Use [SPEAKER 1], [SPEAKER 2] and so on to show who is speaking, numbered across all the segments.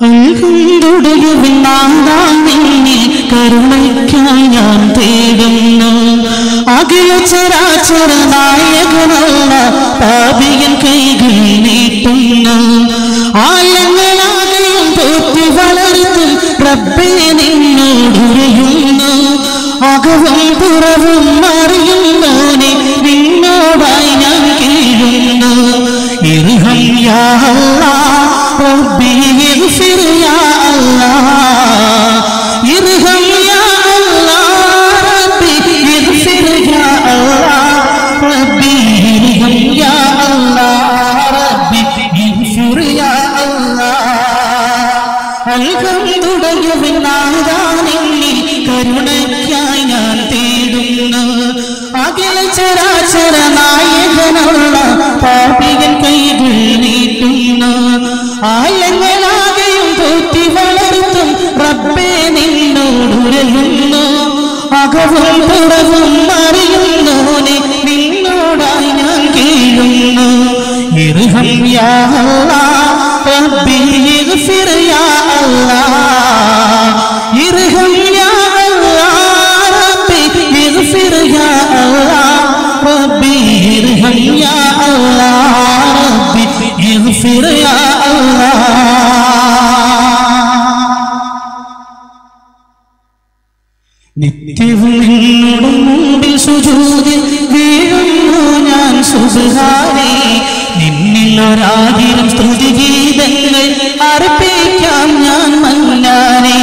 [SPEAKER 1] അൽഹംദുലില്ലാഹിൽ കരുണയ്ക്കായി ഞാൻ തേടുന്നു. അഖില ചരാചര നായകനല്ല പാപിയൻ കൈകൾ നീട്ടുന്നു. ആലങ്ങളാകെയും പോറ്റി വളർത്തും റബ്ബെ നിന്നോടുരയുന്നു അകവും പുറവും അറിയുന്നോനെ നിന്നോടായി ഞാൻ കീഴുന്നു. ഇർഹം യാ അകവും അറിയുന്നോനെ നിന്നോടായി ഞാൻ കീഴുന്നു ഇർഹം യാ അല്ലാ റബ്ബി ഇഗ്ഫിർ യാ അല്ലാഹ് സുജൂതിൽ വീഴുന്നു ഞാൻ സുസുഹാരി നിന്നിൽ ഒരായിരം സ്തുതിഗീതങ്ങൾ അർപ്പിക്കാം ഞാൻ മല്ലാനെ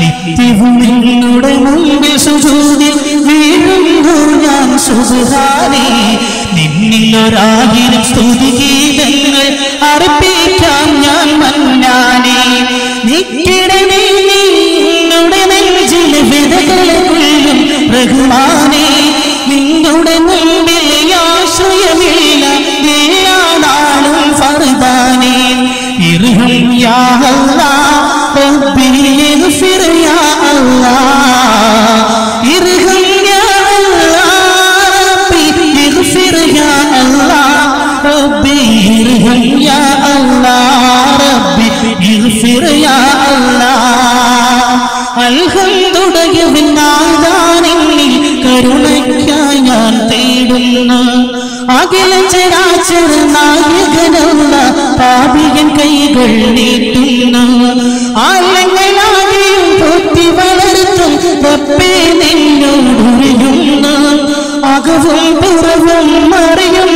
[SPEAKER 1] നിത്യവും നിങ്ങളുടെ മുമ്പിൽ സുജൂതിൽ വീഴുന്നു ഞാൻ സുസുഹാരി നിന്നിൽ ഒരായിരം സ്തുതിഗീതങ്ങൾ ഇഗ്ഫിർ യാ അല്ലാഹ്. ഇർഹം യാ അല്ലാഹ്. റബ്ബി ഇഗ്ഫിർ യാ അല്ലാഹ്. റബ്ബി ഇർഹം യാ അല്ലാഹ്. റബ്ബി ഇഗ്ഫിർ യാ അല്ലാഹ്. അൽഹംദുലില്ലാഹിൽ കരുണയ്ക്കായി ഞാൻ തേടുന്നു. അഖില ചരാചര നായകനുള്ള പാപിയൻ കൈകൾ നീട്ടുന്നു. ആലങ്ങളാകെയും അകവും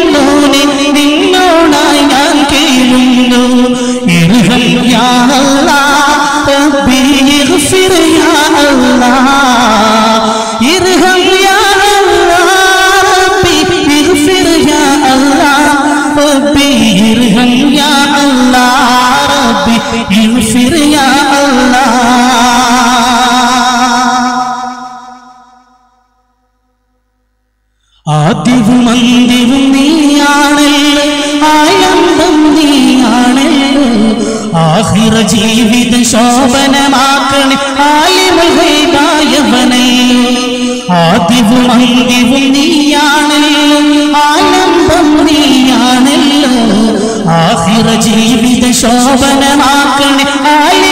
[SPEAKER 1] ജീവിത ശോഭനമാക്കണേ. ആദ്യവും ആനന്ദം ആഹിറ ജീവിത ശോഭനമാക്കണേ. ആലിമഹൈതായവനല്ലോ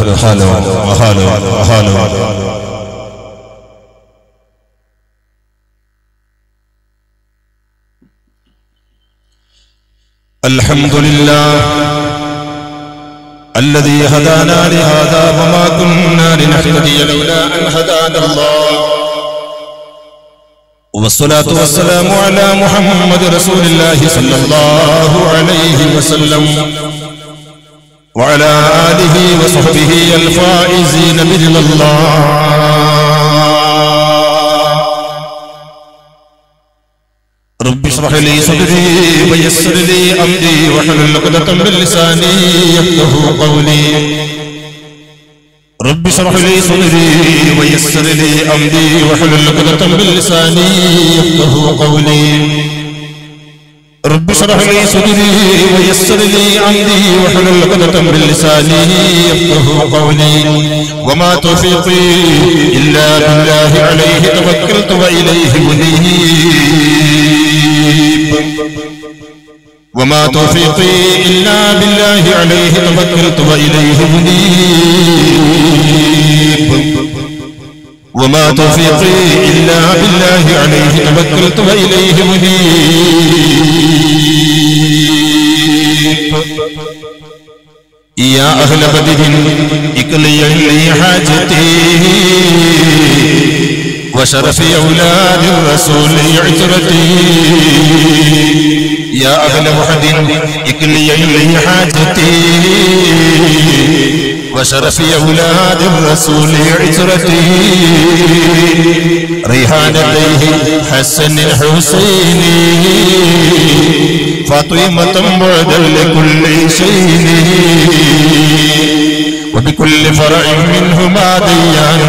[SPEAKER 2] أهلا أهلا أهلا الحمد لله الذي هدانا لهذا وما كنا لنهتدي لولا أن هدانا الله. والصلاة والسلام على محمد رسول الله صلى الله عليه وسلم. وعلى آله وصحبه الفائزين برضا الله. رب اشرح لي صدري ويسر لي أمري واحلل عقدة من لساني يفقه قولي. رب اشرح لي صدري ويسر لي أمري واحلل عقدة من لساني يفقه قولي. رب اشرح لي صدري ويسر لي امري واحلل عقدة من لساني يفقه قولي. وما توفيقي إلا بالله عليه توكلت وإليه منيب. وما توفيقي إلا بالله عليه توكلت وإليه منيب. وما توفيقي إلا بالله عليه توكلت وإليه منيب يا أهل بدر اكلي لي حاجتي. وشرف أولاد الرسول عترتي. يا أهل وحد اكلي لي حاجتي. وشرف أولاد الرسول عزرتي ريحان عليه حسن الحسيني فاطمة بعد لكل شيء. وبكل فرع منهما ديان.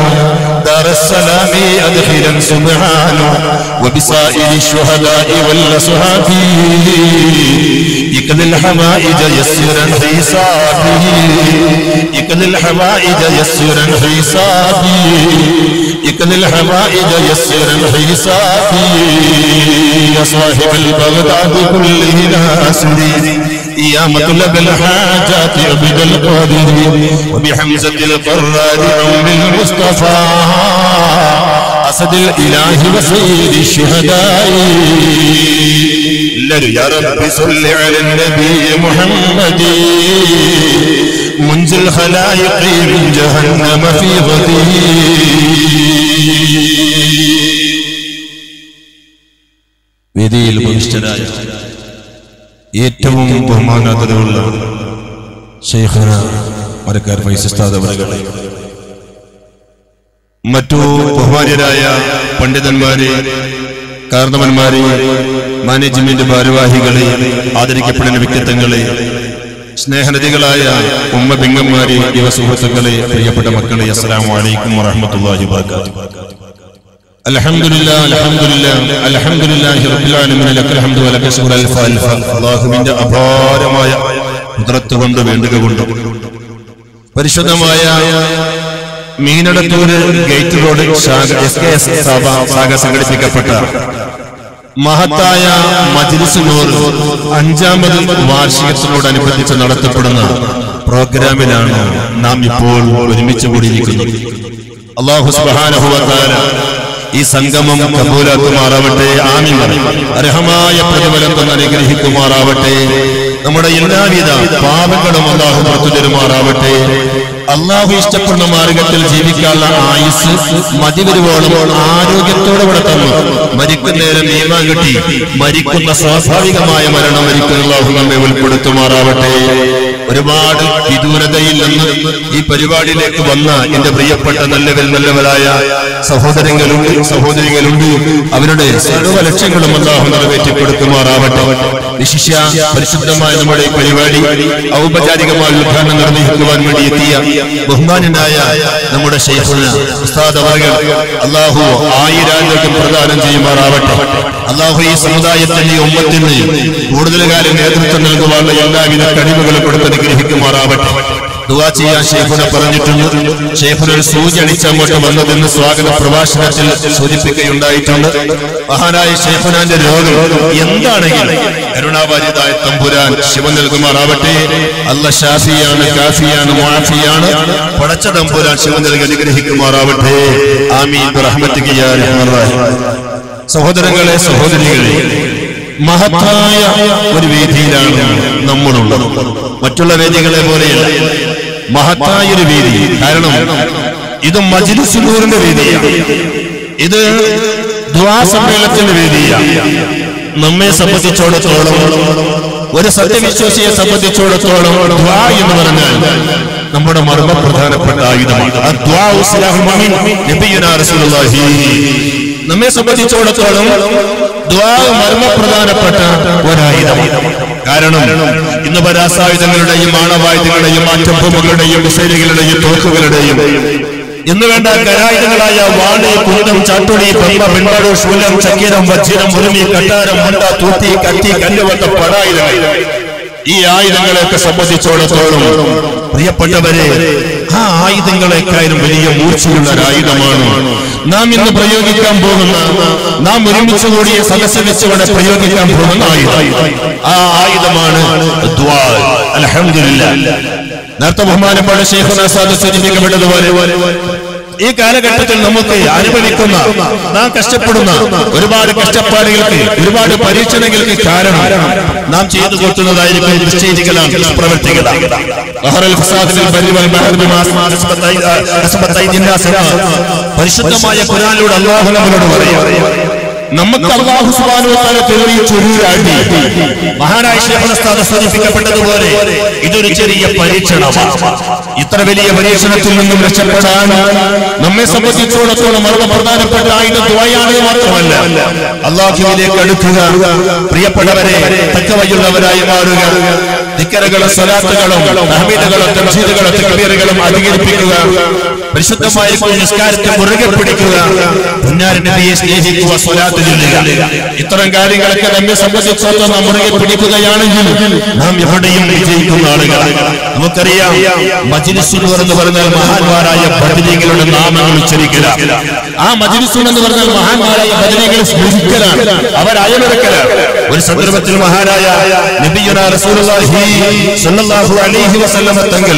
[SPEAKER 2] دار السلام أدخلا سبحانه وبسائر الشهداء والأصحاب. يكل الحمائج يسرا حسابه يكل الحمائج يسرا حسابي يكل الحمائج يسرا حسابي يا صاحب البغداد كله ناسري يا مطلب الحاجات عبد القادر وبحمزة القرار عم المصطفى أسد الإله وسيد الشهداء لر يا رب صل على النبي محمد منزل الخلائق من جهنم في غدير വേദിയിൽ ഉപവിഷ്ടരായ ഏറ്റവും ബഹുമാനാതരവുള്ള ഷെയ്ഖന മരക്കാർ ഫൈസസ്താദ് അവരുകളെ മറ്റു ബഹുമാന്യരായ പണ്ഡിതന്മാരെ കാരണവന്മാരെ മാനേജ്മെന്റ് ഭാരവാഹികളെ ആദരിക്കപ്പെടുന്ന വ്യക്തിത്വങ്ങളെ സ്നേഹനദികളായ ഉമ്മ ബിംഗന്മാരെ യുവ സുഹൃത്തുക്കളെ പ്രിയപ്പെട്ട മക്കളെ അസ്സലാമു അപാരമായ കുദ്റത്ത് കൊണ്ട് വേണ്ടുക കൊണ്ട് പരിശുദ്ധമായ Meenadathur gate road S K സംഘടിപ്പിക്കപ്പെട്ട മഹത്തായ മജ്ലിസ് അഞ്ചാമത് വാർഷികത്തിനോടനുബന്ധിച്ച് നടത്തപ്പെടുന്ന പ്രോഗ്രാമിലാണ് നാം ഇപ്പോൾ ഒരുമിച്ച് കൂടിയിരിക്കുന്നത്. അള്ളാഹു തആല ഈ സംഗമം കബൂലാക്കുമാറാവട്ടെ. അർഹമായ പ്രതിഫലം തന്നെ അനുഗ്രഹിക്കുമാറാവട്ടെ. നമ്മുടെ എല്ലാവിധ പാപങ്ങളും അല്ലാഹു പുറത്തു തരുമാറാവട്ടെ അള്ളാഹു ഇഷ്ടപ്പെടുന്ന മാർഗത്തിൽ ജീവിക്കാനുള്ള ആയുസ് മതിവരുവോളം ആരോഗ്യത്തോടെ കൂടെ തന്നു. മരിക്കുന്നേരം നിയമം കിട്ടി. മരിക്കുന്ന സ്വാഭാവികമായ മരണം മരിക്കുന്ന നമ്മെ ഉൾപ്പെടുത്തുമാറാവട്ടെ. ഒരുപാട് വിദൂരതയിൽ നിന്ന് ഈ പരിപാടിയിലേക്ക് വന്ന എന്റെ പ്രിയപ്പെട്ട നല്ലവർ നല്ലവരായ സഹോദരങ്ങളുണ്ട് സഹോദരികളുണ്ട്. അവരുടെ സർവ ലക്ഷ്യങ്ങളും അല്ലാഹു നിറവേറ്റി വിശിഷ്യ പരിശുദ്ധമായ നമ്മുടെ പരിപാടി ഔപചാരികമായ ഉദ്ഘാടനം നിർവഹിക്കുവാൻ വേണ്ടി എത്തിയ ബഹുമാനനായ നമ്മുടെ അള്ളാഹു ആയിരാരോഗ്യം പ്രദാനം ചെയ്യുമാറാവട്ടെ. അള്ളാഹു ഈ സമുദായത്തിന്റെ ഒമ്പത്തിന് കൂടുതൽ കാലം നേതൃത്വം നൽകുവാനുള്ള എല്ലാവിധ കഴിവുകളും കൊടുത്ത് അനുഗ്രഹിക്കുമാറാവട്ടെ. ദുവാ ചെയ്യാൻ ഷേഖുന പറഞ്ഞിട്ടുണ്ട്. ഷേഖുന ഒരു സൂചി അടിച്ച് അങ്ങോട്ട് വന്നതെന്ന് സ്വാഗത പ്രഭാഷണത്തിൽ സൂചിപ്പിക്കുകയുണ്ടായിട്ടുണ്ട്. മഹാനായ ഷേഖുനാന്റെ രോഗം എന്താണെങ്കിൽ കരുണാവാരിതായ തമ്പുരാൻ ശിവ നൽകുമാറാവട്ടെ. അല്ല ഷാഫിയാണ് കാഫിയാണ് മാഫിയാണ് പടച്ച തമ്പുരാൻ ശിവ നൽകി അനുഗ്രഹിക്കുമാറാവട്ടെ. ആമീൻ. റഹ്മത്തിക്ക് സഹോദരങ്ങളെ സഹോദരികളെ മഹത്തായ ഒരു വേദിയിലാണ് നമ്മളുള്ളത്. മറ്റുള്ള വേദികളെ പോലെയല്ല. മഹത്തായ രീതി കാരണം ഇത് മജിലിസുനൂറിന്റെ വേദിയാണ് ഇത് ദ്വാസമ്മേളനത്തിന്റെ വേദിയാണ് നമ്മെ സംബന്ധിച്ചിടത്തോളം ഒരു സത്യവിശ്വാസിയെ സംബന്ധിച്ചിടത്തോളം ദ്വാ എന്ന് പറഞ്ഞാൽ നമ്മുടെ മർമ്മ പ്രധാനപ്പെട്ട ആയുധമാണ്. നമ്മെ സംബന്ധിച്ചിടത്തോളം ദ്വാ മർമ്മപ്രധാനപ്പെട്ട ഒരായുധമാണ്. കാരണം ഇന്ന് പരാസായുധങ്ങളുടെയും ആണവായുധങ്ങളുടെയും ആറ്റംബോംബുകളുടെയും മിസൈലുകളുടെയും തോക്കുകളുടെയും ഇന്ന് വേണ്ട കരായുധങ്ങളായ വാണി കുന്തം ചാട്ടുളി പമ്പ പെൺപാട് ശൂലം ചക്കീരം വജ്രം ഉരുമി കട്ടാരം മുണ്ട തൂത്തി കത്തി കല്ലുവട്ട പടായുധങ്ങൾ. ഈ ആയുധങ്ങളെയൊക്കെ സംബന്ധിച്ചിടത്തോളം പ്രിയപ്പെട്ടവരെ ആ ആയുധങ്ങളെക്കാളും വലിയ മൂർച്ചയുള്ള ആയുധമാണ്. നാം ഇന്ന് പ്രയോഗിക്കാൻ പോകുന്ന നാം ഒരുമിച്ച് കൂടിയ സദസ് വെച്ചുകൊണ്ട് പ്രയോഗിക്കാൻ പോകുന്ന ആ ആയുധമാണ് അലഹമില്ല നേരത്തെ ബഹുമാനപ്പെട്ട ശേഖന സാദ് സൂചിപ്പിക്കപ്പെട്ടതുപോലെ ഈ കാലഘട്ടത്തിൽ നമുക്ക് അനുഭവിക്കുന്ന നാം കഷ്ടപ്പെടുന്ന ഒരുപാട് കഷ്ടപ്പാടുകൾക്ക് ഒരുപാട് പരീക്ഷണങ്ങൾക്ക് കാരണം നാം ചെയ്തു കൂട്ടുന്നതായിരിക്കും എന്ന പരിശുദ്ധമായ ഖുർആനിലൂടെ അള്ളാഹു നമ്മളോട് നമുക്ക് അള്ളാഹു സുബ്ഹാനഹു വ തആല തെളിയിച്ച ഒരു അടി. മഹാനായ ഉസ്താദ് സൂചിപ്പിക്കപ്പെട്ടതുപോലെ ഇതൊരു ചെറിയ പരീക്ഷണമാണ്. ഇത്ര വലിയ പരീക്ഷണത്തിൽ നിന്നും രക്ഷപ്പെടാൻ നമ്മെ സംബന്ധിച്ചിടത്തോളം വളരെ പ്രധാനപ്പെട്ട ആയുധ ദ്വയാണ് മാത്രമല്ല അള്ളാഹുവിലേക്ക് അടുക്കുക. പ്രിയപ്പെട്ടവരെ തക്കവയുള്ളവരായി മാറുക. ദിക്കറുകളും സ്വലാത്തുകളും അഹമീദുകളും തൻസീദുകളും തക്ബീറുകളും അധികരിപ്പിക്കുക. പരിശുദ്ധമായ നിസ്കാരത്തെ മുറുകെ പിടിക്കുക. പുന്നാര നബിയെ സ്നേഹിക്കുക സ്വലാത്ത് ചൊല്ലുക. ഇത്തരം കാര്യങ്ങളൊക്കെ നമ്മെ സംബന്ധിച്ചിടത്തോളം നാം മുറുകെ പിടിക്കുകയാണെങ്കിൽ നാം എവിടെയും വിജയിക്കുന്ന ആളുകൾ നമുക്കറിയാം മജിലിസുർ എന്ന് പറഞ്ഞാൽ മഹാന്മാരായ ബദരീകളുടെ നാമങ്ങൾ ഉച്ചരിക്കുക ആ മജിലിസുർ എന്ന് പറഞ്ഞാൽ മഹാന്മാരായ ബദരീകളെ സ്മരിക്കലാണ് അവർ അയവിറക്കലാണ് ഒരു സന്ദർഭത്തിൽ മഹാനായ നബിയുനാ റസൂലുള്ളാഹി സ്വല്ലല്ലാഹു അലൈഹി വസല്ലമ തങ്ങൾ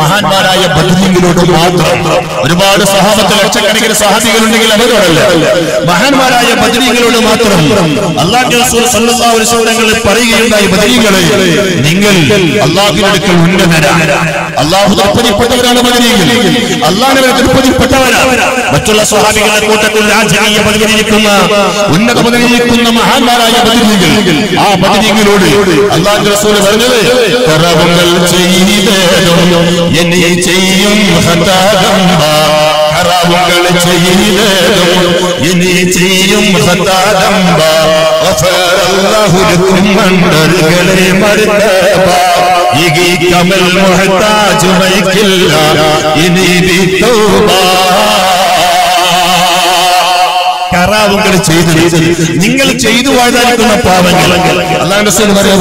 [SPEAKER 2] മഹാന്മാരായ ബദരീകളോട് മാത്രം ഒരുപാട് സഹാബത്ത് ലക്ഷക്കണക്കിന് സഹാബികളുണ്ടെങ്കിൽ അവരോടല്ല മഹാന്മാരായ ബദരീകളോട് മാത്രം അള്ളാഹു റസൂൽ സല്ലല്ലാഹു അലൈഹി വസല്ലം തങ്ങൾ പറയുകയുണ്ടായി ബദരീകളെ നിങ്ങൾ അള്ളാഹുവിന്റെ ഉന്നതരാ. അള്ളാഹു തൃപ്തിപ്പെട്ടവരാണ് ബദരീകൾ അള്ളാഹിനെ തൃപ്തിപ്പെട്ടവരാണ് മറ്റുള്ള സ്വഹാബികളുടെ കൂട്ടത്തിൽ രാജകീയ പദവിയിരിക്കുന്ന ഉന്നത പദവിയിരിക്കുന്ന മഹാന്മാരായ ബദരീകൾ ആ ബദരീകളോട് അള്ളാഹു റസൂൽ ചെയ്യും കറാവുകൾ ചെയ്തതും ഇനി ചെയ്യും സദാദംബ അഫറല്ലാഹുലക്കും മണ്ടറുകളെ മർത്തബ ഇഗി കമൽ മുഹത്താജ് മൈക്കില്ല ഇനി ബിത്തൗബ ചെയ്തു നിങ്ങൾ ചെയ്തു വാഴ്ത്താനിക്കുന്ന പാപങ്ങൾ. അല്ലാണ്ട് പറയാം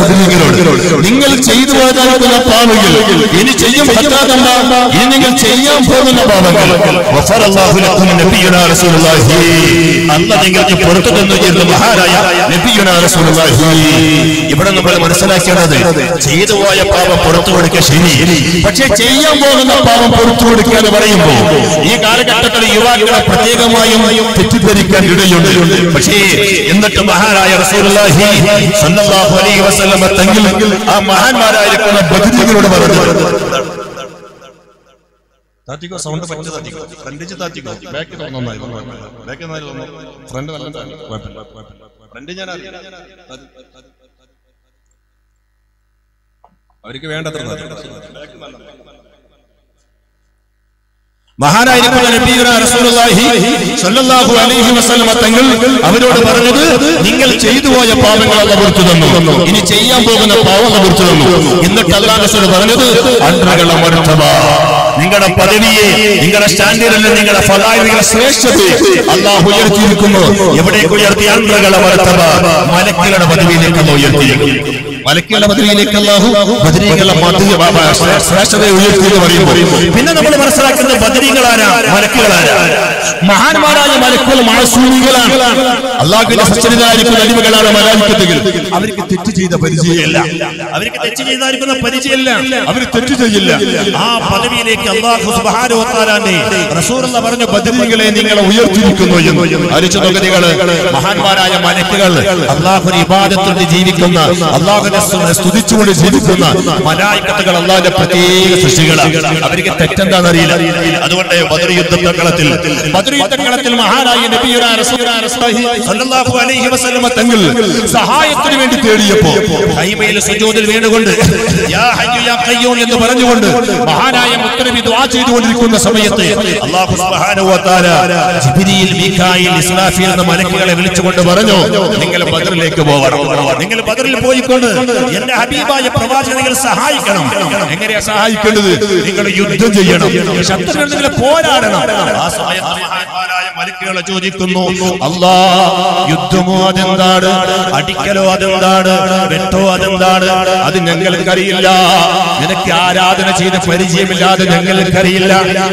[SPEAKER 2] നിങ്ങൾ ചെയ്തു വാഴ്ത്താനിക്കുന്ന പാപങ്ങൾ. ഇനി ചെയ്യും ഇനി നിങ്ങൾ ചെയ്യാൻ പോകുന്ന പാപങ്ങൾ. നിങ്ങൾക്ക് പുറത്തു തന്നു മഹാരായ ഇവിടെ നമ്മൾ മനസ്സിലാക്കേണ്ടത് ചെയ്തു പോയ പാപം പുറത്തു കൊടുക്കുക ശരി. പക്ഷെ ചെയ്യാൻ പോകുന്ന പാപം പുറത്തു കൊടുക്കുക എന്ന് പറയുമ്പോൾ ഈ കാലഘട്ടത്തിൽ യുവാക്കളെ പ്രത്യേകമായും തെറ്റിദ്ധരിക്കാൻ ഇടയുണ്ട്. പക്ഷേ എന്നിട്ട് മഹാനായ റസൂലുള്ളാഹി അലൈഹി വസല്ലം ആ മഹാന്മാരായിരിക്കുന്ന ബദരീകളോട് പറഞ്ഞു. താത്തിക്കോ സൗണ്ട് പറ്റ താത്തിക്കോ? ഫ്രണ്ടിച്ച് താത്തിക്കോ? ബാക്ക് ബാക്ക് ഫ്രണ്ട് ഫ്രണ്ട് ഞാൻ അവർക്ക് വേണ്ടത്ര നബിയുന റസൂലുള്ളാഹി സ്വല്ലല്ലാഹു അലൈഹി വസല്ലമ തങ്ങൾ അവരോട് പറഞ്ഞത് നിങ്ങൾ ചെയ്തു പോയ അല്ല പുറത്തു തന്നു. ഇനി ചെയ്യാൻ പോകുന്ന പാവം അല്ല പുറത്തു തന്നു. എന്നിട്ട് അല്ലാതെ പറഞ്ഞത് അണ്ടകള മർത്തബ നിങ്ങളുടെ പദവിയെ നിങ്ങളുടെ സ്റ്റാൻഡേർഡിൽ നിങ്ങളുടെ ഫലായി ശ്രേഷ്ഠത ശ്രേഷ്ഠതയെ അള്ളാഹു ഉയർത്തിയിരിക്കുന്നു. എവിടേക്ക് ഉയർത്തി അണ്ടകള വളർത്തവ മലക്കുകളുടെ പദവിയിലേക്ക് ഉയർത്തിയിരിക്കുന്നു. മലക്കുകളുടെ പദവിയിലേക്ക് അള്ളാഹു ബദരീകളെ ശ്രേഷ്ഠതയെ ഉയർത്തി എന്ന് പറയുമ്പോൾ പിന്നെ നമ്മൾ മനസ്സിലാക്കുന്നത് ബദരീകളാരാ മലക്കുകളാരാ? മഹാന്മാരായ മലക്കുകൾ മാസൂമികളാണ്. അള്ളാഹുവിന്റെ സച്ചരിതായിരിക്കുന്ന അടിമകളാണ് മലാലിക്കത്തുകൾ അവർക്ക് തെറ്റ് ചെയ്ത പരിചയമില്ല. അവർക്ക് തെറ്റ് ചെയ്തായിരിക്കുന്ന പരിചയമില്ല. അവർ തെറ്റ് ചെയ്യില്ല. ആ പദവിയിലേക്ക് അള്ളാഹു സുബാനുവത്താലാന്റെ റസൂർ പറഞ്ഞ ബദരീകളെ നിങ്ങളെ ഉയർത്തിയിരിക്കുന്നു എന്ന്. അരിച്ചു മഹാന്മാരായ മലക്കുകൾ അള്ളാഹുവിന്റെ ഇബാദത്തോട് ജീവിക്കുന്ന അള്ളാഹുവിനെ സ്തു- സ്തുതിച്ചുകൊണ്ട് ജീവിക്കുന്ന മലായിക്കത്തുകൾ അള്ളാഹിന്റെ പ്രത്യേക സൃഷ്ടികളാണ് അവർക്ക് തെറ്റെന്താണെന്ന് അറിയില്ല. അതുകൊണ്ട് ബദർ യുദ്ധക്കളത്തിൽ ബദർ യുദ്ധക്കളത്തിൽ മഹാനായ നബിയുനാ റസൂലുള്ളാഹി റസൂലുള്ളാഹി സ്വല്ലല്ലാഹു അലൈഹി വസല്ലം തങ്ങൾ സഹായത്തിന് വേണ്ടി തേടിയപ്പോ കൈമയിൽ സുജൂദിൽ വീണുകൊണ്ട് എന്ന് പറഞ്ഞുകൊണ്ട് മഹാനായ മുത്തനബി ദുആ ചെയ്തുകൊണ്ടിരിക്കുന്ന സമയത്ത് അല്ലാഹു സുബ്ഹാനഹു വ തആല ജിബ്രീൽ മീകായിൽ ഇസ്രാഫീൽ എന്ന മലക്കുകളെ വിളിച്ചുകൊണ്ട് പറഞ്ഞു നിങ്ങൾ ബദറിലേക്ക് പോകണം. നിങ്ങൾ ബദറിൽ പോയിക്കൊണ്ട് എന്റെ ഹബീബായ പ്രവാചകനെ സഹായിക്കണം. എങ്ങനെയാ സഹായിക്കേണ്ടത്? നിങ്ങൾ യുദ്ധം ചെയ്യണം. ശത്രുക്കളെ നിങ്ങൾ പോരാടണം. ആ സമയത്ത് മഹാന്മാരായ മലക്കുകളെ ചോദിക്കുന്നു അല്ലാ യുദ്ധമോ അതെന്താണ്? അടിക്കലോ അതെന്താണ്? വെട്ടോ അതെന്താണ്? അത് ഞങ്ങൾക്കറിയില്ല നിനക്ക് ആരാധന ചെയ്ത് പരിചയമില്ലാതെ ഞങ്ങൾക്കറിയില്ല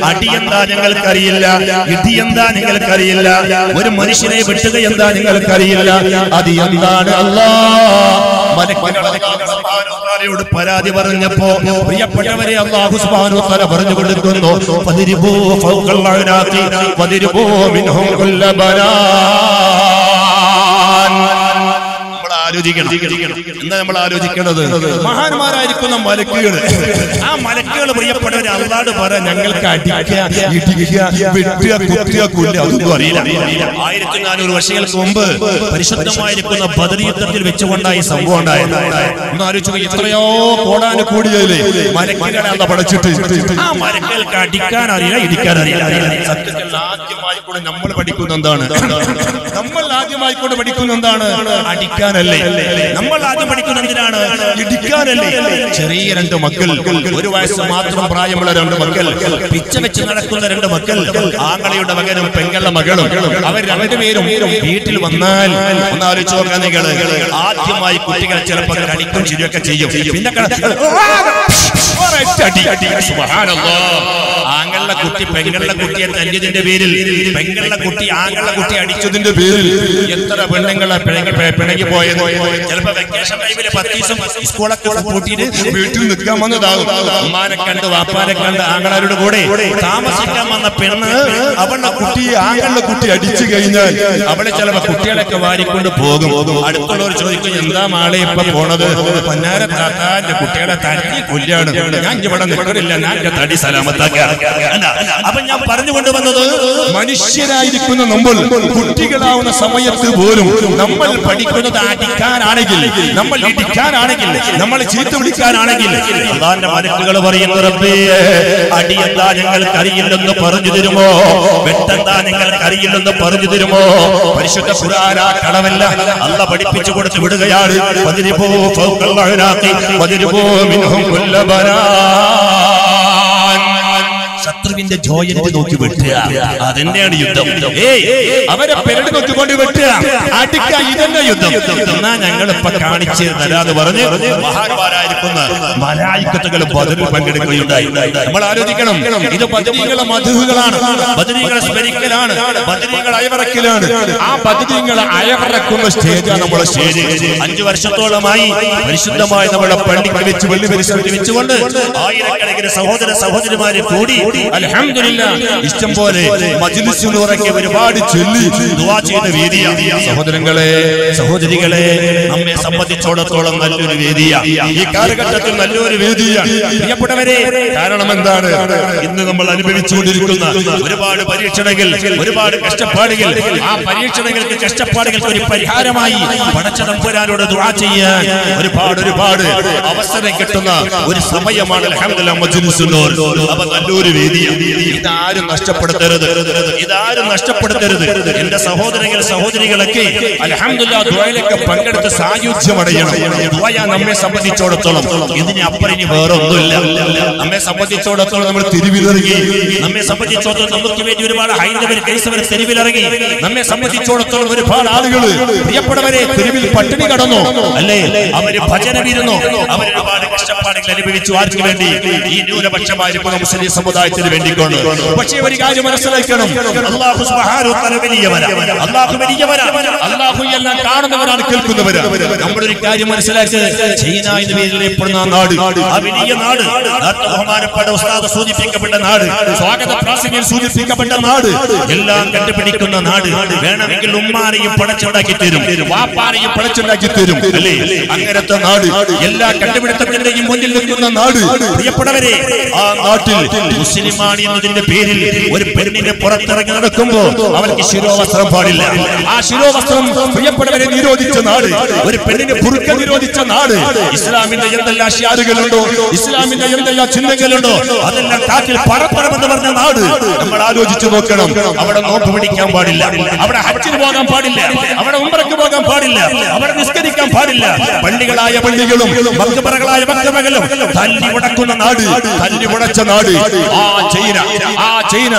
[SPEAKER 2] അടി എന്താ ഞങ്ങൾക്കറിയില്ല? ഇടി എന്താ നിങ്ങൾക്കറിയില്ല ഒരു മനുഷ്യനെ വെട്ടുക എന്താ നിങ്ങൾക്കറിയില്ല അത് എന്താണ് അല്ലാ? മലക്കുകളോട് പരാതി പറഞ്ഞപ്പോ പ്രിയപ്പെട്ടവരെ അള്ളാഹു സുബ്ഹാനഹു തആല പറഞ്ഞു കൊടുക്കുന്നു ഫദിരിബൂ ഫൗഖൽ അനാഖി ഫദിരിബൂ മിൻഹും കുല്ല നമ്മൾ ആലോചിക്കണം. എന്താ നമ്മൾ ആലോചിക്കേണ്ടത് മഹാന്മാരായിരിക്കുന്ന മലക്കുകൾ. ആ മലക്കുകൾ പ്രിയപ്പെട്ടവർ അള്ളാട് പറ ഞങ്ങൾക്ക് ആയിരത്തി നാനൂറ് വർഷങ്ങൾക്ക് മുമ്പ് പരിശുദ്ധമായിരിക്കുന്ന ബദരീത്തത്തിൽ വെച്ചുകൊണ്ടായി സംഭവം ഉണ്ടായത്. ആലോചിച്ചു എത്രയോ കോടാന് കൂടിയല്ലേ മലക്കുകളെ അല്ല പഠിച്ചിട്ട് ആ മലക്കുകൾക്ക് അടിക്കാൻ അറിയില്ല ഇടിക്കാൻ അറിയില്ല. ആദ്യമായിക്കൊണ്ട് നമ്മൾ പഠിക്കുന്ന എന്താണ്? നമ്മൾ ആദ്യമായിക്കൊണ്ട് പഠിക്കുന്ന എന്താണ്? അടിക്കാനല്ലേ. നമ്മൾ ആദ്യം പഠിക്കുന്ന എന്തിനാണ് ഇടിക്കാനല്ലേ? ചെറിയ രണ്ട് മക്കൾ ഒരു വയസ്സ് മാത്രം പ്രായമുള്ള രണ്ട് മക്കൾ പിച്ച വെച്ച് നടക്കുന്ന രണ്ട് മക്കൾ ആങ്ങളയുടെ മകനും പെങ്ങളുടെ മകളും അവർ രണ്ടുപേരും വീട്ടിൽ വന്നാൽ ഒന്ന് ആലോചിച്ച് നോക്കാൻ നിങ്ങൾ ആദ്യമായി കുട്ടികൾ ചിലപ്പോൾ കടിക്കും ചിരിയൊക്കെ ചെയ്യും. പിന്നെ ആങ്ങളുടെ കുട്ടി പെങ്ങളുടെ കുട്ടിയെ തല്ലിയതിന്റെ പേരിൽ. പെങ്ങളുടെ കുട്ടി ആങ്ങളുടെ കുട്ടി അടിച്ചതിന്റെ പേരിൽ എത്ര പെണ്ണുങ്ങളെ പിണങ്ങി പോയത്? ചിലപ്പോ വെക്കേഷൻ ടൈമിൽ പത്ത് ദിവസം സ്കൂളൊക്കെ വീട്ടിൽ നിൽക്കാൻ വന്നതാകും. അമ്മാനെ കണ്ട് വാപ്പാനെ കണ്ട് ആങ്ങളാരുടെ കൂടെ താമസിക്കാൻ വന്ന പെണ്ണ് അവളുടെ കുട്ടിയെ ആങ്ങളുടെ കുട്ടി അടിച്ചു കഴിഞ്ഞാൽ അവളെ ചിലപ്പോ കുട്ടികളൊക്കെ വാരിക്കൊണ്ട് പോകും. അടുത്തുള്ളവർ ചോദിക്കും എന്താ മാളെ ഇപ്പൊ പോണത്? പന്നാര താത്താന്റെ കുട്ടികളെ തല്ലി കൊല്ലാണ് ഞാൻ ഇവിടെ നിൽക്കണില്ല ഞാൻ തടി സലാമത്താക്കാം അപ്പൊ ഞാൻ പറഞ്ഞുകൊണ്ട് വന്നത് മനുഷ്യരായിരിക്കുന്ന നമ്മൾ കുട്ടികളാവുന്ന സമയത്ത് പോലും നമ്മൾ പഠിക്കുന്നത് അടിക്കാനാണെങ്കിൽ നമ്മൾ ഇടിക്കാനാണെങ്കിൽ നമ്മൾ ചീത്ത വിളിക്കാനാണെങ്കിൽ അതാന്റെ മലക്കുകൾ പറയുന്നു റബ്ബേ അടി എന്താ ഞങ്ങൾക്ക് അറിയില്ലെന്ന് പറഞ്ഞു തരുമോ? വെട്ടെന്താ ഞങ്ങൾക്ക് അറിയില്ലെന്ന് പറഞ്ഞു തരുമോ? പരിശുദ്ധ ഖുർആന കടമല്ല. അല്ല പഠിപ്പിച്ചു കൊടുത്ത് വിടുകയാണ്. അഅനാഖി വദിരിബൂ മിൻഹും കുല്ല Ah. ശത്രുവിന്റെ ജോയിന്റ് നോക്കി വെട്ടുക. അതെന്നെയാണ് യുദ്ധം? അവരെ പെരട് നോക്കിക്കൊണ്ട് വെട്ടുക. അടിക്ക ഇതന്നെ യുദ്ധം. എന്നാ ഞങ്ങൾ ഇപ്പൊ കാണിച്ചു തരാന്ന് പറഞ്ഞ് മഹാന്മാരായിരിക്കുന്ന മലായിക്കത്തുകൾ ബദറിൽ പങ്കെടുക്കുകയുണ്ടായി. നമ്മൾ ആലോചിക്കണം. ഇത് ബദരീകളെ മധുഹുകളാണ്. ബദരീകളെ സ്മരിക്കലാണ്. ബദരീകൾ അയവറക്കലാണ്. ആ ബദരീകൾ അയവറക്കുന്ന സ്റ്റേജാണ് നമ്മളെ സ്റ്റേജ്. അഞ്ചു വർഷത്തോളമായി പരിശുദ്ധമായി നമ്മുടെ പള്ളി വെച്ച് വെള്ളി പരിശോധിച്ചുകൊണ്ട് വെച്ചുകൊണ്ട് ആയിരക്കണക്കിന് സഹോദര സഹോദരിമാരെ കൂടി ഇഷ്ടം പോലെ മജ്ലിസുകൾ ഉറക്കി ഒരുപാട് ചൊല്ലി ദുആ ചെയ്ത വേദിയാണ് സഹോദരങ്ങളെ സഹോദരികളെ നമ്മെ സംബന്ധിച്ചിടത്തോളം നല്ലൊരു വേദിയാണ് ഈ കാലഘട്ടത്തിൽ നല്ലൊരു വേദിയാണ് പ്രിയപ്പെട്ടവരെ കാരണം എന്താണ്? ഇന്ന് നമ്മൾ അനുഭവിച്ചുകൊണ്ടിരിക്കുന്ന ഒരുപാട് പരീക്ഷണങ്ങൾ ഒരുപാട് കഷ്ടപ്പാടുകൾ. ആ പരീക്ഷണങ്ങൾക്ക് കഷ്ടപ്പാടുകൾക്ക് ഒരു പരിഹാരമായി പടച്ചതമ്പുരാനോട് ദുആ ചെയ്യാൻ ഒരുപാട് ഒരുപാട് അവസരം കിട്ടുന്ന ഒരു സമയമാണ് അപ്പൊ നല്ലൊരു വേദിയാണ് ഇതാരും നഷ്ടപ്പെടുത്തരുത്. ഇതാരും നഷ്ടപ്പെടുത്തരുത്. എന്റെ സഹോദരങ്ങൾ സഹോദരികളൊക്കെ ദുആയിലൊക്കെ പങ്കെടുത്ത് സായുധ്യം അടയണം നമ്മെ സംബന്ധിച്ചിടത്തോളം. ഇതിന് അപ്പുറം ഇനി വേറെ ഒന്നുമില്ല നമ്മെ സംബന്ധിച്ചിടത്തോളം നമ്മൾ തിരുവിലിറങ്ങി. നമ്മെ സംബന്ധിച്ചിടത്തോളം നമുക്ക് വേണ്ടി ഒരുപാട് ഹൈന്ദവർ ക്രൈസ്തവർ തെരുവിലിറങ്ങി. നമ്മെ സംബന്ധിച്ചിടത്തോളം ഒരുപാട് ആളുകൾ പ്രിയപ്പെട്ടവരെ തെരുവിൽ പട്ടിണി കടന്നു. അല്ലേ? അവർ ഭജനമിരുന്നു അവർ ഒരുപാട് കഷ്ടപ്പാടുകൾ അനുഭവിച്ചു ആർക്ക് വേണ്ടി ഈ ന്യൂനപക്ഷമായിരിക്കുന്ന മുസ്ലിം സമുദായത്തിന് വേണ്ടിക്കൊണ്ട്. പക്ഷേ ഒരു കാര്യം മനസ്സിലാക്കണം. അള്ളാഹു വലിയവനാണ് അള്ളാഹു വലിയവനാണ് അള്ളാഹു എല്ലാം കാണുന്നവരാണ് കേൾക്കുന്നവരാണ് നമ്മളൊരു കാര്യം മനസ്സിലാക്കിയത് ചൈന എന്ന് പേരിലെപ്പെടുന്ന നാട്. ആ വലിയ നാട്. ബഹുമാനപ്പെട്ട ഉസ്താദ് സൂചിപ്പിക്കപ്പെട്ട നാട്. സ്വാഗത പ്രാസംഗ്യം സൂചിപ്പിക്കപ്പെട്ട നാട്. എല്ലാം കണ്ടുപിടിക്കുന്ന നാട്. വേണമെങ്കിൽ ഉമ്മാനെയും പടച്ചുണ്ടാക്കി തരും. വാപ്പാനെയും പടച്ചുണ്ടാക്കി തരും. അല്ലേ? അങ്ങനത്തെ നാട്. എല്ലാ കണ്ടുപിടുത്തങ്ങളുടെയും മുന്നിൽ നിൽക്കുന്ന നാട്. പ്രിയപ്പെട്ടവരെ ആ നാട്ടിൽ മുസ്ലിമാണ് എന്നതിന്റെ പേരിൽ ഒരു പെണ്ണിനെ പുറത്തിറങ്ങി നടക്കുമ്പോ അവർക്ക് ശിരോവസ്ത്രം പാടില്ല. ആ ശിരോവസ്ത്രം പ്രിയപ്പെട്ടവരെ നിരോധിച്ച നാട് ഒരു പെണ്ണിനെ പുറുക്ക നിരോധിച്ച നാട്. ഇസ്ലാമിന്റെ എന്തെല്ലാം ഷിയാറുകളുണ്ടോ ഇസ്ലാമിന്റെ എന്തെല്ലാം ചിഹ്നങ്ങളുണ്ടോ? അതെല്ലാം കാറ്റിൽ പറപ്പണമെന്ന് പറഞ്ഞ നാട്. നമ്മൾ ആലോചിച്ചു നോക്കണം. അവിടെ നോക്ക് പിടിക്കാൻ പാടില്ല. അവിടെ ഹജ്ജിന് പോകാൻ പാടില്ല. അവിടെ ഉംറയ്ക്ക് പോകാൻ പാടില്ല. അവിടെ നിസ്കരിക്കാൻ പാടില്ല. പള്ളികളായ പള്ളികളും ഭക്തപറകളായ ഭക്തമകളും തല്ലി ഉടക്കുന്ന നാട് തല്ലി ഉടച്ച നാട്. ആ ചൈന. ആ ചൈന.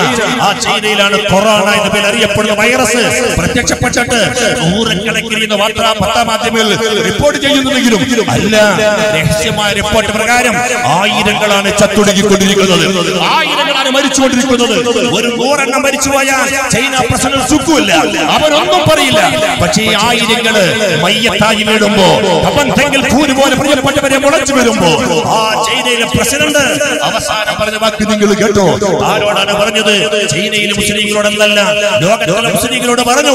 [SPEAKER 2] ആ ചൈനയിലാണ് കൊറോണ എന്ന പേരിൽ അറിയപ്പെടുന്ന വൈറസ്. പ്രത്യക്ഷപ്പെട്ടിട്ട് നൂറുകണക്കിന് വാർത്താ പത്രമാധ്യമങ്ങളിൽ റിപ്പോർട്ട് ചെയ്യുന്നതെങ്കിലും അല്ല രഹസ്യമായ റിപ്പോർട്ട് പ്രകാരം ആയിരങ്ങളാണ് ചത്തൊടുങ്ങിക്കൊണ്ടിരിക്കുന്നത്. ആയിരങ്ങളാണ് മരിച്ചുകൊണ്ടിരിക്കുന്നത്. ഒരു നൂറെണ്ണം മരിച്ചുപോയാൽ ചൈന പ്രസിഡന്റ് സുഖമില്ല. അവരൊന്നും പറയില്ല. പക്ഷേ ആയിരങ്ങൾ മയ്യത്തായി വീടുമ്പോ പ്രബന്ധങ്ങൾ കൂര് പോലെ പ്രിയപ്പെട്ടവരെ മുളച്ചു വരുമ്പോ ആ ചൈനയിലെ പ്രസിഡന്റ് അവസാനം പറഞ്ഞ വാക്ക് നിങ്ങൾ കേട്ടോ. ആരോടാണ് പറഞ്ഞത്? ചൈനയിലെ മുസ്ലിങ്ങളോടല്ല ലോകത്തിലെ മുസ്ലിങ്ങളോട് പറഞ്ഞു.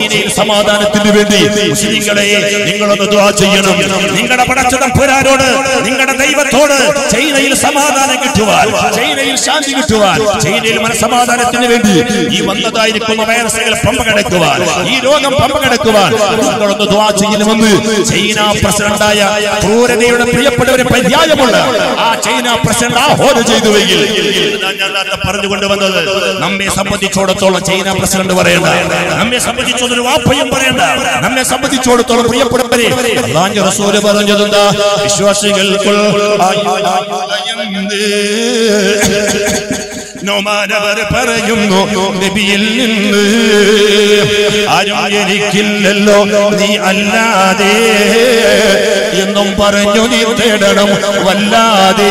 [SPEAKER 2] ചൈനയിൽ സമാധാനത്തിന് വേണ്ടി മുസ്ലിങ്ങളെ നിങ്ങളൊന്ന് ദുആ ചെയ്യണം. നിങ്ങളുടെ പടച്ചതം പുരാരോട് നിങ്ങളുടെ ദൈവത്തോട് ചൈനയിൽ സമാധാനം കിട്ടുവാൻ ചൈനയിൽ ശാന്തി കിട്ടുവാൻ ചൈനയിൽ മനസമാധാനത്തിന് വേണ്ടി ഈ വന്നതായിരിക്കുന്ന വൈറസുകൾ പമ്പകടക്കുവാൻ ഈ രോഗം പമ്പകടക്കുവാൻ നിങ്ങളൊന്ന് ദ്വാ ചെയ്യണമെന്ന് ചൈന പ്രസിഡന്റായ ക്രൂരതയുടെ പ്രിയപ്പെട്ടവരെ പര്യായമുള്ള ആ ചൈന പ്രസിഡന്റ് ആഹ്വാനം ചെയ്തുവെങ്കിൽ ഇതാ ഞാൻ നേരത്തെ പറഞ്ഞുകൊണ്ട് വന്നത്? നമ്മെ സംബന്ധിച്ചിടത്തോളം ചൈന പ്രസിഡന്റ് പറയണ്ട. നമ്മെ സംബന്ധിച്ചോളം വാപ്പയും പറയണ്ട. നമ്മെ സംബന്ധിച്ചിടത്തോളം പ്രിയപ്പെട്ടവരെ അള്ളാഹുവിന്റെ റസൂൽ പറഞ്ഞതെന്താ? വിശ്വാസികൾക്കുൾ നോമാനവർ പറയുന്നു നബിയിൽ നിന്ന് ആരും എനിക്കില്ലല്ലോ നീ അല്ലാതെ എന്നും പറഞ്ഞു നീ തേടണം വല്ലാതെ.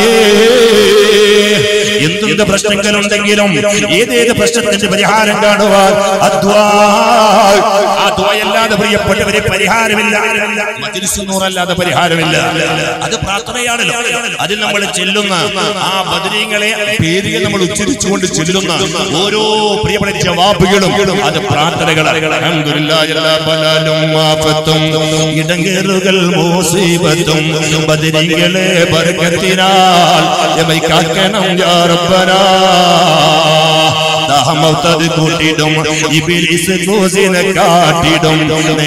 [SPEAKER 2] എന്തെന്ത് പ്രശ്നങ്ങളുണ്ടെങ്കിലും ഏതേത് പ്രശ്നത്തിന്റെ പരിഹാരം കാണുവാൻ അല്ലാതെ പ്രിയപ്പെട്ടവരെ പരിഹാരമില്ല. മജിലിസുന്നൂറല്ലാതെ പരിഹാരമില്ല. അത് പ്രാർത്ഥനയാണല്ലോ. അതിൽ നമ്മൾ ചെല്ലുന്ന ആ ബദരീങ്ങളെ പേരുകൾ നമ്മൾ ഉച്ചരിച്ചുകൊണ്ട് ചെല്ലുന്ന ഓരോ പ്രിയപ്പെട്ട ജവാബുകളും അത് പ്രാർത്ഥനകളാണ്. അൽഹംദുലില്ലാ എല്ലാ കാക്കണം ആഫത്തും पा त हम तुली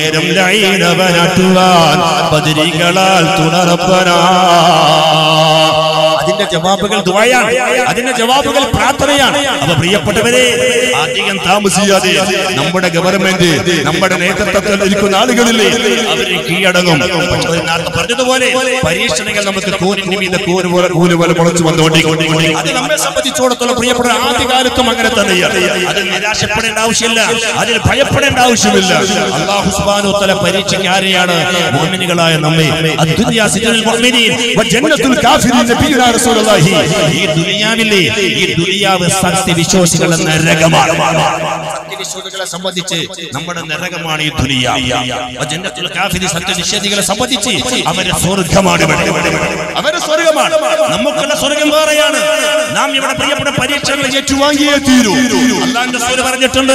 [SPEAKER 2] डेर बदरी تون ربنا അതിന്റെ ജവാബുകൾ ദുആയാണ് അതിന്റെ ജവാബുകൾ പ്രാർത്ഥനയാണ്. അപ്പൊ പ്രിയപ്പെട്ടവരെ അധികം താമസിയാതെ നമ്മുടെ ഗവൺമെന്റ് നമ്മുടെ നേതൃത്വത്തിൽ ഇരിക്കുന്ന ആളുകളില്ലേ? അവർ കീഴടങ്ങും. പറഞ്ഞതുപോലെ പരീക്ഷണങ്ങൾ നമുക്ക് കൂരിന്റെ മീതെ പോലെ കൂൽ പോലെ മുളച്ചു വന്നുകൊണ്ടിരിക്കുന്നു. അത് നമ്മെ സംബന്ധിച്ചിടത്തോളം പ്രിയപ്പെട്ട ആദ്യകാലത്തും അങ്ങനെ തന്നെയാണ്. അതിൽ നിരാശപ്പെടേണ്ട ആവശ്യമില്ല. അതിൽ ഭയപ്പെടേണ്ട ആവശ്യമില്ല. അള്ളാഹു സുബ്ഹാനഹു വ തആല പരീക്ഷയ്ക്ക് ആരെയാണ് മോമിനികളായ നമ്മെ? റസൂലുള്ളാഹി ഈ ദുനിയാവിലെ ഈ ദുനിയാവ് സത്യവിശ്വാസികളുടെ നരകമാണ്. സത്യവിശ്വാസികളെ സംബന്ധിച്ച് നമ്മുടെ നരകമാണ് ഈ ദുനിയാവ്. കാഫിരീൻ സത്യനിഷേധികളെ സംബന്ധിച്ച് അവരെ സ്വർഗമാണ് ഇവിടെ. അവരെ സ്വർഗമാണ് നമുക്കുള്ള സ്വർഗം വേറെയാണ്. നാം ഇവിടെ പ്രിയപ്പെട്ട പരീക്ഷകൾ ഏറ്റുവാങ്ങിയേ തീരൂ. അള്ളാന്റെ സൂര്യ പറഞ്ഞിട്ടുണ്ട്.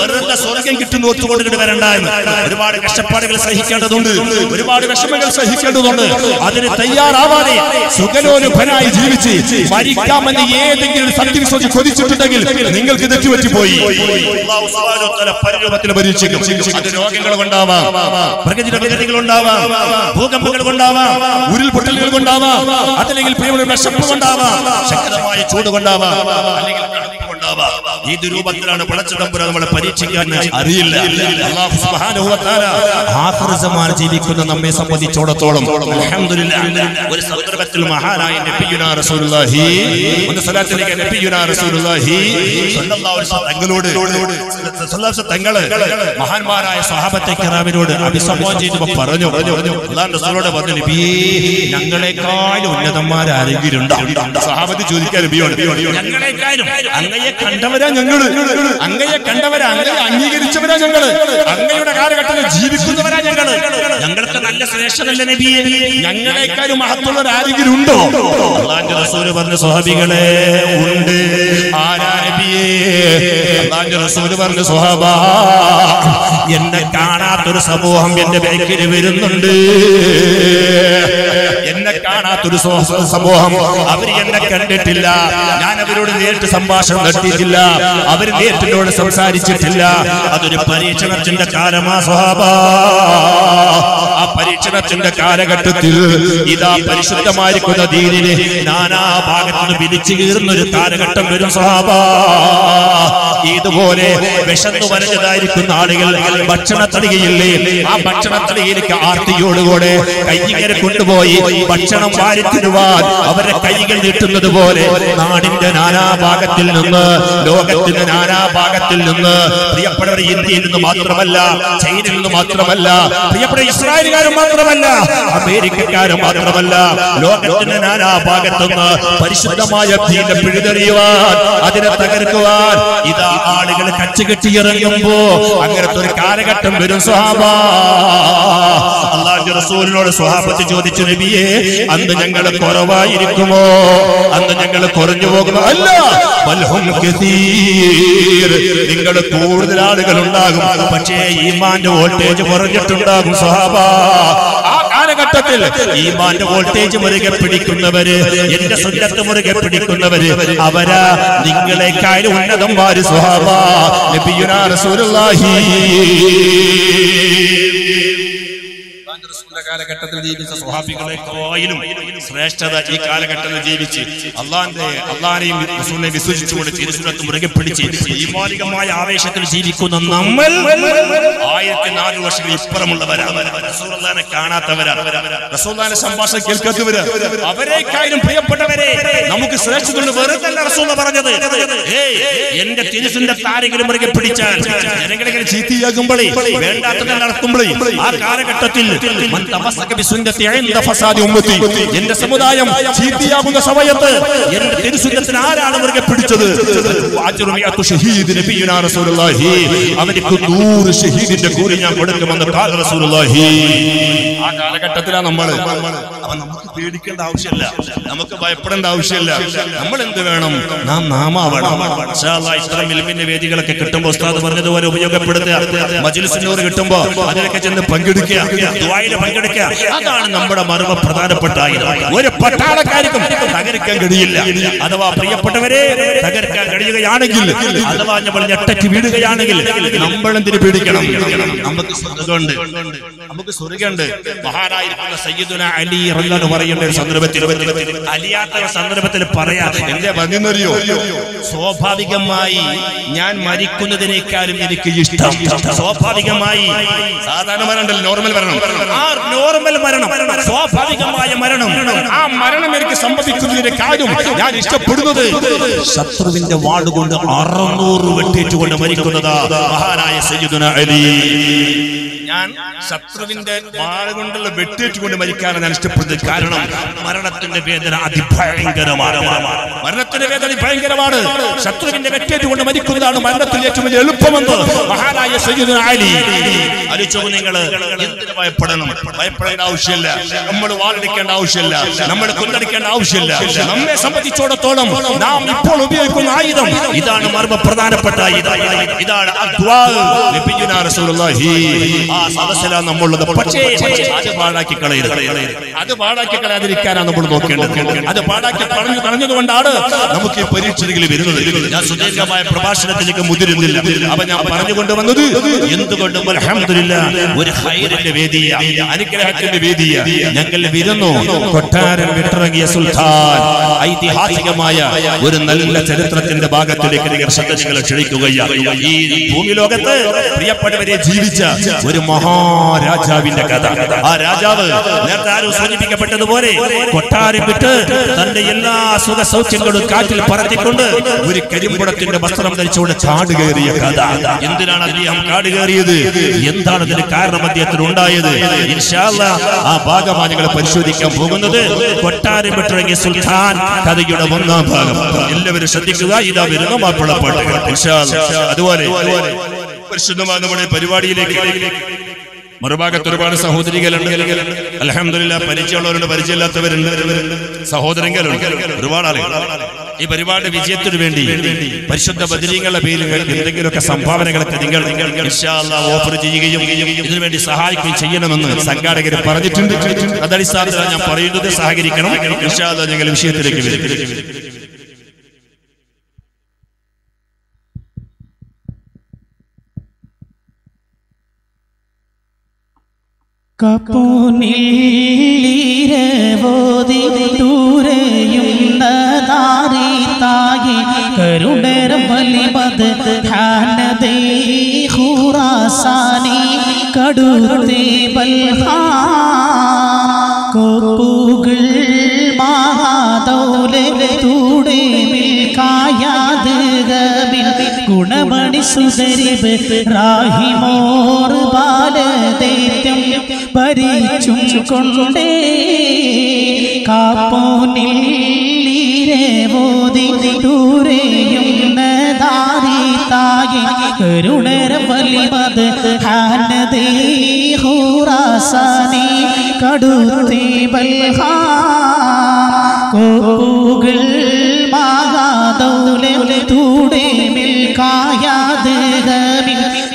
[SPEAKER 2] വെറുതെ സ്വർഗം കിട്ടുന്ന ഒത്തുകൊണ്ടിട്ട് വരണ്ട എന്ന്. ഒരുപാട് കഷ്ടപ്പാടുകൾ സഹിക്കേണ്ടതുണ്ട്. ഒരുപാട് വിഷമങ്ങൾ സഹിക്കേണ്ടതുണ്ട്. അതിന് തയ്യാറാവാതെ സുഖലോലുഭനായി ജീവിച്ച് മരിക്കാമെന്ന് ഏതെങ്കിലും ഒരു സത്യവിശ്വാസി കൊതിച്ചിട്ടുണ്ടെങ്കിൽ നിങ്ങൾക്ക് തെറ്റുപറ്റി പോയി. പരരൂപത്തിൽ പരീക്ഷിക്കും അത് രോഗങ്ങൾ കൊണ്ടാവാം. പ്രകൃതി വികൃതികൾ ഉണ്ടാവാം ഭൂകമ്പങ്ങൾ കൊണ്ടാവാം. ഉരുൾപൊട്ടലുകൾ കൊണ്ടാവാം. അതല്ലെങ്കിൽ പ്രിയമുള്ള വിഷപ്പ് കൊണ്ടാവാം. ശക്തമായ ചൂട് കൊണ്ടാവാം. അല്ലെങ്കിൽ കൊണ്ടാവാം ഏത് രൂപത്തിലാണ് പടച്ചിടമ്പുര നമ്മളെ പരീക്ഷിക്കാൻ അറിയില്ല. അല്ലാഹു സുബ്ഹാനഹു വ തആല ആഖിർ സമാൻ ജീവിക്കുന്ന നമ്മെ സംബന്ധിച്ചോടത്തോളം ഒരു സന്ദർഭത്തിൽ മഹാനായ തങ്ങൾ മഹാന്മാരായ സ്വഹാബത്തെ കിറാമിനോട് അഭിസംബോധന ചെയ്തപ്പോ പറഞ്ഞു അല്ലാഹു റസൂലോട് പറഞ്ഞു നബിയേ ഞങ്ങളെക്കാളും ഉന്നതന്മാരാരെങ്കിലും സഹാബത്ത് ചോദിക്കാൻ നബിയോട് ഞങ്ങളെക്കാളും അങ്ങയെ കണ്ടവരാ ഞങ്ങൾ. അങ്ങയെ കണ്ടവരാ അങ്ങയെ അംഗീകരിച്ചവരാ ഞങ്ങൾ. അങ്ങയുടെ കാലഘട്ടത്തിൽ ജീവിക്കുന്നവരാ ഞങ്ങൾ. ഞങ്ങൾക്ക് നല്ല ശ്രേഷ്ഠനല്ല നബിയെ. ഞങ്ങളെക്കാളും മഹത്തുള്ളവർ ആരെങ്കിലും ഉണ്ടോ? അള്ളാന്റെ റസൂൽ പറഞ്ഞ സ്വഹാബികളെ ഉണ്ട്. ആരാ നബിയെ? അള്ളാന്റെ റസൂൽ പറഞ്ഞ സ്വഹാബ എന്നെ കാണാത്തൊരു സമൂഹം എന്റെ ബൈക്കിൽ വരുന്നുണ്ട്. എന്നെ കാണാത്തൊരു സമൂഹം അവർ എന്നെ കണ്ടിട്ടില്ല. ഞാൻ അവരോട് നേരിട്ട് സംഭാഷണം നടത്തിയിട്ടില്ല അവർ നേരിട്ടിനോട് സംസാരിച്ചിട്ടില്ല. അതൊരു പരീക്ഷണത്തിന്റെ കാലമാ സ്വഭാവ ആ പരീക്ഷണത്തിന്റെ കാലഘട്ടത്തിൽ ഇതാ പരിശുദ്ധമായിരിക്കുന്ന ദീനിനെ നാനാ ഭാഗത്തുനിന്ന് വിളിച്ചു കീറുന്ന ഒരു കാലഘട്ടം വരും സ്വഭാവ ഇതുപോലെ വിശന്നു വരഞ്ഞതായിരിക്കുന്ന ആളുകൾ ഭക്ഷണത്തളികയില്ലേ ആ ഭക്ഷണത്തളികയിലേക്ക് ആർത്തിയോടുകൂടെ കൈകരെ കൊണ്ടുപോയി ഭക്ഷണം വാരിത്തിരുവാൻ അവരെ കൈകൾ നീട്ടുന്നത് പോലെ നാടിന്റെ നാനാ ഭാഗത്തിൽ നിന്ന് ലോകത്തിന്റെ നാനാഭാഗത്തിൽ നിന്ന് പ്രിയപ്പെട്ടവർ ഇന്ത്യയിൽ നിന്ന് മാത്രമല്ല ചൈനയിൽ നിന്ന് മാത്രമല്ല പ്രിയപ്പെട്ട ഇസ്രായേലുകാരും മാത്രമല്ല അമേരിക്കക്കാരും മാത്രമല്ല ലോകത്തിന്റെ നാനാഭാഗത്തുനിന്ന് പരിശുദ്ധമായ ദീനെ പിഴുതെറിയുവാൻ അതിനെ തകർക്കുവാൻ ഇതാ ആളുകൾ കച്ചുകെട്ടി ഇറങ്ങുമ്പോ അങ്ങനത്തെ ഒരു കാലഘട്ടം വരും സ്വഹാബ അള്ളാഹു റസൂലിനോട് സ്വഹാബത്ത് ചോദിച്ചു നബിയെ അന്ന് ഞങ്ങൾ കുറവായിരിക്കുമോ അന്ന് ഞങ്ങൾ കുറഞ്ഞു പോകുമോ അല്ല. നിങ്ങൾ കൂടുതൽ ആളുകൾ ഉണ്ടാകും പക്ഷേ ഈമാന്റെ വോൾട്ടേജ് കുറഞ്ഞിട്ടുണ്ടാകും സഹാബ ആ കാലഘട്ടത്തിൽ ഈമാന്റെ വോൾട്ടേജ് മുറുകെ പിടിക്കുന്നവര് എന്റെ സുന്നത്ത് മുറുകെ പിടിക്കുന്നവര് അവരാ നിങ്ങളെക്കാളും ഉന്നതന്മാര് സ്വഹാബ. നബിയുനാ റസൂലുള്ളാഹി. കാലഘട്ടത്തിൽ ജീവിച്ച സ്വഹാബികളെക്കാളും ശ്രേഷ്ഠത ഈ കാലഘട്ടത്തിൽ ജീവിച്ച് അള്ളാന്റെ അള്ളാനെയും റസൂലിനെ വിശ്വസിച്ചുകൊണ്ട് തിരുസുനത്ത് മുറുകെ പിടിച്ച് ഈമാലികമായ ആവേശത്തിൽ ജീവിക്കുന്ന നമ്മൾ ആയിരത്തി നാല് വർഷങ്ങൾ ഇപ്പുറമുള്ളവരാണ്. കാണാത്തവരാണ്. റസൂലുള്ളാന്റെ സംഭാഷണം കേൾക്കാത്തവര് അവരെക്കാളും പ്രിയപ്പെട്ടവരെ നമുക്ക് ശ്രേഷ്ഠതയുണ്ട് വെറുതെ റസൂല പറഞ്ഞത്. എന്റെ തിരുസിന്റെ താരെങ്കിലും മുറുകെ പിടിച്ചാൽ ജനങ്ങളെങ്ങനെ ചീത്തയാകുമ്പോഴേ വേണ്ടാത്തത് നടക്കുമ്പോഴേ ആ കാലഘട്ടത്തിൽ എന്റെ സമുദായം ചീത്തയാകുന്ന സമയത്ത് എന്റെ തിരുസുന്നത്തിന് ആരാണ് മുറുകെ പിടിച്ചത് അവർക്ക് നൂറ് ഷഹീദിന്റെ കൂലി ഞാൻ കൊടുക്കുമെന്ന് ആ കാലഘട്ടത്തിലാണ് അപ്പൊ നമുക്ക് പേടിക്കേണ്ട ആവശ്യമില്ല നമുക്ക് ഭയപ്പെടേണ്ട ആവശ്യമില്ല നമ്മൾ എന്ത് വേണം നാം നാമാവണം ഇത്തരം ഇൽമിന്റെ വേദികളൊക്കെ കിട്ടുമ്പോൾ ഉസ്താദ് പറഞ്ഞതുപോലെ ഉപയോഗപ്പെടുത്തുക മജിൽസിനോട് കിട്ടുമ്പോ അതിലൊക്കെ ചെന്ന് പങ്കെടുക്കുക ദുആയിൽ പങ്കെടുക്കുക അതാണ് നമ്മുടെ മർമ്മ പ്രധാനപ്പെട്ട ഒരു പട്ടാളക്കാർക്കും തകർക്കാൻ കഴിയില്ല. അഥവാ പ്രിയപ്പെട്ടവരെ തകർക്കാൻ കഴിയുകയാണെങ്കിൽ അഥവാ നമ്മൾ ഞെട്ടയ്ക്ക് വീടുകയാണെങ്കിൽ നമ്മൾ എന്തിനു പേടിക്കണം? നമുക്ക് സ്വർഗമുണ്ട്. നമുക്ക് സ്വർഗമുണ്ട്. മഹാനായിരിക്കുന്ന സയ്യിദുന അലി റളിയല്ലാഹു പറയുന്ന ഒരു സന്ദർഭത്തിൽ അലിയാത്ത സന്ദർഭത്തിൽ പറയാ എന്റെ പറഞ്ഞറിയോ സ്വാഭാവികമായി ഞാൻ മരിക്കുന്നതിനേക്കാളും എനിക്ക് ഇഷ്ടം. സ്വാഭാവികമായി സാധാരണ വരണ്ടല്ലോ നോർമൽ വരണം ആ നോർമൽ മരണം സ്വാഭാവികമായ മരണം. ആ മരണം എനിക്ക് സംഭവിക്കുന്നതിന്റെ കാര്യം ഞാൻ ഇഷ്ടപ്പെടുന്നത് ശത്രുവിന്റെ വാളുകൊണ്ട് അറുന്നൂറ് വെട്ടേറ്റുകൊണ്ട് മരിക്കുന്നതാ മഹാനായ സയ്യിദുന അലി. ഞാൻ ശത്രുവിന്റെ വാളുകൊണ്ടുള്ള വെട്ടേറ്റുകൊണ്ട് മരിക്കാനാണ് ഞാൻ ഇഷ്ടപ്പെടുന്നത്. കാരണം മരണത്തിന്റെ വേദന അതിഭയങ്കരമാണ്. മരണത്തിന്റെ വേദന ഭയങ്കരമാണ് ശത്രുവിന്റെ വെട്ടേറ്റ് കൊണ്ട് മരിക്കുന്നതാണ് മരണത്തിൽ ഏറ്റവും വലിയ എളുപ്പമെന്ന് മഹാനായ അലി. ആലോചിച്ചോ നിങ്ങൾ എന്തിനു ഭയപ്പെടണം? ഭയപ്പെടേണ്ട ആവശ്യമില്ല. നമ്മൾ വാളെടുക്കേണ്ട ആവശ്യമില്ല. നമ്മൾ കൊന്നടിക്കേണ്ട ആവശ്യമില്ല. നമ്മെ സംബന്ധിച്ചിടത്തോളം നാം ഇപ്പോൾ ഉപയോഗിക്കുന്ന ആയുധം ഇതാണ് മർമ്മ പ്രധാനപ്പെട്ട ഇതാണ് റസൂലുള്ളാഹി. ആ സദസ്സിലാണ് നമ്മളുള്ളത്. പക്ഷേ അത് പാടാക്കി കളയരുത്. അത് പാടാക്കി കളയാതിരിക്കാനാണ് നമ്മൾ നോക്കേണ്ടത്. അത് പാടാക്കി പറഞ്ഞു കളഞ്ഞതുകൊണ്ടാണ് നമുക്ക് ഈ പരീക്ഷകൾ വരുന്നത്. ഞാൻ സുദീർഘമായ പ്രഭാഷണത്തിലേക്ക് മുതിരുന്നില്ല. അപ്പൊ ഞാൻ പറഞ്ഞുകൊണ്ടുവന്നത് എന്തുകൊണ്ടും അൽഹംദുലില്ലാ. ഒരു ഹൈറിന്റെ വേദിയ. അനുഗ്രഹത്തിന്റെ വേദിയ. ഞങ്ങൾ വിരുന്നു. കൊട്ടാരം വിട്ടിറങ്ങിയ സുൽത്താൻ ഐതിഹാസികമായ ഒരു നല്ല ചരിത്രത്തിന്റെ ഭാഗത്തിലേക്ക് നിങ്ങൾ ശ്രദ്ധ ക്ഷണിക്കുകയാണ് ഈ ഭൂമി ലോകത്ത് പ്രിയപ്പെട്ടവരെ ജീവിച്ച ഒരു മഹാരാജാവിന്റെ കഥ. ആ രാജാവ് നേരത്തെ ആരും സൂചിപ്പിക്കപ്പെട്ടതുപോലെ കൊട്ടാരം വിട്ട് തന്റെ എല്ലാ സുഖ സൗഖ്യങ്ങളും കാറ്റിൽ പറത്തിക്കൊണ്ട് ഒരു കരിമ്പുടത്തിന്റെ വസ്ത്രം ധരിച്ചുകൊണ്ട് കാട് കയറിയ കഥ. എന്തിനാണ് അദ്ദേഹം കാട് കയറിയത് എന്താണ് അതിന് കാരണം അദ്ദേഹത്തിന് ഉണ്ടായത്? ആ ഭാഗമാണ് ഞങ്ങൾ പരിശോധിക്കാൻ പോകുന്നത്. കൊട്ടാരം വിട്ടിറങ്ങിയ സുൽത്താൻ കഥയുടെ ഒന്നാം ഭാഗം. എല്ലാവരും ശ്രദ്ധിക്കുക. ഇതാ വരുന്ന മാപ്പിളപ്പാട്ട്. ഇൻഷാ അല്ലാ. അതുപോലെ പരിശുദ്ധമായ നമ്മുടെ പരിപാടിയിലേക്ക് മറുഭാഗത്ത് ഒരുപാട് സഹോദരികളുണ്ട്. അലഹമില്ല പരിചയമുള്ളവരുണ്ട് പരിചയമില്ലാത്തവരുണ്ട്. സഹോദരങ്ങളുണ്ട്. ഒരുപാട് ഈ പരിപാടി വിജയത്തിനു വേണ്ടി പരിശുദ്ധ ബദരീങ്ങളുടെ പേരിൽ എന്തെങ്കിലുമൊക്കെ സംഭാവനകളൊക്കെ നിങ്ങൾ ഓഫർ ചെയ്യുകയും ഇതിനുവേണ്ടി സഹായിക്കുകയും ചെയ്യണമെന്ന് സംഘാടകർ പറഞ്ഞിട്ടുണ്ട്. അതടിസ്ഥാനത്തിലാണ് ഞാൻ പറയുന്നത്. സഹകരിക്കണം. വിഷയത്തിലേക്ക് വരും.
[SPEAKER 1] കപ്പൂനിരവോതി ദൂരെയുന്ന താരി തായി കരുണരം വലിമത് ധ്യാനതേ ഖുറാസാനി കടുത്തേ ബൽഹാ ഗുണമണി സുതരിബ് റാഹിമോർ ബാലദേത്യം പരിച്ചും കൊണ്ടേ കാപ്പോനില്ലിരവോതി ദൂരെയും ദാരി തായി കരുണര വലിമത് കടുത്തേ ബൽഹാ. കോപ്പുകൾ ഗമിൽ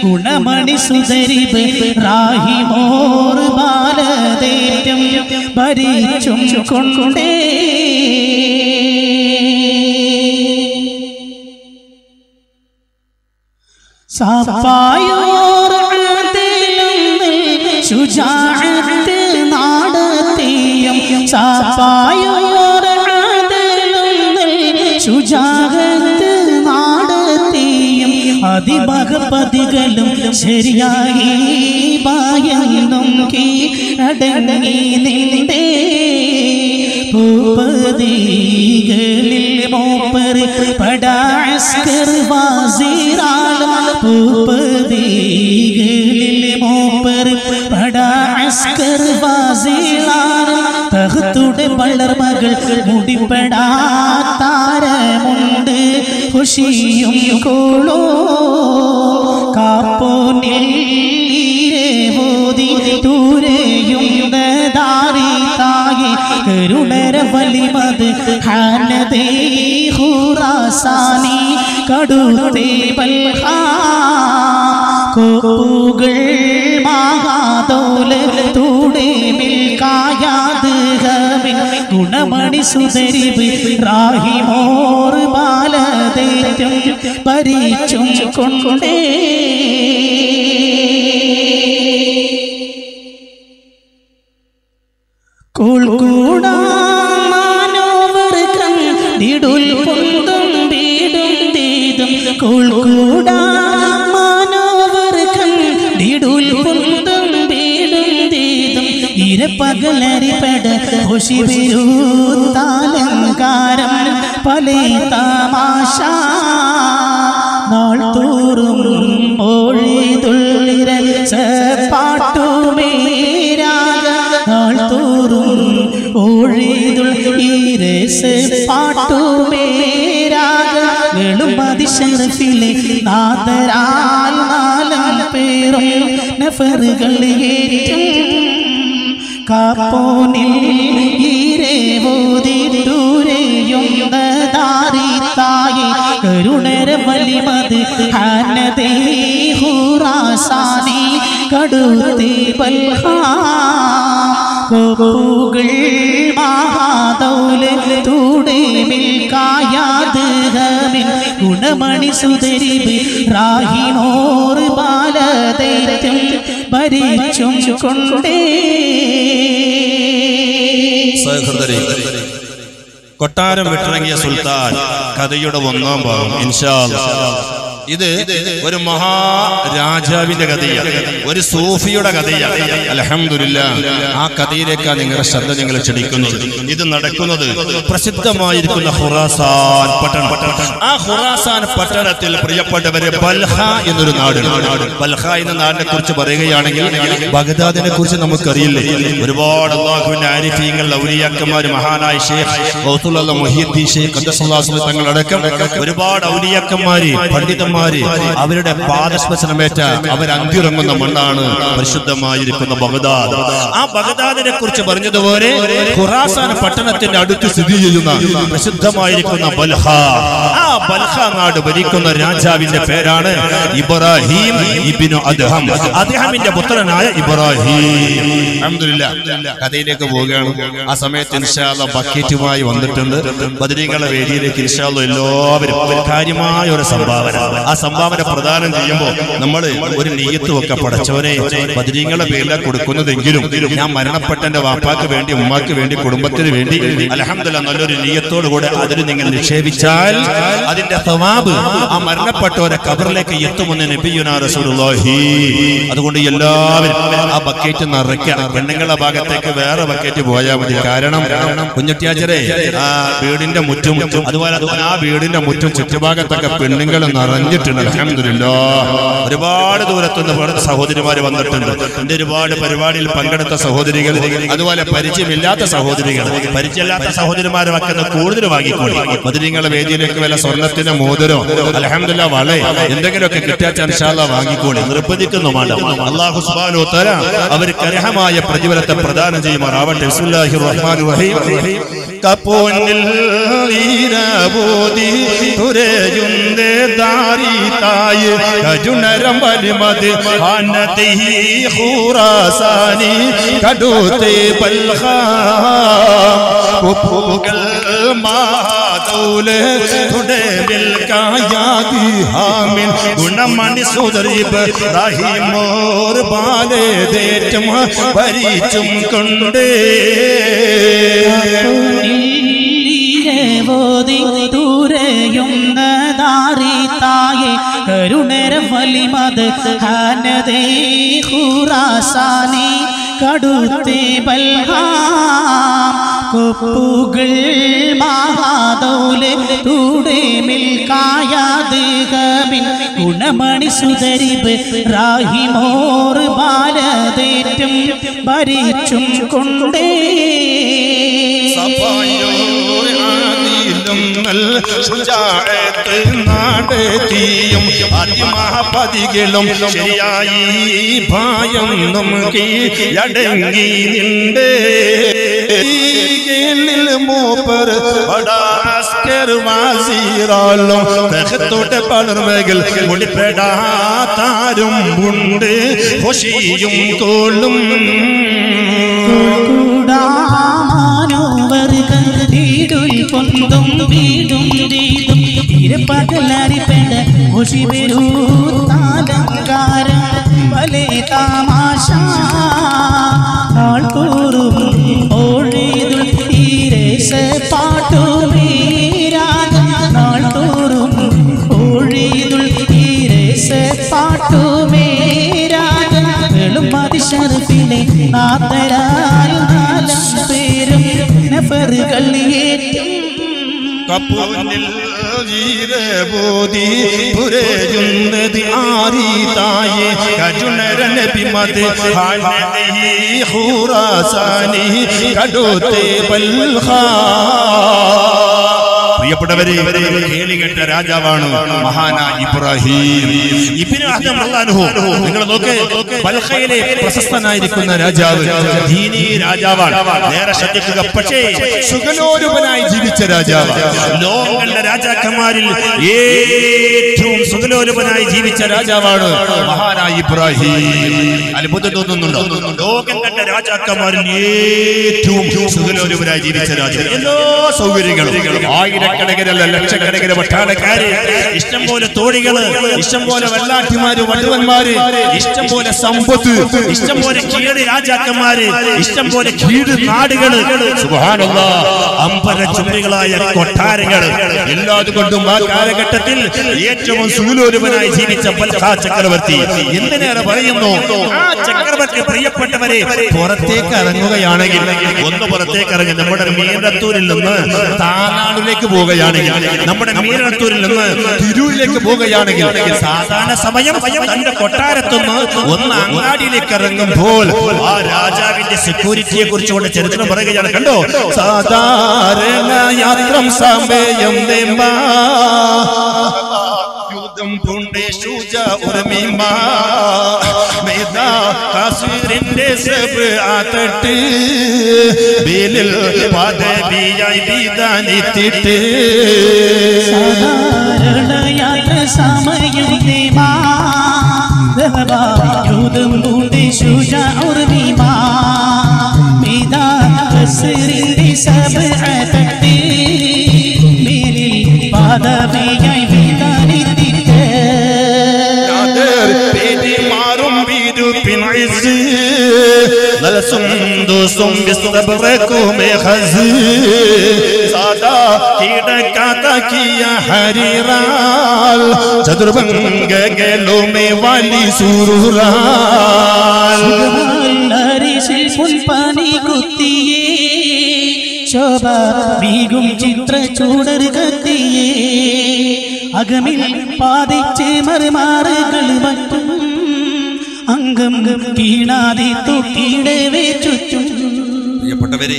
[SPEAKER 1] ഗുണമണി സുതരിബ് റാഹിമോർ ബാലദേറ്റം ഭരിച്ചും കൊണ്ടേ. സാപ്പായോർ ശരിയായി പായെന്നും കീഴടങ്ങി നിന്റെ പൂപ്പതികളിൽ മൂപ്പർ പടാസ്കർ വാസിറാളും ഭൂപതികളിൽ മൂപ്പർ പടാസ്കർ വാസിലാണ് തഹത്തുടെ വളർമകൾ മുടിപ്പെടാത്താരമുണ്ട് ഖുഷിയും കോളോ കാപ്പോനിൽ ഈരേവോതി ദൂരെയും ദാരി തായി കരുണര വലിമത് ഹാനദേ ഹുറാസാനി കടുതേ ബൽഹാ. കോപ്പുകൾ മാഹാതോല തൂടെ മിൽക്കായാ ഗുണമണി സുതരിവ് റാഹിമോർ ബാലതേറ്റും പരിച്ചും കൊണ്ടേ. ഷറഫിലെ നാദരാൽ നാലം പേരും നഫറുകൾ ഏറ്റും ഗുണമണി സുതരിവ് റാഹിനോറ് ബാലതേറ്റും ഭരിച്ചും കൊണ്ടേ
[SPEAKER 2] കൊട്ടാരം വിട്ടിറങ്ങിയ സുൽത്താൻ കഥയുടെ ഒന്നാം ഭാഗം ഇൻഷാ. ഇത് ഒരു മഹാ രാജാവിന്റെ കഥയാണ്. ഒരു സൂഫിയുടെ കഥയാണ്. അലഹമില്ല ആ കഥയിലേക്കാണ് നിങ്ങളുടെ ശ്രദ്ധ നിങ്ങൾ ക്ഷണിക്കുന്നത്. ഇത് നടക്കുന്നത് പ്രസിദ്ധമായിരിക്കുന്ന ഹുറാസാൻ പട്ടണം. ആ ഹുറാസാൻ പട്ടണത്തിൽ പ്രിയപ്പെട്ടവരെ ബൽഹ എന്നൊരു നാട് ബൽഹ എന്ന നാടിനെ കുറിച്ച് പറയുകയാണെങ്കിൽ ബഗ്ദാദിനെ കുറിച്ച് നമുക്കറിയില്ലേ? ഒരുപാട് അള്ളാഹുവിന്റെ ആരിഫീങ്ങൾ ഔലിയാക്കന്മാർ മഹാനായ ഷേഖ് തങ്ങളടക്കം ഒരുപാട് ഔലിയാക്കന്മാര് പണ്ഡിതന്മാര് അവരുടെ പാദശ്വസനമേറ്റ അവർ അന്തിറങ്ങുന്ന മണ്ണാണ് പരിശുദ്ധമായിരിക്കുന്ന ബഗദാദ്. ആ ബഗദാദിനെ കുറിച്ച് പറഞ്ഞതുപോലെ ഖുറാസാൻ പട്ടണത്തിന്റെ അടുത്ത് സ്ഥിതി ചെയ്യുന്ന പ്രസിദ്ധമായിരിക്കുന്ന ബൽഹ. ആ ബൽഹ നാട് ഭരിക്കുന്ന രാജാവിന്റെ പേരാണ് ഇബ്രാഹിം ഇബിനു അദ്ദേഹം അദ്ദേഹത്തിന്റെ പുത്രനായ ഇബ്രാഹിം. കഥയിലേക്ക് പോവുകയാണ്. ആ സമയത്ത് ഇൻഷാല്ല ബക്കറ്റുമായി വന്നിട്ടുണ്ട്. ബദരീകളെ വേദിയിലേക്ക് ഇൻഷാല്ല എല്ലാവരും കാര്യമായ ഒരു സംഭാവന. ആ സംഭാവന പ്രദാനം ചെയ്യുമ്പോൾ നമ്മൾ ഒരു നെയ്യത്ത് ഒക്കെ പടച്ചവനെ ബദരീങ്ങളെ പേരില കൊടുക്കുന്നതെങ്കിലും ഞാൻ മരണപ്പെട്ടെന്റെ വാപ്പാക്ക് വേണ്ടി ഉമ്മാക്ക് വേണ്ടി കുടുംബത്തിന് വേണ്ടി അലഹമില്ല നല്ലൊരു നെയ്യത്തോടു കൂടെ അതിൽ നിങ്ങൾ നിക്ഷേപിച്ചാൽ അതിന്റെ സ്വാബ് ആ മരണപ്പെട്ടവരെ കബറിലേക്ക് എത്തുമെന്ന് നബിയുനാ റസൂലുള്ളാഹി. അതുകൊണ്ട് എല്ലാവരും ആ ബക്കറ്റ് നിറയ്ക്കുക. പെണ്ണുങ്ങളുടെ ഭാഗത്തേക്ക് വേറെ ബക്കറ്റ് പോയാൽ മതി. കാരണം കുഞ്ഞുട്ടിയാച്ചരെ ആ വീടിന്റെ മുറ്റും അതുപോലെ ആ വീടിന്റെ മുറ്റും ചുറ്റുഭാഗത്തൊക്കെ പെണ്ണുങ്ങൾ നിറഞ്ഞിട്ടുണ്ട് അലഹമില്ല ഒരുപാട് ദൂരത്തുനിന്ന് സഹോദരിമാര് വന്നിട്ടുണ്ട്. എന്റെ ഒരുപാട് പരിപാടിയിൽ പങ്കെടുത്ത സഹോദരികൾ അതുപോലെ പരിചയമില്ലാത്ത സഹോദരികൾ പരിചയമില്ലാത്ത സഹോദരിമാരെ വയ്ക്കുന്ന കൂടുതൽ വാങ്ങിക്കൂടി. മധുരങ്ങളെ വേദിയിലേക്ക് വല്ല സ്വർണത്തിന്റെ മോതിരോ അലഹമില്ല വള എന്തെങ്കിലുമൊക്കെ ഇൻഷാല്ലാ വാങ്ങിക്കോളി നിർബന്ധിക്കുന്നു വേണ്ട അള്ളാഹു വ തആല അവർക്ക് അർഹമായ പ്രതിഫലത്തെ പ്രദാനം ചെയ്യുമാറാവട്ടെ. റഹ്മാനിർ റഹീം കപ്പോന്നിൽ തായി കജുനരം വലിമത് ഹാനതി ഖുറാസാനി കടുത്തെ ബൽഖ കുപ്പുകൾ മാതൗലെ തുടരിൽ കായാതി ഹാമിൻ ഗുണമണി സുദരിബ് റഹിമോർ ബാലേ ദേറ്റം ഭരിച്ചും കൊണ്ടേ ോതി
[SPEAKER 1] ദൂരെയും ദാരി തായെ കരുണര വലിമത് ഹാനദേ ഖുറാസാനി കടുത്തെ ബൽഹാം. കൊപ്പുകൾ തൂടെ മിൽക്കായാദേഹമിൻ ഗുണമണി സുതരിബ് റാഹിമോർ ബാലതേറ്റും ഭരിച്ചും കൊണ്ടേ.
[SPEAKER 2] നാടെത്തിയും അതിമഹപതികളും ശരിയായി ഭയം നമുക്ക് അടങ്ങി നിന്റെ മൂപ്പർ മുടിപ്പെടാത്താരും ഉണ്ട്. ഖുഷിയും കോളും
[SPEAKER 1] കൂടാമാനോവർകൾ വീടും പൊന്തും വീടും വീടും ഇരപ്പകലരിപ്പേണ്ട ഒഷിവരൂ താലങ്കാരം വലേ താമാശ നാൾതോറും ഓഴിതുൾ തീരേശ പാട്ടുമീരാഗം നാൾതോറും ഓഴിതുൾ തീരേശ പാട്ടുമേരാഗം വെളും അതിശരത്തിലെ നാത്തരാൽ നാലം പേരും നഫറുകൾ
[SPEAKER 2] കപ്പൂനിൽ ജീരബോധി പുരയുന്നത് ആരീതായെ കജുണര നബിമത് ഹാനദി ഹുറാസാനി കടോത്തെ ബൽഖാ പ്രിയപ്പെട്ടവരെ കേളികെട്ട രാജാവാണ് മഹാനായ ഇബ്രാഹിം. നിങ്ങൾ നോക്ക് പ്രശസ്തനായിരിക്കുന്ന രാജാവ് ദീനി രാജാവാണ്. നേരെ ശ്രദ്ധിക്കുക. പക്ഷേ സുഖലോലുപനായി ജീവിച്ച രാജാവ് ലോകങ്ങളുടെ രാജാക്കന്മാരിൽ ഏറ്റവും സുഖലോലുപനായി ജീവിച്ച രാജാവാണ് മഹാനായ ഇബ്രാഹിം. അത്ഭുതം തോന്നുന്നുണ്ടോ? ലോകം കണ്ട രാജാക്കന്മാരിൽ ഏറ്റവും സുഖലോലുപനായി ജീവിച്ച രാജാവ്. എല്ലാ സൗകര്യങ്ങളും ആയിരക്കണക്കിനല്ല ലക്ഷക്കണക്കിന് പട്ടാളക്കാര് ഇഷ്ടം പോലെ തോഴികൾ ഇഷ്ടം പോലെ വെള്ളാട്ടിമാര് വടുവന്മാര് ഇഷ്ടം പോലെ സമ്പത്ത് ഇഷ്ടം പോലെ കീഴ് രാജാക്കന്മാര് ഇഷ്ടം പോലെ കീഴ് നാടുകൾ അമ്പര ചുമരികളായ കൊട്ടാരങ്ങൾ. എല്ലാതുകൊണ്ടും ആ കാലഘട്ടത്തിൽ ഏറ്റവും സുലൂലുപനായി ജീവിച്ച ചക്രവർത്തി എന്തിനേറെ പറയുന്നു? ആ ചക്രവർത്തി പ്രിയപ്പെട്ടവരെ പുറത്തേക്ക് ഇറങ്ങുകയാണെങ്കിൽ ഒന്ന് പുറത്തേക്ക് ഇറങ്ങി നമ്മുടെ മീനത്തൂരിൽ നിന്ന് താനാടിലേക്ക് പോവുകയാണെങ്കിൽ നമ്മുടെ മീനത്തൂരിൽ നിന്ന് തിരൂരിലേക്ക് പോവുകയാണെങ്കിൽ സാധാരണ സമയം തന്റെ കൊട്ടാരത്തുനിന്ന് ഒന്ന് അങ്ങാടിയിലേക്ക് ഇറങ്ങുമ്പോൾ ആ രാജാവിന്റെ സെക്യൂരിറ്റിയെ കുറിച്ചുകൊണ്ട് ചരിത്രം പറയുകയാണ് കണ്ടോ സാധാരണ യാത്രം സമയം. യുദ്ധം പൂണ്ടേ ശൂജ ഉർമിമ. മേധാ കാശ്മീരിന്റെ സബ് ആത്തട്ട് ബേലിൽ പദവിയായി വിധാനിത്തിട്ട്
[SPEAKER 1] സാധാരണയാത്ര സമയം നേമാ. യുദ്ധം കൂടി ശുച ഉർമിമാ പിതാ കസറിന്റെ സബ് തട്ടി. മേലിൽ പദവിയായി
[SPEAKER 2] നല്ല സുന്ദുസും വിസ്തബ്രക്കുമേ ഖസ്. സാദാ കിടക്കാത്ത കിയ ഹരിറാൽ. ചതുർഭംഗകളുമേ വലി സുറുറാൽ.
[SPEAKER 1] ഹരിശിൽ പുൽപ്പാനി കുത്തിയേ ശോഭ വീകും ചിത്ര ചൂടർ കത്തിയേ അകമിൽ പാതിച്ച് മറുമാറുകൾ മറ്റും അംഗം കീണാതെ തൊക്കിടവേ ചുറ്റും.
[SPEAKER 2] പ്രിയപ്പെട്ടവരെ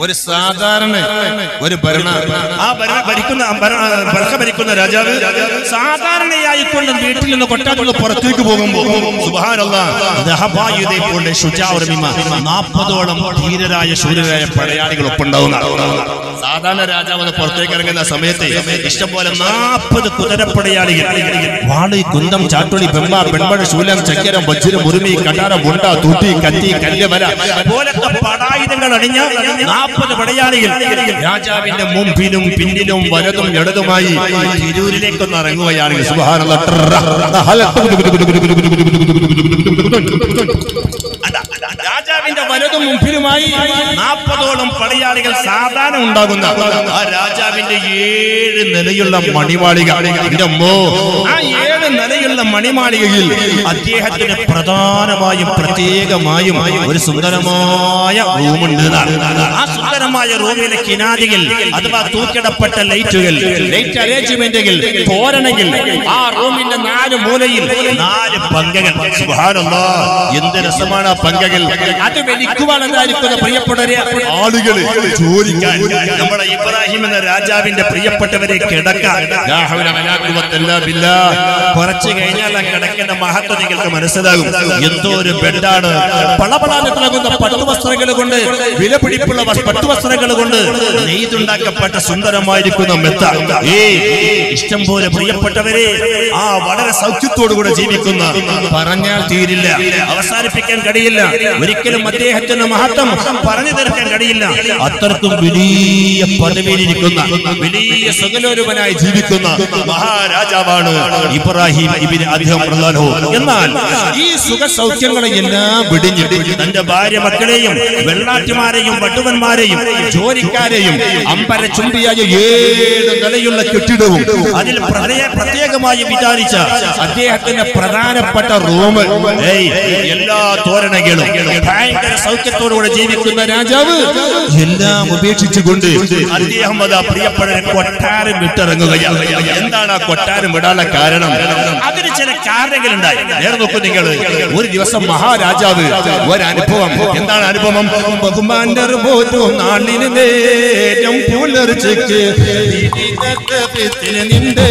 [SPEAKER 2] ഒരു സാധാരണ ഒരു ഭരണ ആ ഭരണ ഭരിക്കുന്ന ഭരണ ഭരിക്കുന്ന രാജാവ് സാധാരണയായി കൊണ്ട് വീട്ടിൽ നിന്ന് കൊട്ടാരങ്ങൾ പുറത്തേക്ക് പോകുമ്പോൾ നാൽപ്പതോളം ധീരരായ ശൂരരായ പടയാളികൾ ഒപ്പുണ്ടാവുന്ന സാധാരണ രാജാവ് പുറത്തേക്ക് ഇറങ്ങുന്ന സമയത്ത് ഇഷ്ടംപോലെ നാൽപ്പത് കുതിരപ്പടയാളികൾ വാളി കുന്തം ചാട്ടുളി ബെമ്പ പെൺമഴ ശൂലം ചക്കരം വജ്രം ഉരുമി കണ്ടാരം മുണ്ട തൂട്ടി കത്തി കല്ലുവര പോലത്തെ പടായുധങ്ങൾ അണിഞ്ഞ നാൽപ്പത് പടയാളികൾ രാജാവിന്റെ മുമ്പിലും പിന്നിലും വലതും ഇടതുമായി തിരൂരിലേക്കൊന്ന് ഇറങ്ങുകയാണെങ്കിൽ. രാജാവിന്റെ വലതും മുമ്പിലുമായി നാൽപ്പതോളം പടയാളികൾ സാധാരണ ഉണ്ടാകുന്ന ആ രാജാവിന്റെ ഏഴ് നിലയുള്ള മണിമാളിക. ആ ഏഴ് നിലയുള്ള മണിമാളികയിൽ അദ്ദേഹത്തിന് പ്രധാനമായും പ്രത്യേകമായും ഒരു സുന്ദരമായ റൂമുണ്ട്. ആ സുന്ദരമായ റൂമിലെ കിനാദികൾ അഥവാ തൂക്കിടപ്പെട്ട ലൈറ്റുകൾ ലൈറ്റ് അറേഞ്ച്മെന്റുകൾ തോരണെങ്കിൽ ആ റൂമിന്റെ നാല് മൂലയിൽ നാല് പങ്കകൾ. എന്ത് രസമാണ് ആ പങ്കകൾ. അത് എന്തായിരിക്കുന്ന പ്രിയപ്പെട്ടവരെ. ആളുകളെ ജോലിക്കാൻ നമ്മുടെ ഇബ്രാഹിം എന്ന രാജാവിന്റെ പ്രിയപ്പെട്ടവരെ കിടക്കാൻ. കുറച്ച് കഴിഞ്ഞാൽ കിടക്കുന്ന കിടക്കേണ്ട മഹത്വം നിങ്ങൾക്ക് മനസ്സിലാകും. എന്തോ ഒരു ബെഡാണ്. പളപളാന്ന് തിളങ്ങുന്ന പട്ടുവസ്ത്രങ്ങൾ കൊണ്ട് വില പിടിപ്പുള്ള വസ്- പട്ടുവസ്ത്രങ്ങൾ കൊണ്ട് നെയ്തുണ്ടാക്കപ്പെട്ട സുന്ദരമായിരിക്കുന്ന മെത്ത. ഏ ഇഷ്ടം പോലെ പ്രിയപ്പെട്ടവരെ ആ വളരെ സൗഖ്യത്തോടു കൂടെ ജീവിക്കുന്ന. പറഞ്ഞാൽ തീരില്ല. അവസാനിപ്പിക്കാൻ കഴിയില്ല. ഒരിക്കലും അദ്ദേഹത്തിന്റെ മഹത്വം പറഞ്ഞു തീർക്കാൻ കഴിയില്ല. അത്രക്കും വലിയ പദവിയിലിരിക്കുന്ന വലിയ സുഖലോലുപനായി ജീവിക്കുന്ന മഹാരാജാവാണ് ഇബ്രാഹിം ഇബിൻ അധികം എന്നാൽ ഈ സുഖ സൗഖ്യങ്ങളെ എല്ലാം വെടിഞ്ഞിട്ട് തന്റെ ഭാര്യ മക്കളെയും വെള്ളാറ്റുമാരെയും വട്ടുവന്മാരെയും ജോലിക്കാരെയും അമ്പര ചുംബിയായ ഏഴ് നിലയുള്ള കെട്ടിടവും അതിൽ പ്രത്യേക- പ്രത്യേകമായി വിചാരിച്ച അദ്ദേഹത്തിന്റെ പ്രധാനപ്പെട്ട റൂം ഏയ്, എല്ലാ തോരണകളും ഭയങ്കര സൗഖ്യത്തോടുകൂടെ ജീവിക്കുന്ന രാജാവ്. എല്ലാം ഉപേക്ഷിച്ചുകൊണ്ട് അദ്ദേഹം അത് പ്രിയപ്പെട്ട കൊട്ടാരം വിട്ടിറങ്ങുകയാണ്. എന്താണ് ആ കൊട്ടാരം വിടാനുള്ള കാരണം? അതിന് ചില കാരണങ്ങളുണ്ടായി. നേരെ നോക്കൂ നിങ്ങൾ. ഒരു ദിവസം മഹാരാജാവ് ഒരനുഭവം. എന്താണ് അനുഭവം? ബഹുമാനർ പോലും നാളിന് നേരം പുലർച്ചയ്ക്ക്. നിന്റെ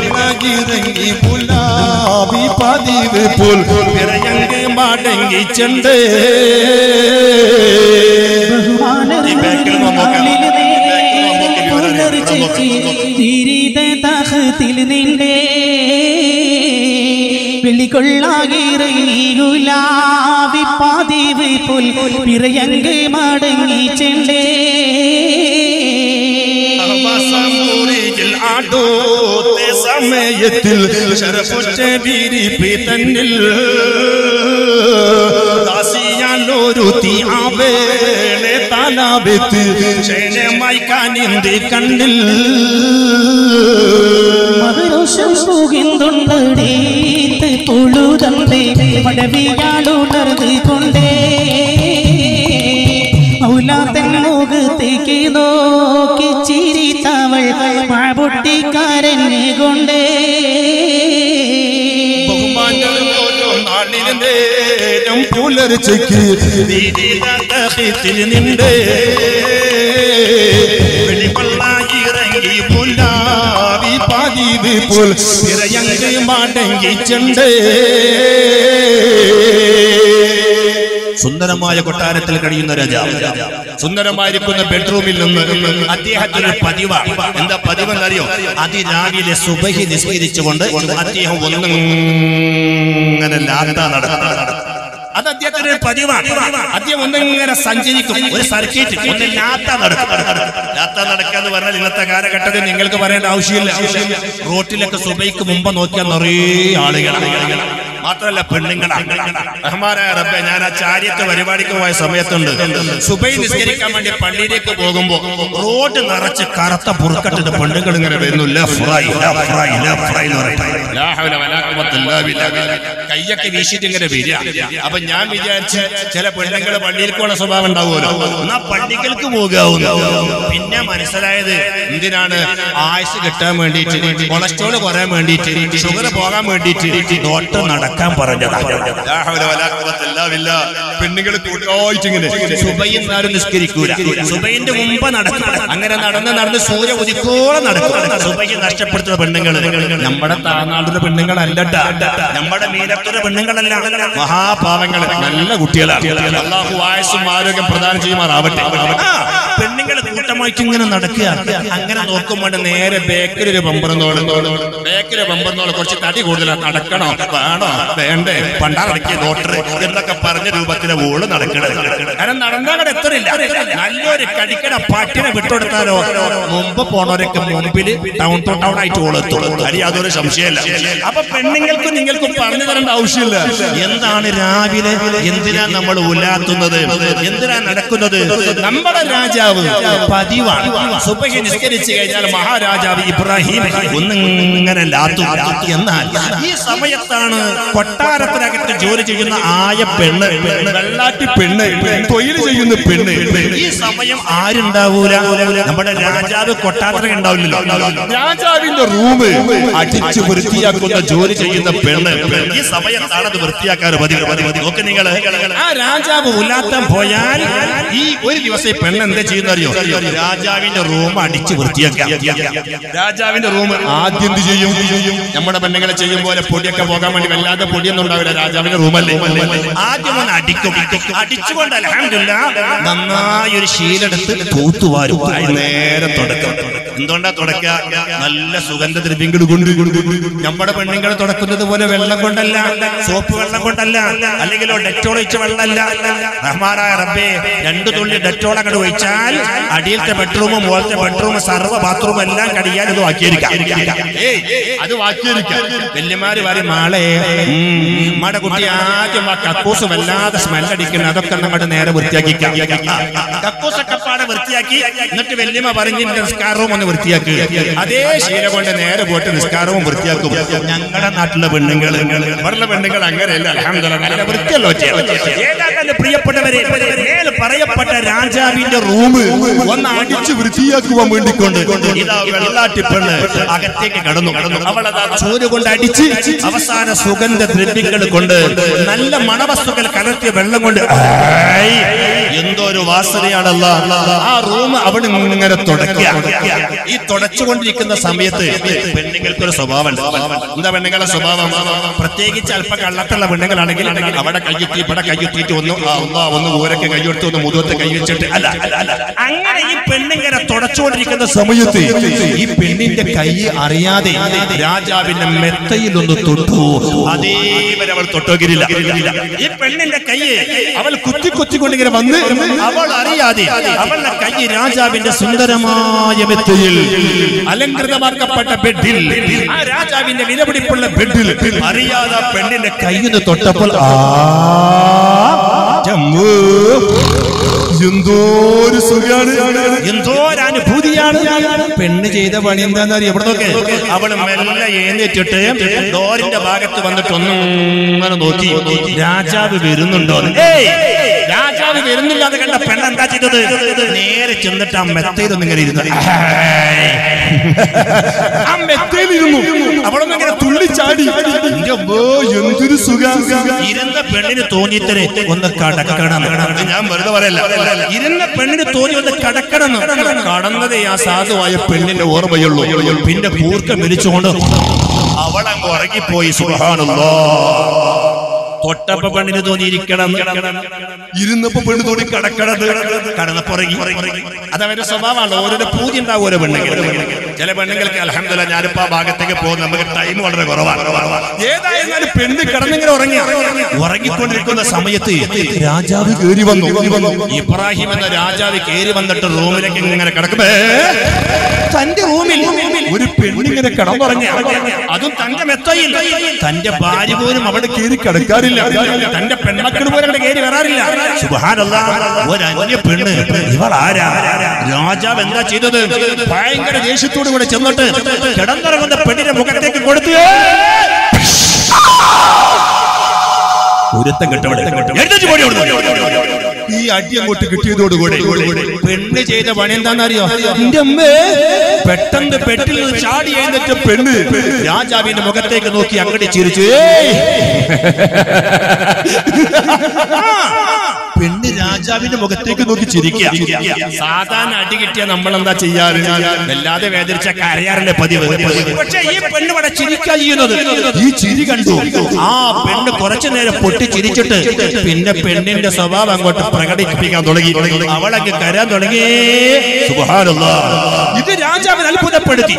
[SPEAKER 2] നോക്കി വിവരം അറിയാം. ഇവിടെ നോക്ക്, ഇവിടെ നോക്ക്.
[SPEAKER 1] തഹത്തിൽ നിന്റെ വെള്ളിക്കൊള്ളാകിറങ്ങിയുലാവി പതിവ് പുൽ പിറയങ്ക് മടങ്ങി ചെണ്ടേ
[SPEAKER 2] ആടോ സമയത്തിൽ ശരപുറ്റ വിരിപ്പ് തന്നിൽ തീയാവേ തീയാവേളെ തലാവെത്ത് ക്ഷേണമായി കാനിന്ത് കണ്ണിൽ
[SPEAKER 1] മകരോഷം പടവിയാളുണർന്ന് കൊണ്ടേ ഔലാത്തൻ മുഖത്തേക്ക് നോക്കി ചിരിത്തവൾ മഴപൊട്ടിക്കാരനെ കൊണ്ട്.
[SPEAKER 2] നേരം പുലർച്ചയ്ക്ക് പുല്ലാവി ചെണ്ട്. സുന്ദരമായ കൊട്ടാരത്തിൽ കഴിയുന്ന രാജാവ്. സുന്ദരമായിരിക്കുന്ന ബെഡ്റൂമിൽ നിന്ന് അദ്ദേഹത്തിന് പതിവാണ് എന്താ പതിവ് എന്നറിയോ അതിരാവിലെ സുബഹി നിസ്കരിച്ചുകൊണ്ട് അദ്ദേഹം ലാത്ത നടത്തും. അത് അദ്ദേഹത്തിന് പതിവാണ് അദ്ദേഹം ഒന്നിങ്ങനെ സഞ്ചരിക്കും. ഒരു സർക്യൂട്ട് ഒന്ന് ലാത്ത നടക്കും എന്ന് പറഞ്ഞാൽ ഇന്നത്തെ കാലഘട്ടത്തിൽ നിങ്ങൾക്ക് പറയേണ്ട ആവശ്യമില്ല. റോട്ടിലൊക്കെ സുബൈക്ക് മുമ്പ് നോക്കിയാൽ നിറയെ ആളുകളാണ്. റഹ്മാനായ റബ്ബെ ഞാൻ ആ ചാരിയത്തെ പരിപാടിക്ക് പോയ സമയത്തുണ്ട്. സുബൈ നിസ്കരിക്കാൻ വേണ്ടി പള്ളിയിലേക്ക് പോകുമ്പോ റോഡ് നിറച്ച് കറുത്ത പുറക്കട്ടിട്ട് പെണ്ണുങ്ങൾ ഇങ്ങനെ വരുന്നു. കയ്യൊക്കെ വീശിട്ട് ഇങ്ങനെ വരിക അപ്പൊ ഞാൻ വിചാരിച്ച് ചില പെണ്ണുങ്ങൾ പള്ളിയിലേക്കുള്ള സ്വഭാവം ഉണ്ടാവുമല്ലോ. എന്നാ പള്ളികൾക്ക് പോകാവുന്നു പിന്നെ മനസ്സിലായത് എന്തിനാണ്? ആയുസ് കിട്ടാൻ വേണ്ടിയിട്ട് കൊളസ്ട്രോൾ കുറയാൻ വേണ്ടിയിട്ട് ഷുഗർ പോകാൻ വേണ്ടിയിട്ട് ഡോക്ടർ നടക്കാൻ പറഞ്ഞതാണ് പെണ്ണുങ്ങൾ കൂട്ടായിട്ട് ഇങ്ങനെ സുബൈയും ആരും നിസ്കരിക്കൂല. സുബൈന്റെ മുമ്പ് നടക്കും. അങ്ങനെ നടന്ന് നടന്ന് സൂര്യ ഉദിക്കോളം നടക്കും. സുബൈ നഷ്ടപ്പെടുത്തുന്ന പെണ്ണുങ്ങൾ നമ്മുടെ താനാളുടെ പെണ്ണുങ്ങളല്ല നമ്മുടെ മീനത്തുടെ പെണ്ണുങ്ങളല്ല. മഹാപാവങ്ങൾ നല്ല കുട്ടികളാണ്. അള്ളാഹു ആയുസും ആരോഗ്യം പ്രദാനം ചെയ്യുമാറാവട്ടെ. കൂട്ടമായിട്ട് ഇങ്ങനെ നടക്കുക. അങ്ങനെ നോക്കുമ്പോൾ നേരെ ബേക്കറി ഒരു പമ്പറന്നോട് ബേക്കറി പമ്പറന്നോട് കുറച്ച് തടി കൂടുതലാണ് നടക്കണോ? വേണോ? വേണ്ടേ? പണ്ടാറടക്കിയ ഡോക്ടർ എന്നൊക്കെ പറഞ്ഞ രൂപത്തിലെ ഓൾ നടക്കണത്. കാരണം നടന്നാകടെ എത്തറില്ല നല്ലൊരു കടിക്കട പട്ടിനെ വിട്ടുകൊടുത്താലോ? മുമ്പ് പോണവരൊക്കെ മുമ്പിൽ ടൗൺ ടു ടൗൺ ആയിട്ട് ഓളെത്തുള്ളൂ അരി അതൊരു സംശയമല്ല. അപ്പൊ പെണ്ണുങ്ങൾക്കും നിങ്ങൾക്കും പറഞ്ഞു തരേണ്ട ആവശ്യമില്ല. എന്താണ് രാവിലെ എന്തിനാ നമ്മൾ ഉലാത്തുന്നത്? എന്തിനാ നടക്കുന്നത്? നമ്മുടെ രാജാവ് പതിവാണ്. സുബഹി നിസ്കരിച്ചു കഴിഞ്ഞാൽ മഹാരാജാവ് ഇബ്രാഹിം ഒന്നിങ്ങനെ ലാത്തു എന്നാൽ ഈ സമയത്താണ് കൊട്ടാരത്തിനകത്ത് ജോലി ചെയ്യുന്ന ആയ പെണ്ണ് വെള്ളാട്ടി പെണ്ണ് തൊഴിൽ ചെയ്യുന്ന പെണ്ണ് ഈ സമയം ആരുണ്ടാവൂല? നമ്മുടെ രാജാവ് കൊട്ടാരത്തിൽ ഉണ്ടാവില്ലല്ലോ. രാജാവിന്റെ റൂം അടിച്ചു വൃത്തിയാക്കുന്ന ജോലി ചെയ്യുന്ന പെണ്ണ്. ഈ സമയത്താണ് അത് വൃത്തിയാക്കാൻ മതി മതി നോക്ക് നിങ്ങൾ ആ രാജാവ് ഉല്ലാത്തം പോയാൽ ഈ ഒരു ദിവസം ഈ പെണ്ണ് എന്താ ചെയ്യുന്ന അറിയോ രാജാവിന്റെ റൂം അടിച്ചു വൃത്തിയാക്കാം. രാജാവിന്റെ റൂം ആദ്യം എന്ത് ചെയ്യും? നമ്മുടെ പെണ്ണുങ്ങളെ ചെയ്യും പോലെ പൊടിയൊക്കെ പോകാൻ വേണ്ടി വല്ലാതെ പൊടിയൊന്നും ഉണ്ടാവില്ല. രാജാവിന്റെ റൂമല്ലേ? ആദ്യം ഒന്ന് അടിക്കും. അടിച്ചുകൊണ്ട് അലഹമില്ല നന്നായി ഒരു ശീലെടുത്ത് തൂത്തുവാരും. നേരെ തുടക്കം. എന്തുകൊണ്ടാ തുടക്ക നല്ല സുഗന്ധ ദ്രവ്യങ്ങൾ കൊണ്ട്. നമ്മുടെ പെണ്ണുങ്ങൾ തുടക്കുന്നത് പോലെ വെള്ളം കൊണ്ടല്ല സോപ്പ് വെള്ളം കൊണ്ടല്ല അല്ലെങ്കിൽ ഡെറ്റോൾ ഒഴിച്ച വെള്ളമല്ല. റഹ്മാനായ റബ്ബേ രണ്ടു തുള്ളി ഡെറ്റോൾ അങ്ങോട്ട് ഒഴിച്ചാൽ അടിയിലത്തെ ബെഡ്റൂമും മുകളത്തെ ബെഡ്റൂം സർവ ബാത്റൂം എല്ലാം കടിയാൻ ഇത് വാക്കിയിരിക്കാം. അത് വാക്കിയിരിക്കാം വല്യമാര് പറയും മാളെ കുട്ടി ആദ്യം ആ കക്കൂസ് വല്ലാതെ സ്മെല്ലടിക്കണം അതൊക്കെ നമ്മുടെ നേരെ വൃത്തിയാക്കിക്കാം. കക്കൂസൊക്കെ പാടെ വൃത്തിയാക്കി. എന്നിട്ട് വല്യമ്മ പറഞ്ഞ് "നിന്റെ നിസ്കാരവും ഒന്ന് വൃത്തിയാക്കി. അതേ ശീല കൊണ്ട് നേരെ പോയിട്ട് നിസ്കാരവും വൃത്തിയാക്കും. ഞങ്ങളുടെ നാട്ടിലെ പെണ്ണുങ്ങൾ ഇവരുടെ പെണ്ണുങ്ങൾ അങ്ങനെയല്ല നല്ല വൃത്തിയല്ലോ ഏതാണ്ട് പ്രിയപ്പെട്ടവരെ മേൽ പറയപ്പെട്ട രാജാവിന്റെ റൂം ഒന്ന് അടിച്ച് വൃത്തിയാക്കുവാൻ വേണ്ടിക്കൊണ്ട് വെള്ളാട്ടി പെണ്ണ് അകത്തേക്ക് കടന്നു. കടന്നു. അവളതാ ചോര് കൊണ്ട് അടിച്ച് അവസാന സുഗന്ധ ദ്രവ്യങ്ങൾ കൊണ്ട് നല്ല മണവസ്തുക്കൾ കലർത്തിയ വെള്ളം കൊണ്ട് ആയ്, എന്തോ ഒരു വാസനയാണല്ല. ആ റൂം അവിടെ ഇങ്ങനെ തുടക്കുക ഈ തുടച്ചുകൊണ്ടിരിക്കുന്ന സമയത്ത് പെണ്ണുങ്ങൾക്ക് ഒരു സ്വഭാവം എന്താ പെണ്ണുങ്ങളുടെ സ്വഭാവം? പ്രത്യേകിച്ച് അല്പ കള്ളത്തുള്ള പെണ്ണുങ്ങളാണെങ്കിൽ അവിടെ കയ്യെത്തി ഇവിടെ കയ്യെത്തിയിട്ട് ഒന്ന് ഒന്ന് ഊരൊക്കെ കൈ കൈയെടുത്ത് ഒന്ന് മുതുകത്ത് കൈവച്ചിട്ട് അല്ല അല്ല, അല്ല. അങ്ങനെ ഈ പെണ്ണിങ്ങനെ തുടച്ചുകൊണ്ടിരിക്കുന്ന സമയത്ത് ഈ പെണ്ണിന്റെ കൈ അറിയാതെ രാജാവിന്റെ മെത്തയിൽ ഒന്ന് തൊട്ടു അതേവരെ അവൾ തൊട്ടോകിരില്ല ഈ പെണ്ണിന്റെ കൈയെ അവൾ കുത്തി കുത്തിക്കൊണ്ടിങ്ങനെ വന്ന് അവൾ അറിയാതെ അവളുടെ കൈ രാജാവിന്റെ സുന്ദരമായ മെത്തയിൽ അലങ്കൃതമാക്കപ്പെട്ട ബെഡിൽ ആ രാജാവിന്റെ വിലപിടിപ്പുള്ള ബെഡിൽ അറിയാതെ പെണ്ണിന്റെ കൈന്ന് തൊട്ടപ്പോൾ ആ ജമ്മു എന്തോ ഒരു സുഖാണ്. എന്തോ ഒരു അനുഭൂതിയാണ് പെണ്ണ് ചെയ്ത പണി എന്താന്ന് അറിയാം? ഇവിടെ അവൾ മെല്ലെ എഴുന്നേറ്റിട്ട് ഡോറിന്റെ ഭാഗത്ത് വന്നിട്ട് ഒന്നും നോക്കി. രാജാവ് വരുന്നുണ്ടോ? രാജാവ് വരുന്നില്ല എന്ന് കണ്ട പെണ്ണ് എന്താ ചെയ്തത്? നേരെ ചെന്നിട്ട് ആ മെത്തയിലൊന്നും ഇങ്ങനെ ഇരുന്നു. ആ മെത്തയിലിരുന്നു അവിടെ ഇങ്ങനെ തുള്ളിച്ചാടി. എന്തൊരു സുഖ. ഇരുന്ന പെണ്ണിന് തോന്നിയിട്ടേ ഒന്ന് കടക്കണം. ഞാൻ വെറുതെ പറയല്ല. ഇരുന്ന പെണ്ണിന് തോന്നി വന്ന് കടക്കണം കടന്നതേ ആ സാധുവായ പെണ്ണിന്റെ ഓർമ്മയുള്ളൂ. പിന്നെ പൂർക്കം വിളിച്ചുകൊണ്ട് അവളങ്ങ് ഉറങ്ങിപ്പോയി സുഹാണല്ലോ തൊട്ടപ്പ പെണ്ണിന് തോന്നിയിരിക്കണം. ഇരുന്നപ്പോ പെണ്ണ് തോന്നി കടക്കണത്. കടന്നപ്പോ പുറകി അത് അവരുടെ സ്വഭാവമാണ് ഓരോരോ പൂജ ഉണ്ടാവും ഓരോ പെണ്ണുങ്ങൾ ചില പെണ്ണുങ്ങൾക്ക് അലഹമില്ല ഞാനിപ്പോ ആ ഭാഗത്തേക്ക് പോകും നമുക്ക് ടൈം വളരെ കുറവാണ്. ഏതായിരുന്നാലും പെണ്ണ് കിടന്നിങ്ങനെ ഉറങ്ങി. ഉറങ്ങിക്കൊണ്ടിരിക്കുന്ന സമയത്ത് രാജാവ് കയറി വന്നു. ഇബ്രാഹിം എന്ന രാജാവ് കയറി വന്നിട്ട് റൂമിലേക്ക് ഇങ്ങനെ കിടക്കുമ്പേ തന്റെ റൂമിൽ ഒരു പെണ്ണിങ്ങനെ കിടന്നുറങ്ങി. അതും തന്റെ മെത്തയിൽ. തന്റെ ഭാര്യ പോലും അവിടെ കയറി കിടക്കാറില്ല തന്റെ പെൺമക്കൾ പോലും കയറി വരാറില്ല സുബ്ഹാനല്ലാ, ഒരു അന്യ പെണ്ണ് ഇവൾ ആരാ? രാജാവ് എന്താ ചെയ്തത്? ഭയങ്കര ദേഷ്യത്തോടു കൂടെ ചെന്നിട്ട് കിടന്നിറങ്ങുന്ന പെണ്ണിന്റെ മുഖത്തേക്ക് കൊടുത്തു. ഒരുത്തം കെട്ടവിടെ ഈ അടി അങ്ങോട്ട് കിട്ടിയതോടുകൂടി പെണ്ണ് ചെയ്ത പണി എന്താണെന്നറിയോ? എന്റെ അമ്മേ പെട്ടെന്ന് പെട്ടിൽ നിന്ന് ചാടി എഴുന്നേറ്റ പെണ്ണ്. രാജാവിന്റെ മുഖത്തേക്ക് നോക്കി അങ്ങോട്ട് ചിരിച്ചു. "ഏയ്!" പെണ്ണ് രാജാവിന്റെ മുഖത്തേക്ക് നോക്കി ചിരിക്കുക. സാധാരണ അടി കിട്ടിയ നമ്മൾ എന്താ ചെയ്യാറ്? വല്ലാതെ വേദനിച്ച കരയാറിന്റെ പതിവ്. പക്ഷേ ഈ പെണ്ണ് ഇവിടെ ചിരിക്കുക ചെയ്യുന്നത്. ഈ ചിരി കണ്ടു. ആ പെണ്ണ് കുറച്ചു നേരം പൊട്ടി ചിരിച്ചിട്ട് പിന്നെ പെണ്ണിന്റെ സ്വഭാവം അങ്ങോട്ട് പ്രകടിപ്പിക്കാൻ തുടങ്ങി. അവളൊക്കെ കരാൻ തുടങ്ങി. ഇത് രാജാവിന് അത്ഭുതപ്പെടുത്തി.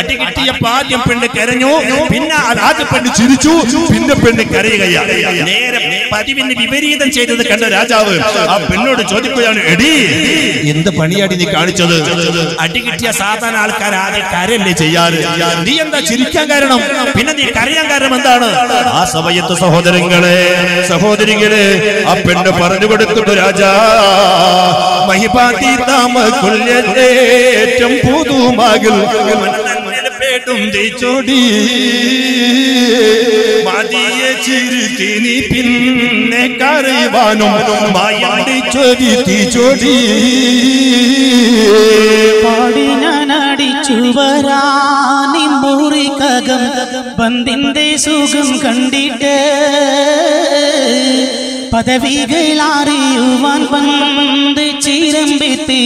[SPEAKER 2] അടി കിട്ടിയ പാദ്യം പെണ്ണ് കരഞ്ഞു. പിന്നെ ആദ്യം പെണ്ണ് ചിരിച്ചു. പിന്നെ പെണ്ണ് കരയുകയാണ് നേരെ പതിവിന് വിപരീതം ചെയ്തത് കണ്ട രാജാവ് ആ പെണ്ണോട് ചോദിക്കുകയാണ് എടി എന്ത് പണിയാടി നീ കാണിച്ചത്? അടി കിട്ടിയ സാധാരണ ആൾക്കാർ ആദ്യം കരയല്ലേ ചെയ്യാറ്? നീ എന്താ ചിരിക്കാൻ കാരണം? പിന്നെ നീ കരയാൻ കാരണം എന്താണ്? ആ സമയത്ത് സഹോദരങ്ങളെ സഹോദരികളെ ആ പെണ്ണ് പറഞ്ഞു കൊടുക്കുന്നു രാജാ മഹിപാതി താമ കൊല്ലേറ്റം പൂതുമാകിൽ പേട്ടും ചോടി മതിയെ ചിരുത്തി നീ പിന്നെ കറിവാനും മായാണ്ടി ചൊരിത്തി ചൊടി
[SPEAKER 1] പാടി ഞാൻ അടിച്ചു വരാനി മുറിക്കകം ബന്ദിന്റെ സുഖം കണ്ടിട്ട് പദവികൾ അറിയുവാൻ വന്ന് ചിരമ്പെത്തി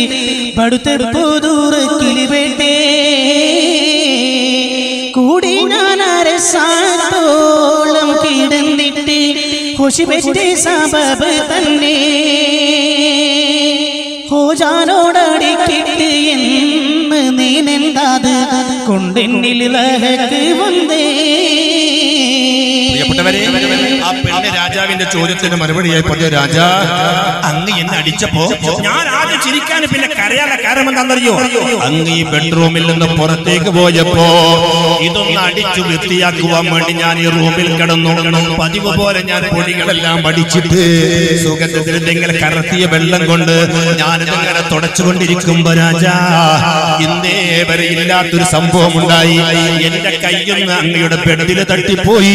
[SPEAKER 1] പടുത്തെടുപ്പു ദൂരക്കിളിവേട്ടേ കൂടി ഞാൻ കിടന്നിട്ട് ഖുഷി പെട്ടി സബബ് തന്നെ. ഹോജാനോടടിക്കിട്ട് എന്ന് നീനെന്താത് കൊണ്ടെന്നിൽ ലഹക്ക് വന്നേ.
[SPEAKER 2] പ്രിയപ്പെട്ടവരെ ആ പെണ്ണ് രാജാവിന്റെ ചോദ്യത്തിന് മറുപടിയായി പറഞ്ഞു രാജാ അങ്ങ് എന്നെ അടിച്ചപ്പോ ഞാൻ ആദ്യം ചിരിക്കാൻ പിന്നെ കരയാനുള്ള കാരണം എന്താണെന്നറിയോ? അങ്ങ് ഈ ബെഡ്റൂമിൽ നിന്ന് പുറത്തേക്ക് പോയപ്പോ ഇതൊന്ന് അടിച്ചു വൃത്തിയാക്കുവാൻ വേണ്ടി ഞാൻ ഈ റൂമിൽ കിടന്നു. പതിവ് പോലെ ഞാൻ പൊടികളെല്ലാം പഠിച്ചിട്ട് സുഗന്ധത്തിൽ കറത്തിയ വെള്ളം കൊണ്ട് ഞാൻ ഞാനിതിങ്ങനെ തുടച്ചുകൊണ്ടിരിക്കുമ്പോ രാജാ ഇന്നേ വരെ ഇല്ലാത്തൊരു സംഭവം ഉണ്ടായി എന്റെ കയ്യൊന്ന് അങ്ങയുടെ ബെഡിൽ തട്ടിപ്പോയി.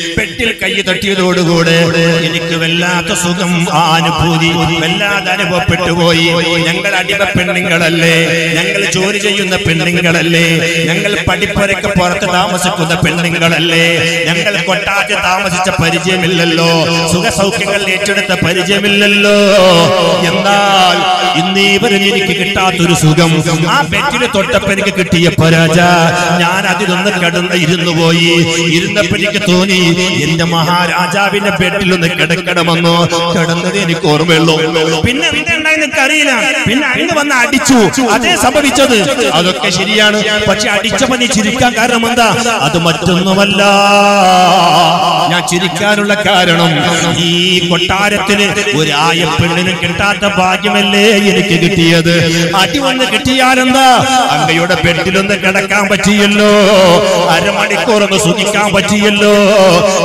[SPEAKER 2] പെട്ടിൽ കൈ തട്ടിയതോടുകൂടെ എനിക്ക് വല്ലാത്ത സുഖം അനുഭൂതി വല്ലാതെ അനുഭവപ്പെട്ടു പോയി. ഞങ്ങൾ അടിമ പെണ്ണുങ്ങളല്ലേ? ഞങ്ങൾ ജോലി ചെയ്യുന്ന പെണ്ണുങ്ങളല്ലേ? ഞങ്ങൾ പഠിപ്പരക്ക് പുറത്ത് താമസിക്കുന്ന പെണ്ണുങ്ങളല്ലേ? ഞങ്ങൾ കൊട്ടാറ്റ് താമസിച്ച പരിചയമില്ലല്ലോ. സുഖ സൗഖ്യങ്ങൾ ഏറ്റെടുത്ത പരിചയമില്ലല്ലോ. എന്നാൽ ഇന്നീ വരെ എനിക്ക് കിട്ടാത്തൊരു സുഖം. ആ ബെറ്റിന് തൊട്ടപ്പോ എനിക്ക് കിട്ടിയ പരാജ. ഞാൻ അതിലൊന്ന് കടന്ന് ഇരുന്നു പോയി. ഇരുന്നപ്പോ എനിക്ക് തോന്നി എന്റെ മഹാരാജാവിന്റെ ബെഡിലൊന്ന് കിടക്കണമെന്നോ? കിടന്നത് എനിക്ക് ഓർമ്മയുള്ളൂ. പിന്നെ എനിക്കറിയില്ല പിന്നെ അങ്ങ് വന്ന് അടിച്ചു. അതേ സംഭവിച്ചത്. അതൊക്കെ ശരിയാണ്. പക്ഷെ അടിച്ചപ്പോ നീ ചിരിക്കാൻ കാരണം എന്താ? അത് മറ്റൊന്നുമല്ല. ഞാൻ ചിരിക്കാനുള്ള കാരണം ഈ കൊട്ടാരത്തിന് ഒരു ആയ പെണ്ണിനും കിട്ടാത്ത ഭാഗ്യമല്ലേ എനിക്ക് കിട്ടിയത്? അടി വന്ന് കിട്ടിയാലെന്താ അങ്ങയുടെ ബെഡിലൊന്ന് കിടക്കാൻ പറ്റിയല്ലോ. അരമണിക്കൂർ ഒന്ന് സുഖിക്കാൻ പറ്റിയല്ലോ.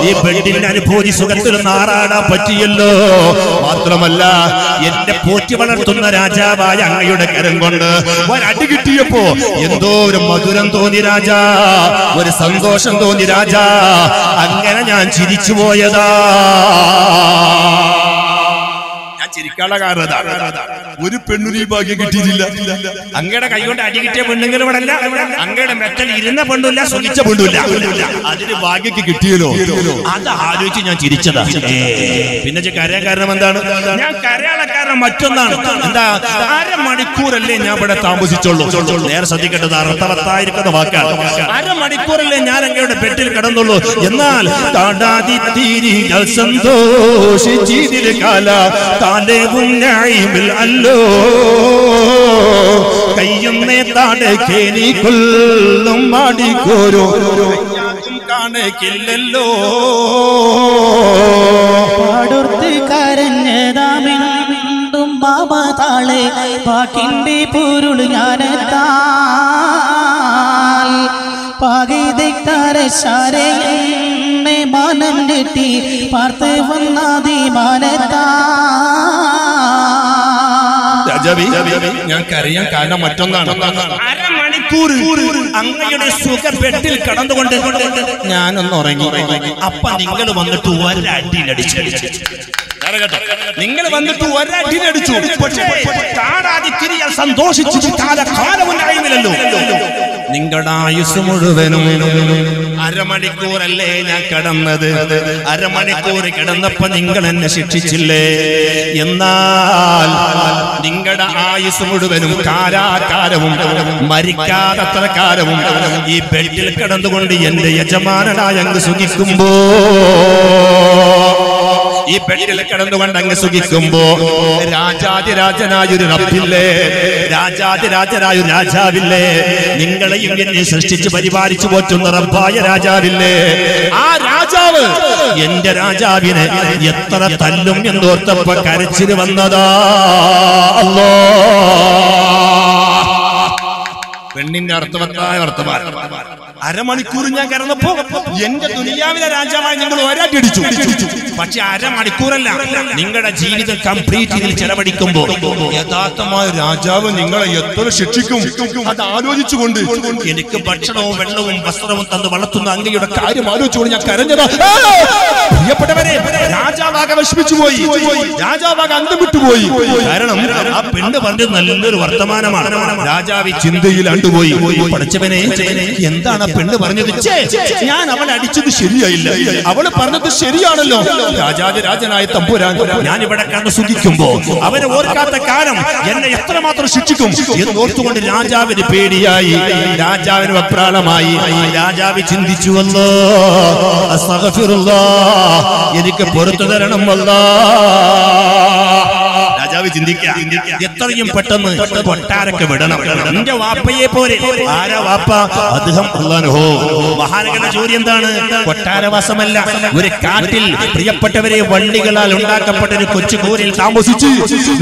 [SPEAKER 2] ഈ ബെഡിന്റെ അനുഭൂതി സുഖത്തിൽ നാറാടാൻ പറ്റിയല്ലോ. മാത്രമല്ല എന്റെ പോറ്റി വളർത്തുന്ന രാജാവായ അങ്ങയുടെ കരം കൊണ്ട് ഒരടി കിട്ടിയപ്പോ എന്തോ ഒരു മധുരം തോന്നി രാജാ ഒരു സന്തോഷം തോന്നി രാജാ. അങ്ങനെ ഞാൻ ചിരിച്ചു പോയതാ. ചിരിക്കാനുള്ള കാരണം ഒരു പെണ്ണുരി ഭാഗ്യം കിട്ടിയിട്ടില്ല. അങ്ങയുടെ കൈകൊണ്ട് അടി കിട്ടിയ പെണ്ണുങ്ങൾ ഇവിടെ അല്ല അങ്ങയുടെ മെറ്റൽ ഇരുന്ന പെണ്ണുല്ല സുഖിച്ച പെണ്ണുല്ല അതിന് ഭാഗ്യക്ക് കിട്ടിയല്ലോ. അത് ആലോചിച്ച് ഞാൻ ചിരിച്ചതാ. പിന്നെ കരയാൻ കാരണം എന്താണ്? ഞാൻ കരയാനുള്ള കാരണം മറ്റൊന്നാണ്. എന്താ? അരമണിക്കൂറല്ലേ ഞാൻ ഇവിടെ താമസിച്ചുള്ളൂ. നേരെ ശ്രദ്ധിക്കേണ്ടത് അർത്ഥവത്തായിരിക്കുന്ന വാക്കാണ്. അരമണിക്കൂറല്ലേ ഞാൻ അങ്ങയുടെ ബെഡിൽ കിടന്നുള്ളൂ. എന്നാൽ താണ്ടാതിത്തീരികൾ സന്തോഷിച്ചിതിൽ കാല താലേവും ന്യായമിൽ അല്ലോ കയ്യുന്നേ താടെ കേനി കൊല്ലും മാടിക്കോരോ കാണക്കില്ലല്ലോ
[SPEAKER 1] പാടൊർത്ത് കരഞ്ഞതാമെന്നും ബാബ താളെ. പാട്ടിന്റെ പൊരുൾ ഞാനെത്താ എന്നെ മാനം കിട്ടി പാർത്ത് വന്നാതി മാനത്താ
[SPEAKER 2] ഞാൻ കരയാൻ കാരണം മറ്റൊന്നാണ്. അരമണിക്കൂർ അങ്ങയുടെ സുഖ ബെഡിൽ കടന്നുകൊണ്ട് ഞാനൊന്ന് ഉറങ്ങി. അപ്പൊ നിങ്ങൾ വന്നിട്ട് ഒരടിയിലടിച്ചു നിങ്ങൾ വന്നിട്ട് ഒരടിനടിച്ചു പക്ഷേ സന്തോഷിച്ചു കാലമുണ്ടായിരുന്നില്ലല്ലോ നിങ്ങളുടെ ആയുസ് മുഴുവനും അരമണിക്കൂറല്ലേ ഞാൻ കിടന്നത്? അരമണിക്കൂർ കിടന്നപ്പോ നിങ്ങൾ എന്നെ ശിക്ഷിച്ചില്ലേ? എന്നാൽ നിങ്ങളുടെ ആയുസ് മുഴുവനും കാലാകാലവും മരിക്കാതത്ര കാലവും ഈ ബെഡിൽ കിടന്നുകൊണ്ട് എന്റെ യജമാനനായ അങ്ങ് സുഖിക്കുമ്പോ ഈ ബെഡിൽ കിടന്നുകൊണ്ട് അങ്ങ് സുഖിക്കുമ്പോ രാജാതിരാജനായൊരു റബ്ബില്ലേ? രാജാതിരാജനായ രാജാവില്ലേ? നിങ്ങളെയും എന്നെ സൃഷ്ടിച്ച് പരിപാലിച്ചു പോറ്റുന്ന റബ്ബായ രാജാവില്ലേ? ആ രാജാവ് എന്റെ രാജാവിനെ എത്ര തല്ലും എന്നോർത്തപ്പോ കരച്ചിന് വന്നതാ. അല്ലോ. പെണ്ണിന്റെ അർത്ഥവത്തായ വർത്തമാനം. അരമണിക്കൂർ ഞാൻ കിടന്നപ്പോ എന്റെ ദുനിയാവിലെ രാജാവായി നിങ്ങൾ ഒരാട്ടിടിച്ചു. പക്ഷെ അരമണിക്കൂറല്ല നിങ്ങളുടെ ജീവിതം കംപ്ലീറ്റ് ഇതിൽ ചെലവഴിക്കുമ്പോ യഥാർത്ഥമായ രാജാവ് നിങ്ങളെ എത്ര ശിക്ഷിക്കും? അത് ആലോചിച്ചുകൊണ്ട്. എനിക്ക് ഭക്ഷണവും വെള്ളവും വസ്ത്രവും തന്ന് വളർത്തുന്ന അങ്ങയുടെ കാര്യം ആലോചിച്ചുകൊണ്ട് ഞാൻ കരഞ്ഞത്! പ്രിയപ്പെട്ടവരെ രാജാവാകെ വിഷമിച്ചു പോയി രാജാവാകെ അന്തം വിട്ടുപോയി. കാരണം ആ പെണ്ണ് പറഞ്ഞത് നല്ലൊരു വർത്തമാനമാണ്. രാജാവ് ചിന്തയിൽ അണ്ടുപോയി. പഠിച്ചവനെ. എന്താണ് പെണ്ണ് പറഞ്ഞത് ഞാൻ അവളെ അടിച്ചത് ശരിയായില്ല. അവൾ പറഞ്ഞത് ശരിയാണല്ലോ. രാജാജരാജനായ തമ്പുരാൻ ഞാൻ ഇവിടെ കണ്ട് സുഖിക്കുമ്പോ അവനെ ഓർക്കാത്ത കാലം എന്നെ എത്രമാത്രം ശിക്ഷിക്കും എന്ന് ഓർത്തുകൊണ്ട് രാജാവിന് പേടിയായി. രാജാവിന് വപ്രാളമായി. രാജാവ് ചിന്തിച്ചുവല്ലോ അസ്തഗ്ഫിറുല്ലാ. എനിക്ക് പുറത്തു തരണം അല്ലാ. രാജാവ് ചിന്തിക്കാം എത്രയും പെട്ടെന്ന് കൊട്ടാരൊക്കെ വിടണം. എന്റെ വാപ്പയെ പോലെ. ആരാ വാപ്പ? അദ്ദേഹം അള്ളാനുഹോ മഹാനകളുടെ ജോലി എന്താണ്? കൊട്ടാരവാസമല്ല. ഒരു കാട്ടിൽ പ്രിയപ്പെട്ടവരെ വള്ളികളാൽ ഉണ്ടാക്കപ്പെട്ട ഒരു കൊച്ചു കൂരിൽ താമസിച്ച്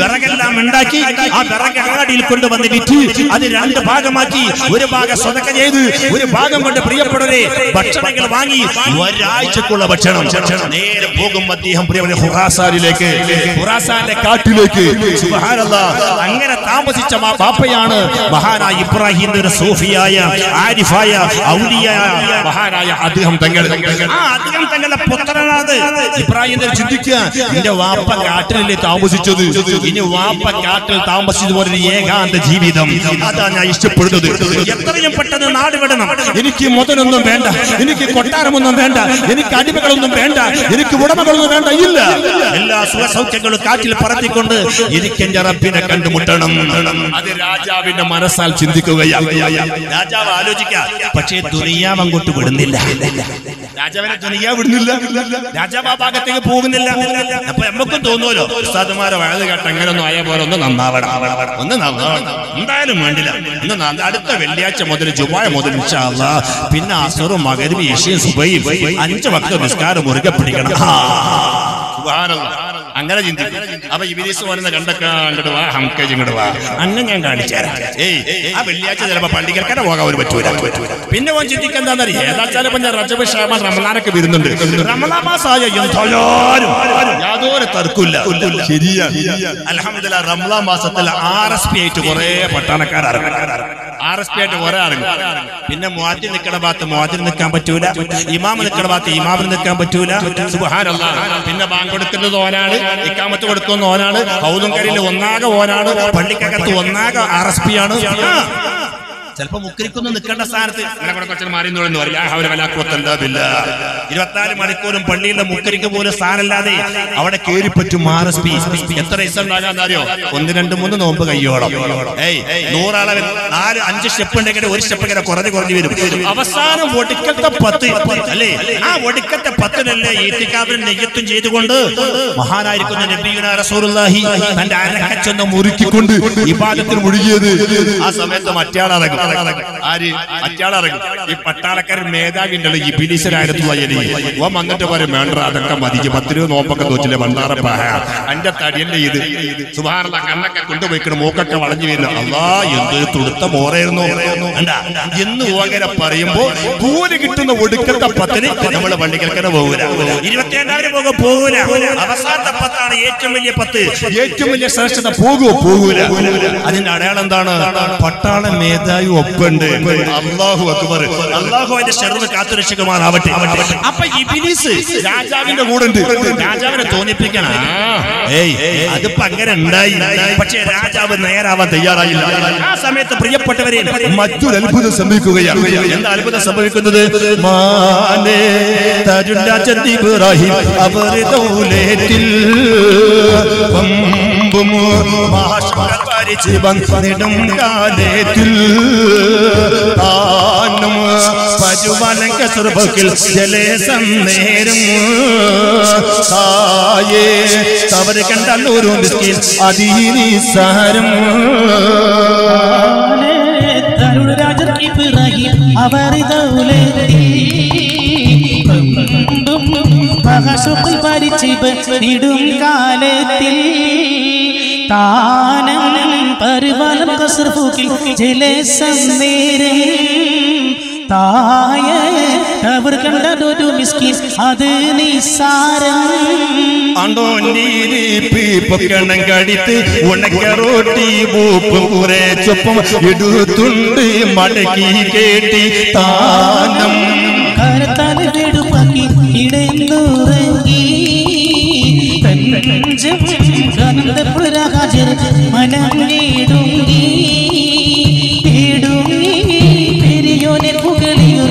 [SPEAKER 2] വിറകെല്ലാം ഉണ്ടാക്കി ആ വിറക് അങ്ങാടിയിൽ കൊണ്ടുവന്ന് വിറ്റ് അത് രണ്ട് ഭാഗമാക്കി ഒരു ഭാഗം സ്വതക്ക ചെയ്ത് ഒരു ഭാഗം കൊണ്ട് പ്രിയപ്പെട്ടവരെ ഭക്ഷണങ്ങൾ വാങ്ങി ഒരാഴ്ചക്കുള്ള ഭക്ഷണം. നേരെ പോകും അദ്ദേഹം പ്രിയപ്പെട്ട ഹുറാസാനിലേക്ക് ഹുറാസാന്റെ കാട്ടിലേക്ക്. അങ്ങനെ താമസിച്ച ബാപ്പയാണ് മഹാനായ ഇബ്രാഹിം സൂഫിയായ ആരിഫായ ഔലിയായ മഹാനായ അദ്ദേഹം തങ്ങൾ. ആ അദ്ദേഹം തങ്ങളുടെ പുത്രനാണ് ഇബ്രാഹിം ചിന്തിക്കുക എന്റെ വാപ്പ കാട്ടിലല്ലേ താമസിച്ചത്? ഇനി വാപ്പ കാട്ടിൽ താമസിച്ചതുപോലെ ഒരു ഏകാന്ത ജീവിതം. അതാ ഞാൻ ഇഷ്ടപ്പെടുന്നത്. എത്രയും പെട്ടെന്ന് നാട് വിടണം. എനിക്ക് മുതലൊന്നും വേണ്ട. എനിക്ക് കൊട്ടാരമൊന്നും വേണ്ട. എനിക്ക് അടിമകളൊന്നും വേണ്ട. എനിക്ക് ഉടമകളൊന്നും വേണ്ട. ഇല്ല. എല്ലാ സുഖ സൗഖ്യങ്ങളും കാറ്റിൽ പറത്തിക്കൊണ്ട് എനിക്ക് എന്റെ റബ്ബിനെ കണ്ടുമുട്ടണം അത് രാജാവിന്റെ മനസ്സാൽ ചിന്തിക്കുകയാണ്. രാജാവ് ആലോചിക്കാം പക്ഷേ ദുനിയാവ് അങ്ങോട്ട് വിടുന്നില്ല. രാജാവിനെ ദുനിയാവ് വിടുന്നില്ല. രാജാവ് ആ ഭാഗത്തേക്ക് പോകുന്നില്ല. അപ്പൊ നമുക്കും തോന്നുമല്ലോ ഉസ്താദുമാരെ വഴത് കേട്ട അങ്ങനെ ഒന്നും ആയ പോലെ ഒന്ന് നന്നാവണം. ഒന്ന് നന്നാവണം. എന്തായാലും വേണ്ടില്ല. ഇന്ന് നന്ന- അടുത്ത വെള്ളിയാഴ്ച മുതൽ ജുമായ മുതൽ. പിന്നെ അസറും മകരും യേശിയും സുബയും അഞ്ച് വക്ത നിസ്കാരം മുറുകെ പിടിക്കണം. ആ. അങ്ങനെ ചിന്തിക്കും. അപ്പൊ ഇബിലീസ് വരുന്ന കണ്ടൊക്കെ അങ്ങോട്ട് വാ ഹംകേജ് ഇങ്ങോട്ട് വാ. അന്ന് ഞാൻ കാണിച്ചു തരാം. ഏയ് ആ വെള്ളിയാഴ്ച ചിലപ്പോ പള്ളിക്കൽക്കര പോകാൻ ഒരു പറ്റൂല. പിന്നെ ഓൻ ചിന്തിക്കാൻ എന്താണെന്നറിയ ഏതാ ചിലപ്പോ ഞാൻ റജബ് ഷാമ റമലാനൊക്കെ വരുന്നുണ്ട്. റമലാമാസായ യാതൊരു തർക്കില്ല ശരിയാ. അലഹമില്ല റംലാ മാസത്തിൽ ആർ എസ് പി ആയിട്ട് കുറെ പട്ടാളക്കാർ ആർ എസ് പി ആയിട്ട് കുറെ ആളുകൾ പിന്നെ മുവാദ്യം നിൽക്കണ ഭാഗത്ത് മുവാദ്യം നിൽക്കാൻ പറ്റൂല. ഇമാമ് നിൽക്കണ ഭാഗത്ത് ഇമാമിന് നിൽക്കാൻ പറ്റൂല. സുബ്ഹാനല്ലാഹ്. പിന്നെ ബാങ്ക് കൊടുക്കുന്നത് ഓനാണ്. ഇക്കാമത്ത് കൊടുക്കുന്ന ഓനാണ്. ഹൗദും കരിയിൽ ഒന്നാകെ ഓനാണ്. പള്ളിക്കകത്ത് ഒന്നാകെ ആർ എസ് പി ആണ്. ചിലപ്പോ മുക്കരിക്കൊന്നും നിൽക്കേണ്ട സ്ഥാനത്ത് മാറി ഇരുപത്തിനാല് മണിക്കൂറും പള്ളിയിലെ മുക്കരിക്ക് പോലും സ്ഥാനമില്ലാതെ അവിടെ കയറിപ്പറ്റും ആർ എസ് പി എത്ര ഉണ്ടാകാന്നറിയോ ഒന്ന് രണ്ട് മൂന്ന് നോമ്പ് കയ്യോളം. ഏയ് നൂറാളെ നാല് അഞ്ച് സ്റ്റെപ്പ് ഉണ്ടെങ്കിൽ ഒരു സ്റ്റെപ്പ് ഇങ്ങനെ കുറഞ്ഞു കുറഞ്ഞു വരും. അവസാനം ഒടുക്കത്തെ പത്ത് അല്ലേ? ആ ഒടുക്കത്തെ പത്തിനല്ലേ ഈത്തിക്കാവിന് നെയ്യത്തും ചെയ്തുകൊണ്ട് മഹാനായിരിക്കുന്ന നബിയുന റസൂലുള്ളാഹി തന്റെ അരക്കച്ചൊന്ന് മുറുക്കിക്കൊണ്ട് ഇബാദത്തിൽ മുഴുകിയത്. ആ സമയത്ത് മറ്റയാളിറങ്ങും ആര്? മറ്റയാളിറങ്ങും ഈ പട്ടാളക്കാരൻ മേധാവിന്റെ ഉണ്ടല്ലോ ഈ ബിലീശനായിരുന്നുള്ള എലി ഓ വന്നിട്ട് പറയും വേണ്ട അതൊക്കെ മതിക്ക് പത്ത് രൂപ നോപ്പൊക്കെ തോച്ചില്ലേ മണ്ടാറപ്പായ അന്റെ തടിയല്ലേ ഇത്? സുഭാറുള്ള കണ്ണൊക്കെ കൊണ്ടുപോയിക്കണം മൂക്കൊക്കെ വളഞ്ഞു വരുന്നു അല്ലാ എന്ത് തുടുത്ത മോറായിരുന്നു? എന്ന് ഓകര പറയുമ്പോ കൂലി കിട്ടുന്ന ഒടുക്കത്തെ പത്തിന് നമ്മൾ പള്ളിക്കൽക്കര പോകൂല. ഇരുപത്തിരണ്ടായിരം പോക പോകൂല. അവസാനത്തെ പത്താണ് ഏറ്റവും വലിയ പത്ത്. ഏറ്റവും വലിയ ശ്രേഷ്ഠത പോകുമോ പോകൂല. അതിന്റെ അടയാളം എന്താണ്? പട്ടാള മേധാവി ഒപ്പുണ്ട്. അള്ളാഹു അക്ബർ. അള്ളാഹു അതിന്റെ ഷെറിന് കാത്തുരക്ഷിക്കുമാറാവട്ടെ അപ്പൊ ഇബിലിസ് രാജാവിന്റെ കൂടെ ഉണ്ട് രാജാവിനെ തോന്നിപ്പിക്കണ. ഏയ് അതിപ്പോ അങ്ങനെ ഉണ്ടായി. പക്ഷേ രാജാവ് നേരാവാൻ തയ്യാറായില്ല. ആ സമയത്ത് പ്രിയപ്പെട്ടവരെ മറ്റൊരു അത്ഭുതം സംഭവിക്കുകയാണ്. എന്താ അത്ഭുതം സംഭവിക്കുന്നത്? മാനേ ഇബ്രാഹിം അവർ ദൗലേറ്റിൽ മുമ്പും ഭാഷകൾ പരിച്ച് വന്നിടും കാലേത്തിൽ. താനും പരുവനം കസുർബക്കിൽ ജലേസം നേരും. തായേ തവര് കണ്ടല്ലൊരു മിസ്കിൻ അതീനിസാരം
[SPEAKER 1] തരുണരാജർ ഇബ്രാഹിം അവരിതൗലെത്തി മഹസുഖിൽ പരിച്ചിടും കാലത്തിൽ. താനം പരിപാലം കസർഫുക്കിൽ ചില സന്ദേരം. തായ അവർ കണ്ടതൊരു മിസ്കിൻ അത് നിസാരം
[SPEAKER 2] അണ്ടോ നീരിപ്പി പൊക്കണം കടിത്ത് ഉണക്ക റോട്ടി പൂപ്പ് കുറെ ചൊപ്പം എടുത്തുണ്ട് മടക്കി കേട്ടി താനം.
[SPEAKER 1] കരത്താൽ വെടുപ്പാക്കി മനം നീടുങ്ങി നേടുങ്ങി പെരിയോനെ പുകളിയൂർ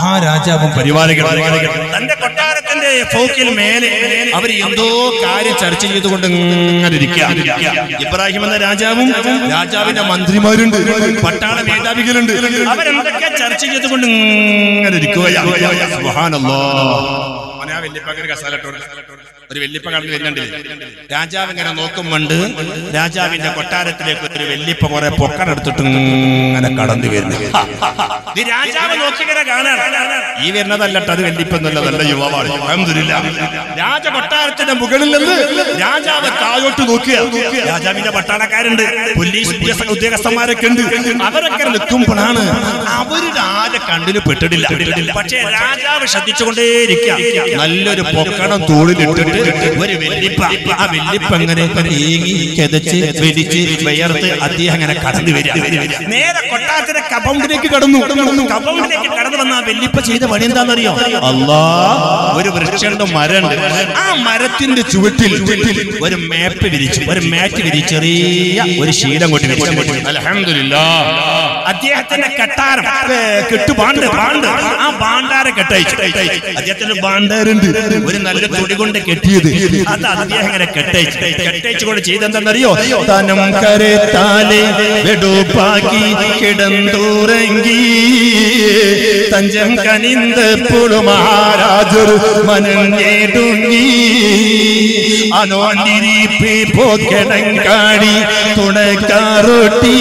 [SPEAKER 2] മഹാരാജാവും പരിപാലികളും തന്റെ കൊട്ടാരത്തിന്റെ ഫോക്കിൽ മേലെ അവർ എന്തോ കാര്യം ചർച്ച ചെയ്തുകൊണ്ട് ഇങ്ങനെ ഇബ്രാഹിം എന്ന രാജാവും രാജാവിന്റെ മന്ത്രിമാരുണ്ട്. പട്ടാള മേധാവികളുണ്ട്. അവരെന്തൊക്കെ ചർച്ച ചെയ്തുകൊണ്ട് ഇങ്ങനെ ഇരിക്കുകയാണ്. ആ വല്യപ്പക്ക് ഒരു. വെല്ലിപ്പ കടന്നു വരുന്നുണ്ട് രാജാവ് ഇങ്ങനെ നോക്കുമ്പോണ്ട് രാജാവിന്റെ കൊട്ടാരത്തിലേക്ക് ഒരു വെല്ലിപ്പ കുറെ പൊക്കടെടുത്തിട്ട് ഇങ്ങനെ കടന്നു വരുന്നു. ഇത് രാജാവ് നോക്കിങ്ങനെ കാണാൻ. ഈ വരുന്നതല്ലട്ടോ അത് വെല്ലിപ്പൊന്നുമല്ല നല്ല യുവാവാണ്. രാജ കൊട്ടാരത്തിന്റെ മുകളിൽ നിന്ന് രാജാവ് താഴോട്ട് നോക്കുക. രാജാവിന്റെ പട്ടാളക്കാരുണ്ട്. പോലീസ് ഉദ്യോഗസ്ഥ- ഉദ്യോഗസ്ഥന്മാരൊക്കെ ഉണ്ട്. അവരൊക്കെ നിൽക്കുമ്പോഴാണ് അവരുടെ ആരെ കണ്ണിന് പെട്ടിട്ടില്ല. പക്ഷേ രാജാവ് ശ്രദ്ധിച്ചുകൊണ്ടേയിരിക്കുക. നല്ലൊരു പൊക്കണം തോളിലിട്ടിട്ട് ഒരു വെല്ലിപ്പ. ആ വെല്ലിപ്പ അങ്ങനെ നീങ്ങി കെതച്ച് വെടിച്ച് വിയർത്ത് അദ്ദേഹം അങ്ങനെ കടന്നു വരിക. നേരെ കൊട്ടാരത്തിന്റെ കബൗണ്ടിലേക്ക് കടന്നു. കബൗണ്ടിലേക്ക് കടന്നു വന്ന ആ വെല്ലിപ്പ ചെയ്ത പണി എന്താണെന്നറിയോ? അല്ലാ ഒരു വൃക്ഷണ്ട് മരണ്ട്. ആ മരത്തിന്റെ ചുവട്ടിൽ ഒരു മേപ്പ് വിരിച്ചു ഒരു മാറ്റ് വിരിച്ചെറിയ ഒരു ശീലം കൊണ്ട് വിരിച്ചു. അൽഹംദുലില്ലാ അദ്ദേഹത്തിന്റെ കെട്ടാരം കെട്ടു ബാണ്ട് ബാണ്ട്. ആ ബാണ്ടാര കെട്ടയച്ചു. അദ്ദേഹത്തിന് ബാണ്ടാരുണ്ട്. ഒരു നല്ല തുടി കൊണ്ട് കെട്ടിയത്. അത് അദ്ദേഹം ഇങ്ങനെ കെട്ടയച്ചു. കെട്ടയച്ചു കൊണ്ട് ചെയ്തെന്തെന്നറിയോ തനം കരത്താലെ വെടുപ്പാക്കി കിടന്നുറങ്ങി. തഞ്ചം കനിന്തപ്പോൾ മഹാരാജർ മനം നേടുങ്ങി അനോണ്ടിരിപ്പി പോക്കണം കാടി തുണക്കാറൊട്ടി.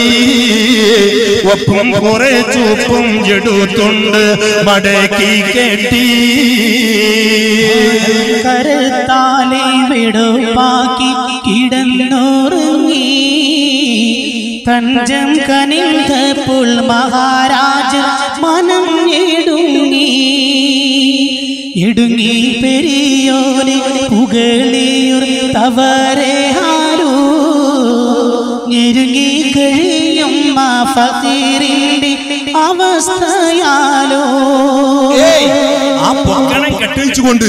[SPEAKER 2] ഒപ്പം കുറെ ചുപ്പും എടുത്തുണ്ട്. മടക്കി കെട്ടി.
[SPEAKER 1] കരുത്താലെ വെടുപ്പാക്കി കിടന്നുറങ്ങി. തഞ്ചം കനിന്തപ്പോൾ മഹാരാജ മനം ഇടുങ്ങി ഇടുങ്ങി പെരിയോരി പുകളിയുറി തവരേ ആരോ ഞെരുങ്ങി കഴിയും ആ ഫക്കീറിന്റെ അവസ്ഥയാലോ.
[SPEAKER 2] ആ പൊക്കണം കെട്ടിച്ചുകൊണ്ട്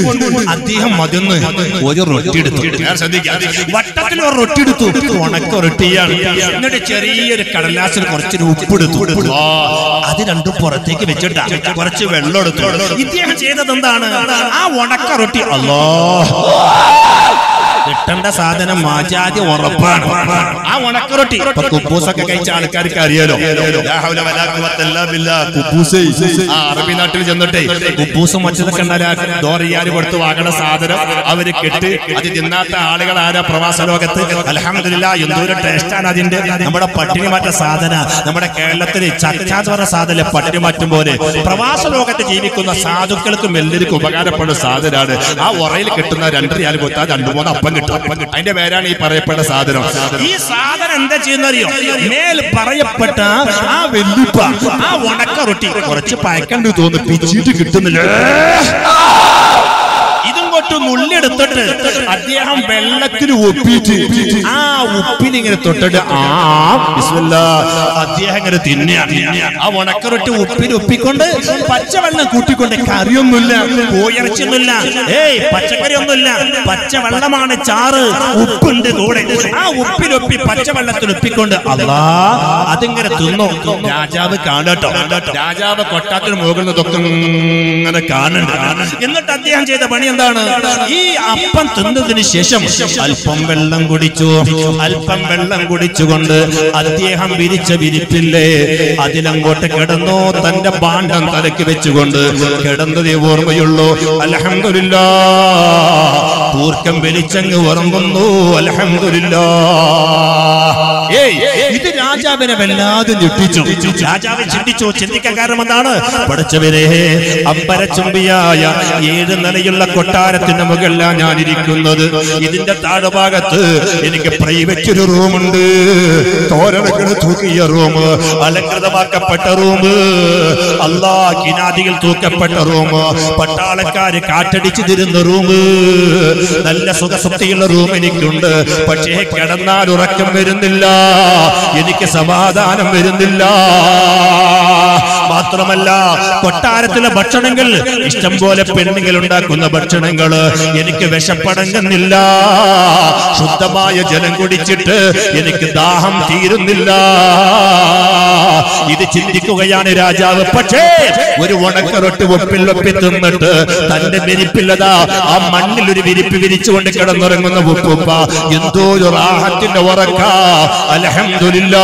[SPEAKER 2] അദ്ദേഹം മതിന്ന്. ഒരു റൊട്ടി എടുത്തു. വട്ടത്തിൽ ഒരു റൊട്ടി എടുത്തു. ഉണക്ക റൊട്ടിയാണ് എന്നിട്ട് ചെറിയൊരു കടലാസിൽ കുറച്ചൊരു ഉപ്പെടുത്തു. ആ, അത് രണ്ടും പുറത്തേക്ക് വെച്ചിട്ടാ. കുറച്ച് വെള്ളം എടുത്തു. ഇദ്ദേഹം ചെയ്തത് എന്താണ് ആ ഉണക്ക റൊട്ടി അല്ലോ കിട്ടേണ്ട സാധനം മാജാതി ഉറപ്പാണ്. ആ ഉണക്കറൊട്ടി. കുപ്പൂസൊക്കെ കഴിച്ച ആൾക്കാർക്ക് അറിയാലോ. അറബി നാട്ടിൽ ചെന്നിട്ടേ കുബൂസും മറ്റതൊക്കെ ദോറിയാൽ കൊടുത്ത് വാങ്ങണ സാധനം അവർ കെട്ട്. അത് തിന്നാത്ത ആളുകൾ ആരാ പ്രവാസ ലോകത്ത്? അലഹമില്ല എന്തോരം ടേസ്റ്റാണ് അതിന്റെ. നമ്മുടെ പട്ടിണി മാറ്റ സാധന നമ്മുടെ കേരളത്തിലെ ചർച്ചാന്ന് പറഞ്ഞ സാധനം പട്ടിണി മാറ്റും പോലെ. പ്രവാസ ലോകത്ത് ജീവിക്കുന്ന സാധുക്കൾക്കും എല്ലാവർക്കും ഉപകാരപ്പെടുന്ന സാധനമാണ് ആ ഉറയിൽ കിട്ടുന്ന രണ്ടരയാൽ കൊടുത്താൽ രണ്ടു മൂന്ന് അപ്പം കിട്ടും അതിന്റെ പേരാണ് ഈ പറയപ്പെട്ട സാധനം. ഈ സാധനം എന്താ ചെയ്യുന്നറിയോ? മേൽ പറയപ്പെട്ട ആ വെല്ലുപ്പ ആ ഉണക്ക റൊട്ടി. കുറച്ച് പയക്കണ്ട് തോന്നുന്നു. പിച്ചിട്ട് കിട്ടുന്നില്ല. അങ്ങോട്ട് നുള്ളിയെടുത്തിട്ട് അദ്ദേഹം വെള്ളത്തിൽ ഒപ്പിട്ട് ആ ഉപ്പിനിങ്ങനെ തൊട്ടിട്ട് ആ അദ്ദേഹം ഇങ്ങനെ തിന്നെയാണ് ആ ഉണക്കറൊട്ട് ഉപ്പിന് ഒപ്പിക്കൊണ്ട് പച്ചവെള്ളം കൂട്ടിക്കൊണ്ട് കറിയൊന്നുമില്ല കോയിറച്ചൊന്നുമില്ല ഏയ് പച്ചക്കറി ഒന്നുമില്ല പച്ചവെള്ളമാണ് ചാറ് ഉപ്പുണ്ട് കൂടെ ആ ഉപ്പിലൊപ്പി പച്ചവെള്ളത്തിൽ ഒപ്പിക്കൊണ്ട് അല്ലാ അതിങ്ങനെ തിന്നു. രാജാവ് കാണട്ടോ രാജാവ് കൊട്ടാത്തിന് മുകളിലതൊക്കെ ഇങ്ങനെ കാണണ്ട എന്നിട്ട് അദ്ദേഹം ചെയ്ത പണി എന്താണ്? ഈ അപ്പം തിന്നതിന് ശേഷം അല്പം വെള്ളം കുടിച്ചു. അല്പം വെള്ളം കുടിച്ചുകൊണ്ട് അദ്ദേഹം വിരിച്ച വിരിപ്പില്ലേ? അതിലങ്ങോട്ട് കിടന്നു തന്റെ പാണ്ഡം തലക്ക് വെച്ചുകൊണ്ട്. കിടന്നതേ ഓർമ്മയുള്ളൂ. അലഹമില്ല കൂർക്കം വലിച്ചങ്ങ് ഉറങ്ങുന്നു. അലഹമില്ല ഇത് രാജാവിനെ വല്ലാതെ ഞെട്ടിച്ചു. രാജാവ് ചിന്തിച്ചു ചിന്തിക്കാൻ കാരണം എന്താണ്? പഠിച്ചവരെ അമ്പരച്ചുംബിയായ ഏഴ് നിലയുള്ള കൊട്ടാരത്തിന്റെ മുകളിലാണ് ഞാൻ ഇരിക്കുന്നത് ഇതിന്റെ താഴ്ഭാഗത്ത് എനിക്ക് പ്രൈവറ്റ് ഒരു റൂമുണ്ട്. തോരണകൾ തൂക്കിയ റൂം അലങ്കൃതമാക്കപ്പെട്ട റൂം അല്ലാ കിനാദികൾ തൂക്കപ്പെട്ട റൂം പട്ടാളക്കാര് കാറ്റടിച്ചു തരുന്ന റൂം. നല്ല സുഖസുപ്തിയുള്ള റൂം എനിക്കുണ്ട്. പക്ഷേ കിടന്നാൽ ഉറക്കം വരുന്നില്ല. എനിക്ക് സമാധാനം വരുന്നില്ല. മാത്രമല്ല കൊട്ടാരത്തിലെ ഭക്ഷണങ്ങൾ ഇഷ്ടം പോലെ പെണ്ണുങ്ങൾ ഉണ്ടാക്കുന്ന ഭക്ഷണങ്ങൾ. എനിക്ക് വിശപ്പടങ്ങുന്നില്ല. ശുദ്ധമായ ജലം കുടിച്ചിട്ട് എനിക്ക് ദാഹം തീരുന്നില്ല. ഇത് ചിന്തിക്കുകയാണ് രാജാവ്. പക്ഷേ ഒരു ഉണക്കറൊട്ട് ഒപ്പിൽ ഒപ്പി തിന്നിട്ട് തന്റെ വിരിപ്പില്ലതാ ആ മണ്ണിൽ ഒരു വിരിപ്പ് വിരിച്ചുകൊണ്ട് കിടന്നുറങ്ങുന്ന ഉപ്പുപ്പ. എന്തോ ഒരു റാഹത്തിന്റെ ഉറക്ക. അലഹമില്ല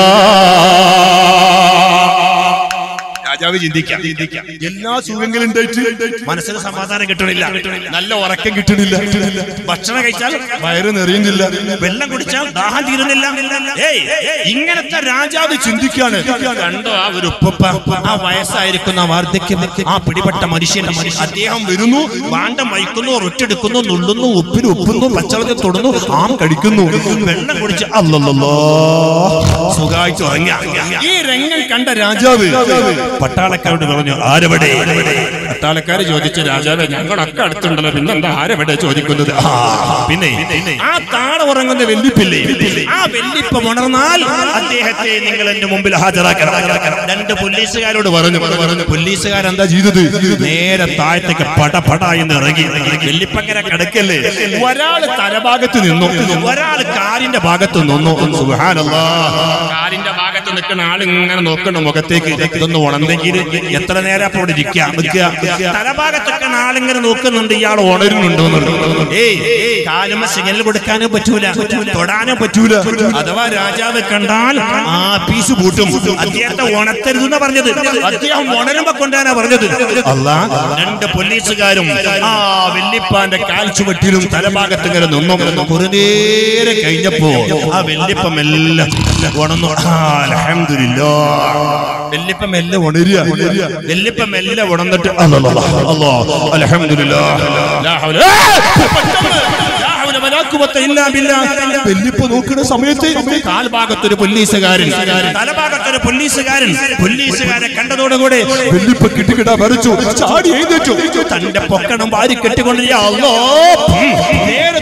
[SPEAKER 2] രാജാവ് ചിന്തിക്കാം. എല്ലാ സുഖങ്ങളും ഉണ്ടായിട്ട് മനസ്സിന് സമാധാനം കിട്ടണില്ല. നല്ല ഉറക്കം കിട്ടണില്ല. ഭക്ഷണം കഴിച്ചാൽ വയറ് നിറയുന്നില്ല. വെള്ളം കുടിച്ചാൽ ദാഹം തീരുന്നില്ല. ഇങ്ങനത്തെ രാജാവ് ചിന്തിക്കാണ്. കണ്ടോ ആ ഒരു ഉപ്പ ആ വയസ്സായിരിക്കുന്ന വാർദ്ധക്യം ആ പിടിപെട്ട മനുഷ്യൻ അദ്ദേഹം വരുന്നു വാണ്ടം മയക്കുന്നു റൊറ്റെടുക്കുന്നു നുള്ളുന്നു ഉപ്പിന് ഉപ്പുന്നു പച്ചളത്തിൽ തൊടുന്നു ആം കഴിക്കുന്നു. വെള്ളം കുടിച്ച് അല്ലല്ലോ സുഖമായിട്ട് ഉറങ്ങിയ ഈ രംഗം കണ്ട രാജാവ് പട്ടാളക്കാരോട് പറഞ്ഞു ആരവിടെ? പട്ടാളക്കാര് ചോദിച്ച രാജാവെ ഞങ്ങളൊക്കെ അടുത്തുണ്ടല്ലോ പിന്നെ എന്താ ആരവിടെ ചോദിക്കുന്നത്? പിന്നെ ആ താഴെ ഉറങ്ങുന്ന വെല്ലിപ്പില്ലേ ആ വെല്ലിപ്പ് ഉണർന്നാൽ അദ്ദേഹത്തെ നിങ്ങൾ എന്റെ മുമ്പിൽ ഹാജരാക്കണം. രണ്ട് പോലീസുകാരോട് പറഞ്ഞു പറഞ്ഞു പോലീസുകാരെന്താ ചെയ്തത്? നേരെ താഴത്തേക്ക് പട പട എന്ന് ഇറങ്ങി. വെല്ലിപ്പങ്ങനെ കിടക്കല്ലേ? ഒരാൾ തലഭാഗത്ത് നിന്നു ഒരാൾ കാലിന്റെ ഭാഗത്ത് നിന്നു. സുബ്ഹാനല്ലാ. കാലിന്റെ ഭാഗത്ത് നിൽക്കുന്ന ആളിങ്ങനെ നോക്കണം മുഖത്തേക്ക്. ഇതൊന്ന് ഉണർന്നെങ്കിൽ എത്ര നേരം അപ്പൊ ഇവിടെ ഇരിക്കാം തലഭാഗത്തൊക്കെ ആളിങ്ങനെ നോക്കുന്നുണ്ട്. ഇയാൾ ഉണരുന്നുണ്ടോ ഏയ് കാലുമ സിഗ്നൽ കൊടുക്കാനും പറ്റൂല. തൊടാനും പറ്റൂല. അഥവാ രാജാവ് കണ്ടാൽ ആ പീസ് പൂട്ടും. അദ്ദേഹത്തെ ഉണർത്തരുതെന്ന് പറഞ്ഞത്. അദ്ദേഹം ഉണരുമ്പോ കൊണ്ടാണ് പറഞ്ഞത്. രണ്ട് പോലീസുകാരും ആ വെല്ലിപ്പാന്റെ കാൽച്ചുവട്ടിലും തലഭാഗത്ത് ഇങ്ങനെ നിന്നു. നേരം കഴിഞ്ഞപ്പോ ആ വെല്ലിപ്പം എല്ലാം ഉണന്നു അൽഹംദുലില്ലാ. വെല്ലിപ്പ ഉണരുക. വെല്ലിപ്പ ഉണർന്നിട്ട് അല്ലാ, നോക്കുന്ന സമയത്ത് കാൽഭാഗത്തൊരു പോലീസുകാരൻ. തലഭാഗത്തൊരു പോലീസുകാരൻ. പോലീസുകാരെ കണ്ടതോടുകൂടെ വെല്ലിപ്പ് കിട്ടിക്കിട വരച്ചു. ചാടി എഴുതിച്ചു തന്റെ പൊക്കണം വാരി കെട്ടിക്കൊണ്ട് "യാ അല്ലാ." ഉം. നേരെ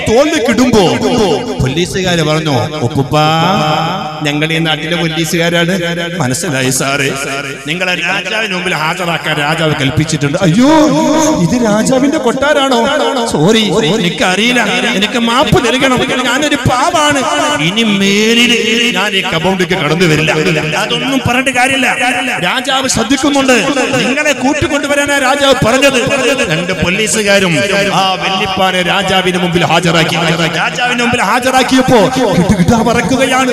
[SPEAKER 2] പോലീസുകാര് പറഞ്ഞു ഒപ്പുപ്പ ഞങ്ങൾ ഈ നാട്ടിലെ പോലീസുകാരാണ്. മനസ്സിലായി സാറേ. നിങ്ങളെ രാജാവിന് മുമ്പിൽ ഹാജരാക്കാൻ രാജാവ് കൽപ്പിച്ചിട്ടുണ്ട്. അയ്യോ ഇത് രാജാവിന്റെ കൊട്ടാരാണോ? സോറി എനിക്ക് അറിയില്ല എനിക്ക് മാപ്പ് നൽകണം. ഞാനൊരു പാവാണ്. ഇനി മേലിൽ ഞാൻ ഈ കബൗണ്ടിക്ക് കടന്നു വരില്ല. അതൊന്നും പറഞ്ഞിട്ട് കാര്യമില്ല. രാജാവ് ശ്രദ്ധിക്കുന്നുണ്ട്. നിങ്ങളെ കൂട്ടിക്കൊണ്ടുവരാനാ രാജാവ് പറഞ്ഞത്. രണ്ട് പോലീസുകാരും ആ വെല്ലിപ്പാനെ രാജാവിന് മുമ്പിൽ ഹാജരാക്കി. രാജാവിന് മുമ്പിൽ ഹാജരാക്കിയപ്പോ പറക്കുകയാണ് പറക്കുകയാണ്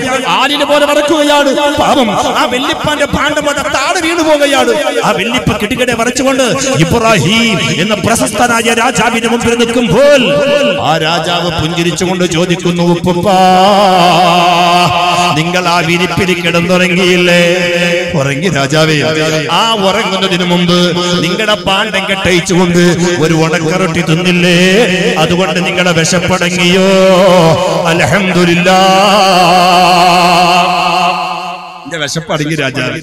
[SPEAKER 2] ആലിന് പോലെ പറക്കുകയാണ് പാപം. ആ വെല്ലിപ്പാന്റെ പാണ്ഡമത താഴെ വീണു പോകുകയാണ് ആ വെല്ലിപ്പ കിട്ടിക്കിടെ വരച്ചുകൊണ്ട് ഇബ്രാഹിം എന്ന പ്രശസ്തനായ രാജാവിന് മുമ്പിൽ നിൽക്കുമ്പോൾ ആ രാജാവ് പുഞ്ചിരിച്ചുകൊണ്ട് ചോദിക്കുന്നു ഉപ്പുപ്പാ നിങ്ങൾ ആ വിരിപ്പിൽ കിടന്നുറങ്ങിയില്ലേ? ഉറങ്ങി രാജാവേ ആ ഉറങ്ങുന്നതിന് മുമ്പ് നിങ്ങളുടെ പാണ്ഡം കെട്ടയിച്ചുകൊണ്ട് ഒരു ഉണക്കറൊട്ടി തിന്നില്ലേ? അതുകൊണ്ട് നിങ്ങളുടെ വിശപ്പടങ്ങിയോ? അലഹമില്ല എന്റെ വിശപ്പടങ്ങി രാജാവ്.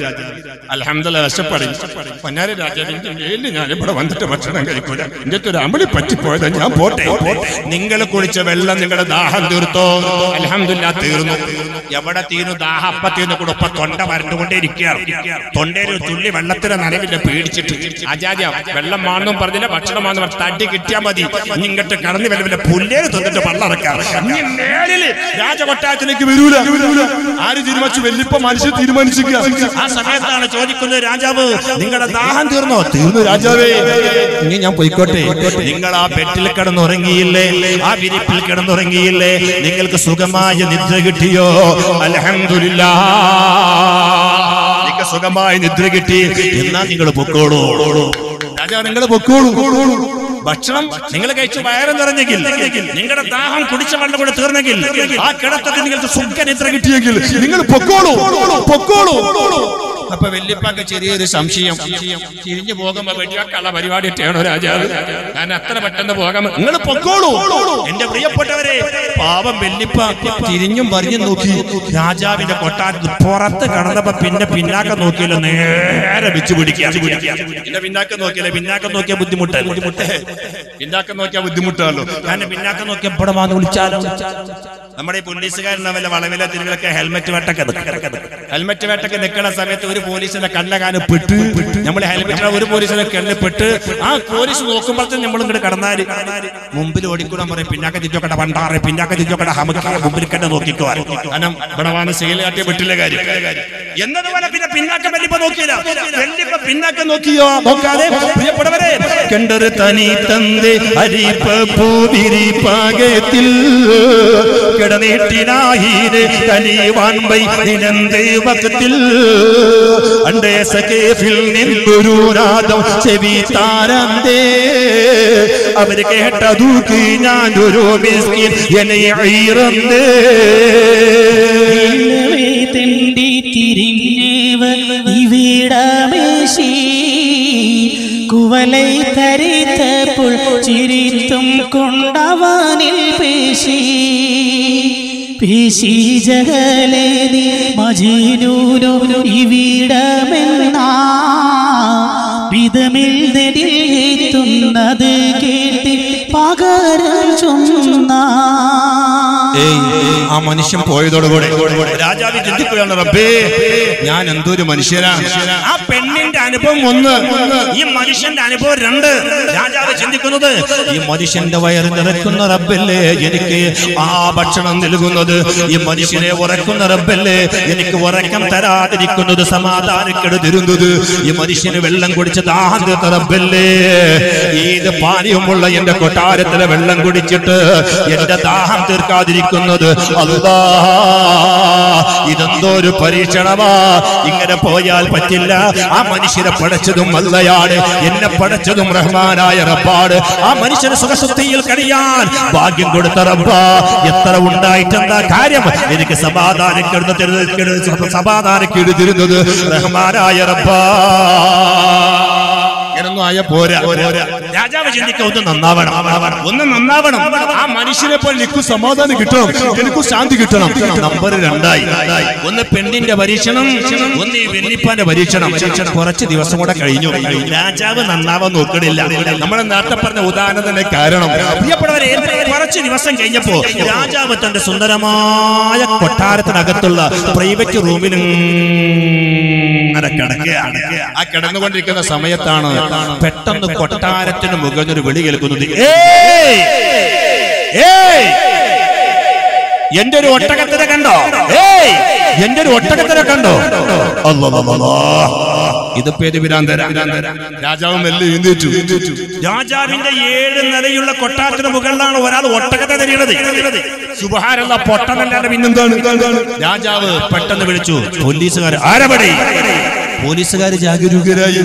[SPEAKER 2] അലഹമ്മദ വിശപ്പടങ്ങി പൊന്നാരി രാജാവിന്റെ ഏൽ ഞാൻ ഇവിടെ വന്നിട്ട് ഭക്ഷണം കഴിക്കൂല. എന്റെ ഒരു അമളി പറ്റിപ്പോയത് ഞാൻ പോട്ടെ. നിങ്ങൾ കുളിച്ച വെള്ളം നിങ്ങളുടെ ദാഹം തീർത്തോ? അലഹമില്ല തീർന്നു. എവിടെ തീർന്നു? ദാഹം അപ്പ തീർന്നു. കൂടെ ഇപ്പൊ തൊണ്ട വരണ്ടുകൊണ്ടേ ഇരിക്കുകയാണ് തൊണ്ടയിൽ ഒരു തുള്ളി വെള്ളത്തിന് നനവില്ല പേടിച്ചിട്ട് ആചാര്യ വെള്ളം മാണെന്നും പറഞ്ഞില്ല ഭക്ഷണം മാണെന്ന് പറഞ്ഞു തട്ടി കിട്ടിയാൽ മതി. ഇങ്ങോട്ട് കടന്നു വല്ല വല്ല പുല്ലേര് തൊന്നിട്ട് വെള്ളം ഇറക്കാം രാജകൊട്ടാരത്തിലേക്ക് വരൂല. ആര് തീരുമാനിച്ചു? വെല്ലിപ്പ മനുഷ്യൻ തീരുമാനിച്ചിരിക്കുക? ആ സമയത്താണ് ചോദിക്കുന്നത് രാജാവ് നിങ്ങളുടെ ദാഹം തീർന്നോ? തീർന്നു രാജാവേ. ഇനി ഞാൻ പോയിക്കോട്ടെ. നിങ്ങൾ ആ ബെഡിൽ കിടന്നുറങ്ങിയില്ലേ? ആ വിരിപ്പിൽ കിടന്നുറങ്ങിയില്ലേ? നിങ്ങൾക്ക് സുഖമായ നിദ്ര കിട്ടിയോ? അലഹമില്ല സുഖമായി സുഖമായ നിദ്ര കിട്ടി. എന്നാ നിങ്ങൾ പൊക്കോളൂ. രാജാ നിങ്ങൾ പൊക്കോളൂ. ഭക്ഷണം നിങ്ങൾ കഴിച്ച് വയറ് നിറഞ്ഞെങ്കിൽ നിങ്ങളുടെ ദാഹം കുടിച്ച വെള്ളം കൂടെ തീർന്നെങ്കിൽ ആ കിടത്തത്തിൽ നിങ്ങൾക്ക് സുഖനിദ്ര കിട്ടിയെങ്കിൽ നിങ്ങൾ പൊക്കോളൂ പൊക്കോളൂ. അപ്പൊ വല്യപ്പാക്ക് ചെറിയൊരു സംശയം. തിരിഞ്ഞു പോകുമ്പോ വലിയക്കുള്ള പരിപാടി ഇട്ടാണോ രാജാവ്. ഞാൻ അത്ര പെട്ടെന്ന് പോകാൻ നിങ്ങൾ പൊക്കോളൂ. എന്റെ പ്രിയപ്പെട്ടവരെ പാവം വെല്ലിപ്പ തിരിഞ്ഞും പറഞ്ഞു നോക്കി. രാജാവിന്റെ കൊട്ടാരത്തിൽ പുറത്ത് കടന്നപ്പോ പിന്നെ പിന്നാക്കം നോക്കിയല്ലോ നേരെ വെച്ച് പിടിക്കുക. പിന്നെ പിന്നാക്കം നോക്കിയല്ലേ? പിന്നാക്കം നോക്കിയ ബുദ്ധിമുട്ട് ബുദ്ധിമുട്ട് പിന്നാക്കം നോക്കിയ ബുദ്ധിമുട്ടാണല്ലോ. ഞാൻ പിന്നാക്കം നോക്കിയ ഇവിടെ വന്ന് വിളിച്ചാലോ? നമ്മുടെ ഈ പോലീസുകാരൻ വളവിലെ തിരികളൊക്കെ ഹെൽമെറ്റ് വേട്ടൊക്കെ ഹെൽമെറ്റ് വേട്ടൊക്കെ നിൽക്കുന്ന സമയത്ത് ഒരു പോലീസിന്റെ കണ്ണകാന് പെട്ട് നമ്മളെ ഹെൽമെറ്റ് ഒരു പോലീസിന്റെ കണ്ണിൽ പെട്ട് ആ പോലീസ് നോക്കുമ്പോഴത്തേക്കും നമ്മൾ ഇങ്ങോട്ട് കടന്നാൽ മുമ്പിൽ ഓടിക്കൂടാൻ പറയും പിന്നാക്ക തിരിച്ചോക്കട്ടെ പണ്ടാറ് പിന്നാക്ക തിരിച്ചോക്കട്ടെ ഹമക്ക മുമ്പിൽ കണ്ട് നോക്കിക്കോ കാരണം ഇവിടെ വന്ന് സീൽ കാട്ടിയ വിട്ടില്ല കാര്യം. എന്നതുപോലെ പിന്നെ പിന്നാക്കം വലിപ്പ നോക്കിയില്ല. വലിപ്പ പിന്നാക്കം നോക്കിയോ? നോക്കാതെ പ്രിയപ്പെട്ടവരെ കണ്ടൊരു തനി തന്റെ അരിപ്പ പൂവിരി കിടനീട്ടിനായി തനി കലിവാൻ വൈ നിനന്ത് വക്കത്തിൽ. അണ്ടേ സഖേഫിൽ നിന്നൊരു നാദം ചെവി താരന്തേ. അവർ കേട്ടതൂക്കി ഞാൻ ഒരു മിസ്കിൻ എന്നെ
[SPEAKER 1] ഇളവേ തെണ്ടി തിരിഞ്ഞേവർ ഇവിടമേശി കുവലൈ തരിത്തപ്പോൾ ചിരിത്തും കൊണ്ടവാനിൽ പേശി. പേശി നീ മജീനൂനു ഇവിടമെന്നാ. വിധമിൽ നെടിയേത്തുന്നത് കേട്ട് പകരം ചൊന്നാ.
[SPEAKER 2] ആ മനുഷ്യൻ പോയതോടുകൂടെ രാജാവ് ചിന്തിക്കുകയാണ് റബ്ബേ ഞാൻ എന്തൊരു മനുഷ്യനാണ് ആ പെണ്ണിന്റെ അനുഭവം ഒന്ന് ഈ മനുഷ്യന്റെ അനുഭവം രണ്ട്. രാജാവ് ചിന്തിക്കുന്നത് ഈ മനുഷ്യന്റെ വയറ് നിറക്കുന്ന റബ്ബല്ലേ എനിക്ക് ആ ഭക്ഷണം നൽകുന്നത്? ഈ മനുഷ്യനെ ഉറക്കുന്ന റബ്ബല്ലേ എനിക്ക് ഉറക്കം തരാതിരിക്കുന്നത് സമാധാനക്കെട് തരുന്നത്? ഈ മനുഷ്യന് വെള്ളം കുടിച്ച് ദാഹം തീർത്ത റബ്ബല്ലേ? ഏത് പാനീയമുള്ള എന്റെ കൊട്ടാരത്തിലെ വെള്ളം കുടിച്ചിട്ട് എന്റെ ദാഹം തീർക്കാതിരിക്കുന്നത് അല്ലാ ഇതെന്തോ ഒരു പരീക്ഷണമാ? ഇങ്ങനെ പോയാൽ പറ്റില്ല. ആ മനുഷ്യനെ പടച്ചതും അല്ലയാണ് എന്നെ പടച്ചതും റഹ്മാനായ റബ്ബാണ്. ആ മനുഷ്യന് സുഖശുദ്ധിയിൽ കഴിയാൻ ഭാഗ്യം കൊടുത്ത റബ്ബ. എത്ര ഉണ്ടായിട്ടെന്താ കാര്യം? എനിക്ക് സമാധാനക്കെടുന്ന സമാധാനക്കേട് തരുന്നത് റഹ്മാനായ റബ്ബാ. ആയ പോരാ. രാജാവ് ചിന്തിക്ക ഒന്ന് നന്നാവണം. ഒന്ന് നന്നാവണം. ആ മനുഷ്യനെ പോലെ എനിക്ക് സമാധാനം കിട്ടണം. എനിക്ക് ശാന്തി കിട്ടണം. നമ്പർ രണ്ടായി. ഒന്ന് പെണ്ണിന്റെ പരീക്ഷണം ഒന്ന് ഈ വെല്ലിപ്പാന്റെ പരീക്ഷണം. കുറച്ച് ദിവസം കൂടെ കഴിഞ്ഞു. രാജാവ് നന്നാവാൻ നോക്കണില്ല. നമ്മളെ നേരത്തെ പറഞ്ഞ ഉദാഹരണം തന്നെ കാരണം. പ്രിയപ്പെട്ടവരെ കുറച്ച് ദിവസം കഴിഞ്ഞപ്പോ രാജാവ് തന്റെ സുന്ദരമായ കൊട്ടാരത്തിനകത്തുള്ള പ്രൈവറ്റ് റൂമിന് കിടക്കുകയാണ് ആ കിടന്നുകൊണ്ടിരിക്കുന്ന സമയത്താണ് പെട്ടെന്ന് മുകളിൽ ഒരു വിളി കേൾക്കുന്നത്! എന്റെ ഒരു ഒട്ടകത്തിനെ കണ്ടോ? എന്റെ ഒരു ഒട്ടകത്തിനെ കണ്ടോ? രാജാവ് മെല്ലെ എഴുന്നേറ്റു. രാജാവിന്റെ ഏഴ് നിലയുള്ള കൊട്ടാരത്തിന് മുകളിലാണ് ഒരാൾ ഒട്ടകത്തെ തിരിയണത് സുബഹാരല്ല പൊട്ടനല്ലാതെ പിന്നെന്താണ്? രാജാവ് പെട്ടെന്ന് വിളിച്ചു പോലീസുകാർ ആരപടി പോലീസുകാർ ജാഗരൂകരായി.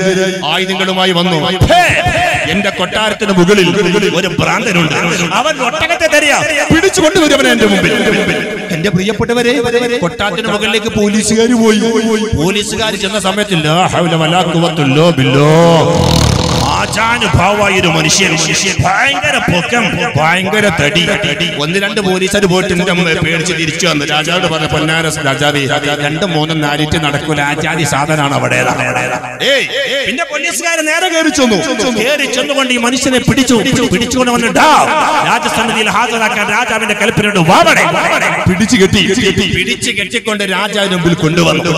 [SPEAKER 2] ആയുധങ്ങളുമായി വന്നു! എന്റെ കൊട്ടാരത്തിന് മുകളിൽ ഒരു ഭ്രാന്തനുണ്ട്. അവൻ ഒട്ടകത്തെ തരിക. പിടിച്ചു കൊണ്ടുവരും എന്റെ മുമ്പിൽ. എന്റെ പ്രിയപ്പെട്ടവരെ കൊട്ടാരത്തിന് മുകളിലേക്ക് പോലീസുകാർ പോയി. പോലീസുകാർ ചെന്ന സമയത്തില്ല ഹൗല വലാ ബില്ലാ. ഒരു മനുഷ്യൻ. ഭയങ്കര പൊക്കം ഭയങ്കര തടി. ഒന്ന് രണ്ട് പോലീസുകാർ പോയിട്ട് എന്റെ പേടിച്ച് തിരിച്ചു വന്നു. രാജാവോട് പറഞ്ഞ പൊന്നാര രാജാവി രണ്ടും മൂന്നും നാലിറ്റ് നടക്കൂല. ആചാരി സാധനാണ് അവിടെ. പിന്നെ പോലീസുകാർ നേരെ കയറി ചെന്നു. കയറി ചെന്നുകൊണ്ട് ഈ മനുഷ്യനെ പിടിച്ചു. പിടിച്ചുകൊണ്ട് വന്നിട്ടാ രാജസന്നിധിയിൽ ഹാജരാക്കാൻ രാജാവിന്റെ കൽപ്പനയുണ്ട് വാവടെ പിടിച്ചു കെട്ടി പിടിച്ചു കെട്ടിക്കൊണ്ട് രാജാവിന് മുമ്പിൽ കൊണ്ടുവന്നു.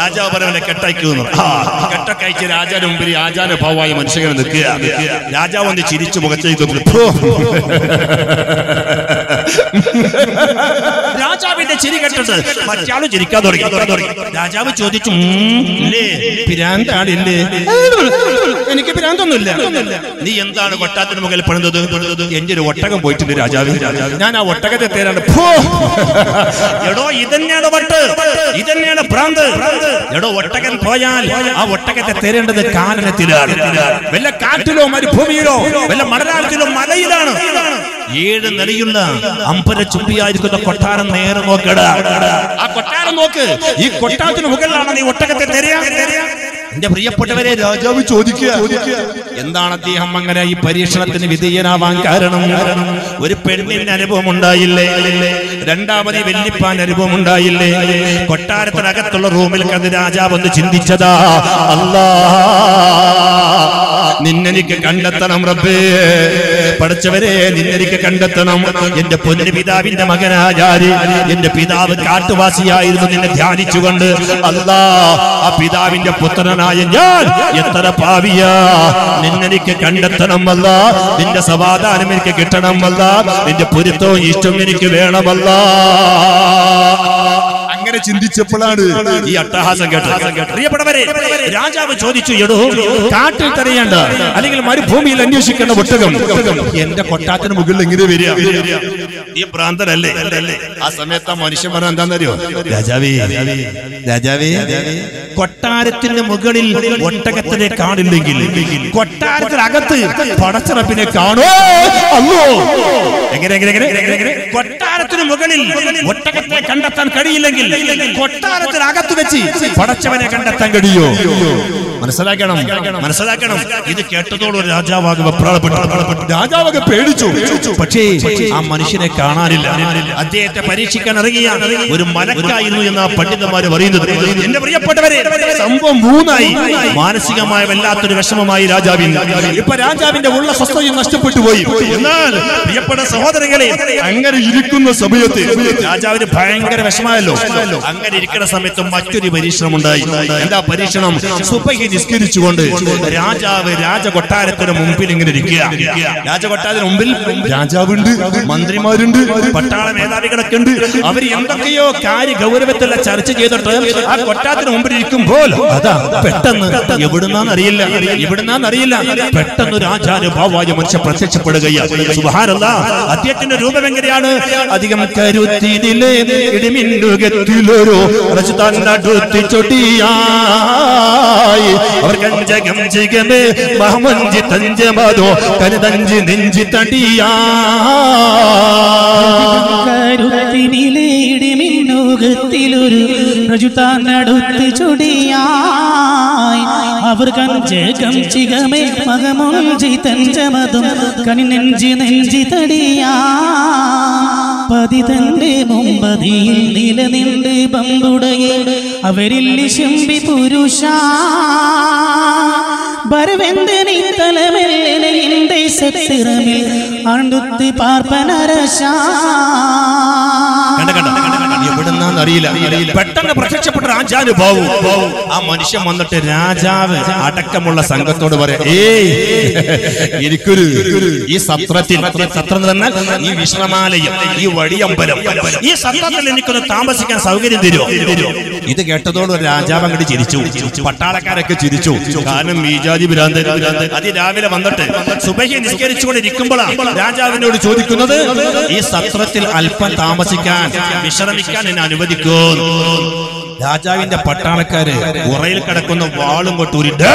[SPEAKER 2] രാജാവ് പറഞ്ഞവനെ കെട്ടയക്കുന്നു ആ കെട്ടൊക്കെ അയച്ച് രാജാവിന് മുമ്പിൽ ആചാരഭാവമായ മനുഷ്യനെ നിൽക്കുക രാജാവ് ഒന്ന് ചിരിച്ചു മുഖത്തേക്ക്. രാജാവിന്റെ ചിരി കെട്ടിട്ട് മറ്റാളും ചിരിക്കാൻ തുടങ്ങി. തുടങ്ങി. രാജാവ് ചോദിച്ചു "ഉം, ഇല്ലേ? പിരാന്താണില്ലേ എനിക്ക് പിരാന്തൊന്നുമില്ല. നീ എന്താണ് കൊട്ടാത്തിന് മുകളിൽ പണിതത്? എന്റെ ഒരു ഒട്ടകം പോയിട്ടുണ്ട് രാജാവ്. ഞാൻ ആ ഒട്ടകത്തെ തേരാണ് എടോ ഇതന്നെയാണ് വട്ട് ഇതന്നെയാണ് ഭ്രാന്ത് എടോ ഒട്ടകൻ പോയാൽ ആ ഒട്ടകത്തെ തേരേണ്ടത് കാനനത്തിലാണ്. വല്ല കാട്ടിലോ മരുഭൂമിയിലോ വല്ല മണലാളത്തിലോ മലയിലാണ്. ഏഴ് നിലയുള്ള അമ്പര ചുമ്പിയായിരിക്കുന്ന കൊട്ടാരം നേരെ നോക്കട ആ കൊട്ടാരം നോക്ക്. ഈ കൊട്ടാരത്തിന് മുകളിലാണ് നീ ഒട്ടകത്തെ തെരയാ. എന്റെ പ്രിയപ്പെട്ടവരെ രാജാവ് ചോദിക്കുക. എന്താണ് അദ്ദേഹം അങ്ങനെ ഈ പരീക്ഷണത്തിന് വിധേയനാവാൻ കാരണം? ഒരു പെണ്ണിന് അനുഭവം ഉണ്ടായില്ലേ രണ്ടാമത് വെല്ലിപ്പാൻ അനുഭവം ഉണ്ടായില്ലേ കൊട്ടാരത്തിനകത്തുള്ള റൂമിൽ കണ്ട് രാജാവ് ഒന്ന് ചിന്തിച്ചതാ അല്ലാ നിന്നെനിക്ക് കണ്ടെത്തണം റബ്ബേ. പഠിച്ചവരെ നിന്നെനിക്ക് കണ്ടെത്തണം. എന്റെ പൊന്നു പിതാവിന്റെ മകനാചാരി എന്റെ പിതാവ് കാട്ടുവാസിയായിരുന്നു. നിന്നെ ധ്യാനിച്ചുകൊണ്ട് അല്ലാ ആ പിതാവിന്റെ പുത്രനായ ഞാൻ എത്ര പാവിയാ. നിന്നെനിക്ക് കണ്ടെത്തണം വല്ല നിന്റെ സമാധാനം എനിക്ക് കിട്ടണം വല്ല നിന്റെ പൊരുത്തവും ഇഷ്ടം എനിക്ക് വേണമല്ല. അങ്ങനെ ചിന്തിച്ചപ്പോഴാണ് ഈ അട്ടഹാസം കേട്ടത്. പ്രിയപ്പെട്ടവരെ രാജാവ് ചോദിച്ചു എടോ കാട്ടിൽ തെരയേണ്ട അല്ലെങ്കിൽ മരുഭൂമിയിൽ അന്വേഷിക്കേണ്ട ഒട്ടകം. എന്റെ കൊട്ടാത്തിന് മുകളിൽ എങ്ങനെ വരിക. ഈ പ്രാന്തനല്ലേ ആ സമയത്ത് ആ മനുഷ്യൻ പറഞ്ഞ എന്താണെന്നറിയോ? രാജാവേ രാജാവേ കൊട്ടാരത്തിന്റെ മുകളിൽ ഒട്ടകത്തിനെ കാണില്ലെങ്കിൽ കൊട്ടാരത്തിനകത്ത് പടച്ചിറപ്പിനെ കാണോ അല്ലോ. എങ്ങനെ എങ്ങനെ എങ്ങനെ എങ്ങനെ, എങ്ങനെ? കൊട്ടാരത്തിന് മുകളിൽ ഒട്ടകത്തെ കണ്ടെത്താൻ കഴിയില്ലെങ്കിൽ കൊട്ടാരത്തിനകത്ത് വെച്ച് പടച്ചവനെ കണ്ടെത്താൻ കഴിയോ? മനസ്സിലാക്കണം. മനസ്സിലാക്കണം. ഇത് കേട്ടതോട് ഒരു രാജാവാകെ വെപ്രാളപ്പെട്ടു. പേടിച്ചു. പക്ഷേ ആ മനുഷ്യനെ കാണാനില്ല. അദ്ദേഹത്തെ പരീക്ഷിക്കാൻ ഇറങ്ങിയ ഒരു മലക്കായിരുന്നു എന്ന് ആ പണ്ഡിതന്മാര് പറയുന്നത്. എന്റെ പ്രിയപ്പെട്ടവരെ സംഭവം മൂന്നായി. മാനസികമായ വല്ലാത്തൊരു വിഷമമായി രാജാവിന് ഇപ്പൊ രാജാവിന്റെ ഉള്ള സ്വസ്ഥയും നഷ്ടപ്പെട്ടു പോയി. എന്നാൽ പ്രിയപ്പെട്ട സഹോദരങ്ങളെ അങ്ങനെ ഇരിക്കുന്ന സമയത്ത് രാജാവിന് ഭയങ്കര വിഷമമല്ലോ അങ്ങനെ ഇരിക്കുന്ന സമയത്ത് മറ്റൊരു പരീക്ഷണം ഉണ്ടായി എന്താ പരീക്ഷണം. സുബഹി നിസ്കരിച്ചുകൊണ്ട് രാജാവ് രാജകൊട്ടാരത്തിന് മുമ്പിൽ ഇങ്ങനെ ഇരിക്കുക. രാജകൊട്ടാരത്തിന് മുമ്പിൽ രാജാവുണ്ട് മന്ത്രിമാരുണ്ട് പട്ടാള മേധാവികളൊക്കെ ഉണ്ട്. അവർ എന്തൊക്കെയോ കാര്യ ഗൗരവത്തിലുള്ള ചർച്ച ചെയ്തിട്ട് ആ കൊട്ടാരത്തിന് മുമ്പിൽ ഇരിക്കുമ്പോൾ അതാ പെട്ടെന്ന് എവിടുന്നാന്ന് അറിയില്ല എവിടുന്നാന്ന് അറിയില്ല. പെട്ടെന്ന് രാജാനുഭാവായ മനുഷ്യ പ്രത്യക്ഷപ്പെടുകയാണ്. അദ്ദേഹത്തിന്റെ രൂപം എങ്ങനെയാണ്? അധികം കരുത്തിനിലെ ഇടിമിന്നുകത്തിലൊരു ചൊടിയായി. അവർ കഞ്ചകം ജിഗമേ മഹമഞ്ചി തഞ്ചമതോ കരുതഞ്ചി നെഞ്ചി തടിയാ.
[SPEAKER 1] കരുത്തിനിലേടിമിന്നുകത്തിലൊരു റജുതാനടുത്ത് ചുടിയായി അവർ കഞ്ചകം ചികമേ മകമൊഞ്ചി തഞ്ചമതും കണി നെഞ്ചി നെഞ്ചി തടിയാ. പതിതന്റെ മുമ്പതിയിൽ നിലനിണ്ട് പമ്പുടയെ അവരിൽ ശുംബി പുരുഷ. ബരവെന്തനെ തലമെല്ലെ സത്തിറമിൽ ആണ്ടുത്തി പാർപ്പനരശ.
[SPEAKER 2] എവിടുന്നാന്ന് അറിയില്ല. പെട്ടെന്ന് പ്രത്യക്ഷപ്പെട്ട രാജാനുഭാവു. ആ മനുഷ്യൻ വന്നിട്ട് രാജാവ് അടക്കമുള്ള സംഘത്തോട് പറയാം ഏയ് എനിക്കൊരു ഈ സത്രത്തിൽ സത്രം എന്ന് ഈ വിശ്രമാലയം ഈ വഴിയമ്പലം ഈ സത്രത്തിൽ എനിക്കൊന്ന് താമസിക്കാൻ സൗകര്യം തരുമോ? ഇത് കേട്ടതോട് രാജാവ് അങ്ങോട്ട് ചിരിച്ചു. പട്ടാളക്കാരൊക്കെ ചിരിച്ചു. കാരണം മീജാതി ഭ്രാന്തൻ അതി രാവിലെ വന്നിട്ട് സുബഹി നിസ്കരിച്ചുകൊണ്ടിരിക്കുമ്പോഴാണ് രാജാവിനോട് ചോദിക്കുന്നത് ഈ സത്രത്തിൽ അല്പം താമസിക്കാൻ വിശ്രമിക്കാൻ എന്നെ അനുവദിക്കൂ രാജാവിന്റെ പട്ടാളക്കാര് ഉറയിൽ കിടക്കുന്ന വാളും കൊട്ടൂരിട്ട്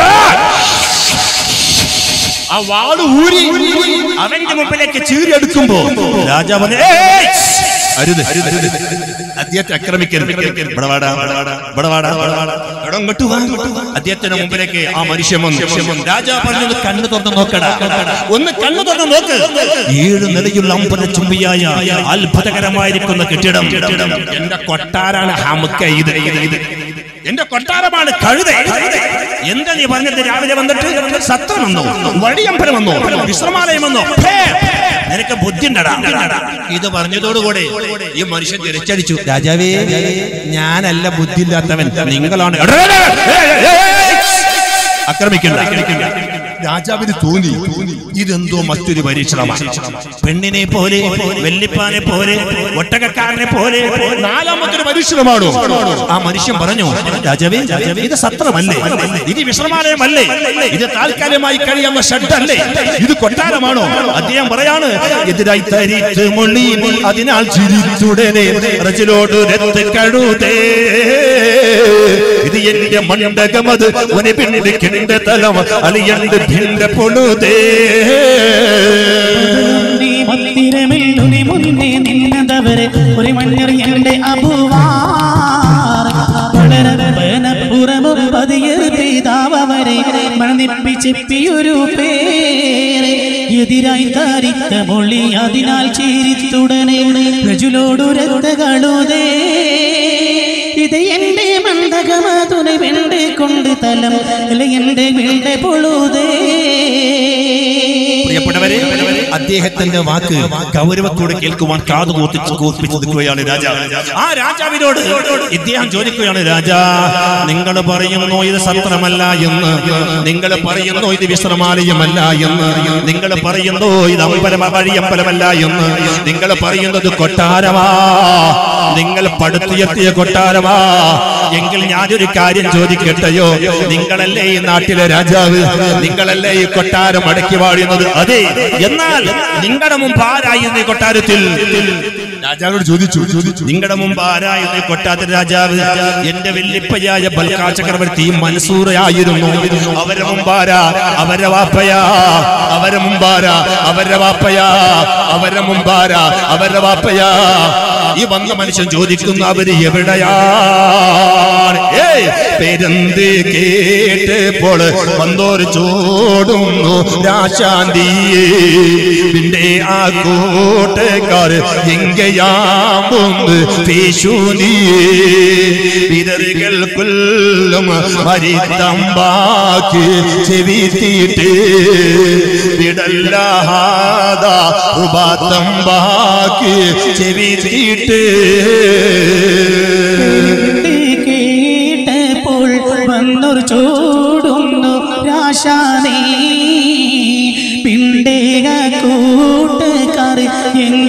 [SPEAKER 2] ആ വാൾ ഊരി അവന്റെ മുമ്പിലേക്ക് ചീറിയെടുക്കുമ്പോ രാജാവ് പറഞ്ഞു, "ഏയ്! അരുത്. അദ്ദേഹത്തെ ആക്രമിക്കരുത്. അദ്ദേഹത്തിന്റെ മുമ്പിലേക്ക് ആ മനുഷ്യൻ രാജാ പറഞ്ഞത് കണ്ണു തുറന്ന് നോക്കടാ. ഒന്ന് കണ്ണു തുറന്ന് നോക്ക്. ഏഴ് നിലയുള്ള അമ്പല ചുംബിയായ അത്ഭുതകരമായിരിക്കുന്ന കെട്ടിടം. എന്റെ കൊട്ടാരാണ് ഹമുക്ക ഇത്. ഇത് എന്റെ കൊട്ടാരമാണ് കഴുത. എന്താ നീ പറഞ്ഞത്? രാവിലെ വന്നിട്ട് സത്രം വന്നോ. വഴിയമ്പലം വന്നോ. വിശ്രമാലയം വന്നോ! നിനക്ക് ബുദ്ധി ഉണ്ടടാ ഇത് പറഞ്ഞതോടുകൂടെ ഈ മനുഷ്യൻ തിരിച്ചടിച്ചു രാജാവേ ഞാനല്ല ബുദ്ധിയില്ലാത്തവൻ നിങ്ങളാണ് ആക്രമിക്കണ്ട രാജാവിന് തോന്നി. ഇതെന്തോ മറ്റൊരു പരീക്ഷണമാണ്. പെണ്ണിനെ പോലെ വെല്ലിപ്പാനെ പോലെ ഒട്ടകക്കാരനെ പോലെ നാലാമത്തൊരു പരീക്ഷണമാണോ. ആ മനുഷ്യൻ പറഞ്ഞു രാജാവേ ഇത് സത്രമല്ലേ? ഇത് വിശ്രമാലയമല്ലേ? ഇത് താൽക്കാലികമായി കഴിയാവുന്ന ഷഡ്ഡല്ലേ ഇത് കൊട്ടാരമാണോ? അദ്ദേഹം പറയാണ് എതിരായി തരിച്ചു മൊഴി അതിനാൽ ചിരിച്ചുടനെ എന്റെ മണ്ഡകമത് ഒനെ പിന്നിന്റെ കിണ്ട തലം അലിയണ്ട് ഭിണ്ട പൊളുതേ.
[SPEAKER 1] മന്ദിരമെല്ലുനി മുന്നേ നിന്നതവരെ ഒരു മണ്ണെറിയന്റെ അപുവാർ. വളരപ്പനപ്പുറമു പതിയർ പിതാവരെ മണനിപ്പിച്ചെപ്പിയൊരു പേരെ എതിരായി താരിത്ത മൊഴി അതിനാൽ ചേരിത്തുടനെ പ്രജുലോടുരത്തകളുതേ മന്ദകമാതുനെ വെണ്ട് കൊണ്ട് തലം ഇല്ല എന്റെ വെണ്ട പൊളുതേ.
[SPEAKER 2] പ്രിയപ്പെട്ടവരെ അദ്ദേഹത്തിന്റെ വാക്ക് ഗൗരവത്തോടെ കേൾക്കുവാൻ കാതു കൂർപ്പിച്ച് നിൽക്കുകയാണ് രാജാവ്. ആ രാജാവിനോട് ഇദ്ദേഹം ചോദിക്കുകയാണ് രാജാ നിങ്ങൾ പറയുന്നു ഇത് സത്രമല്ല എന്ന്. നിങ്ങൾ പറയുന്നു ഇത് വിശ്രമാലയമല്ല എന്ന്. നിങ്ങൾ പറയുന്നു ഇത് അമ്പലമ വഴിയമ്പലമല്ല എന്ന്. നിങ്ങൾ പറയുന്നത് കൊട്ടാരമാ. നിങ്ങൾ പടുത്തുയർത്തിയ കൊട്ടാരമാ. എങ്കിൽ ഞാനൊരു കാര്യം ചോദിക്കട്ടെയോ? നിങ്ങളല്ലേ ഈ നാട്ടിലെ രാജാവ്? നിങ്ങളല്ലേ ഈ കൊട്ടാരം അടക്കി വാഴുന്നത്? അതെ എന്നാൽ നിങ്ങളുടെ മുമ്പ് ആരായിരുന്നു എന്നീ കൊട്ടാരത്തിൽ? രാജാവിനോട് ചോദിച്ചു ചോദിച്ചു. നിങ്ങളുടെ മുമ്പ് ആരായിരുന്നു എന്നീ കൊട്ടാരത്തിൽ രാജാവ് എന്റെ വെല്ലിപ്പയായ ബൽക്കാ ചക്രവർത്തി മനസൂറയായിരുന്നു അവരെ മുമ്പാരാ അവരെ വാപ്പയാ. അവരെ മുമ്പാരാ അവരെ വാപ്പയാ. അവരെ മുമ്പാരാ അവരെ വാപ്പയാ. ഈ വന്ന മനുഷ്യൻ ചോദിക്കുന്നു അവർ എവിടെയാണ്? പെരുന്ത് കേട്ടപ്പോൾ വന്നോര് ചോടുന്നു രാശാന്തി പിന്നെ ആ കൂട്ടക്കാർ എങ്കയാമ്പൊന്ന് പേശുനിയേ വിരലുകൾ കൊല്ലും മരിത്തമ്പാക്കി ചെവിത്തിട്ട് വിടല്ലാത ഉപാത്തമ്പാക്കി ചെവിത്തിട്ട്
[SPEAKER 1] കേട്ടപ്പോൾ വന്നൊരു ചോടുന്നു രാശാനേ. പിണ്ടേക കൂട്ടുകാർ എങ്കയാമൊന്ന്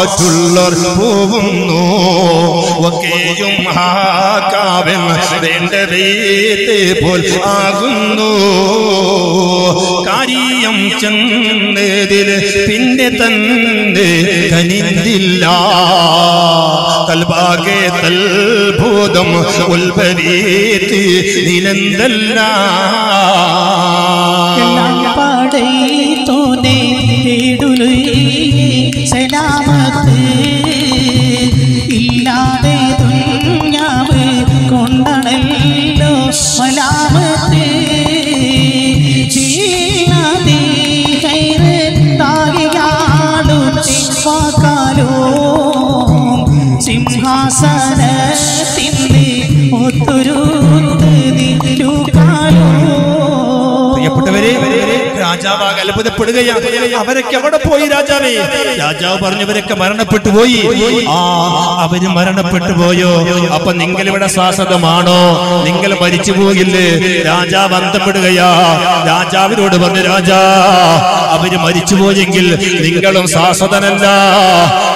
[SPEAKER 2] മാറ്റുള്ളർ പോകുന്നു ഒക്കെയും മഹാകാവ്യം വേണ്ട വീത്തെ പോൽ ആകുന്നു. കാര്യം ചെന്നതിൽ പിന്നെ തന്നെ കനിന്തില്ല കൽബാകെ തൽഭൂതം ഉൽപരീത്തി നിലന്തല്ല.
[SPEAKER 1] പാടേ തോനെ തേടുലേ.
[SPEAKER 2] അത്ഭുതപ്പെടുകയാണ് അവരൊക്കെ എവിടെ പോയി രാജാവേ? രാജാവ് പറഞ്ഞവരൊക്കെ മരണപ്പെട്ടു പോയി. ആ അവർ മരണപ്പെട്ടു പോയോ? അപ്പൊ നിങ്ങൾ ഇവിടെ ശാശ്വതമാണോ നിങ്ങൾ മരിച്ചു പോകില്ലേ? രാജാവ് അന്തപ്പെടുകയാ രാജാവിനോട് പറഞ്ഞു രാജാ അവർ മരിച്ചു പോയെങ്കിൽ നിങ്ങളും ശാശ്വതനല്ല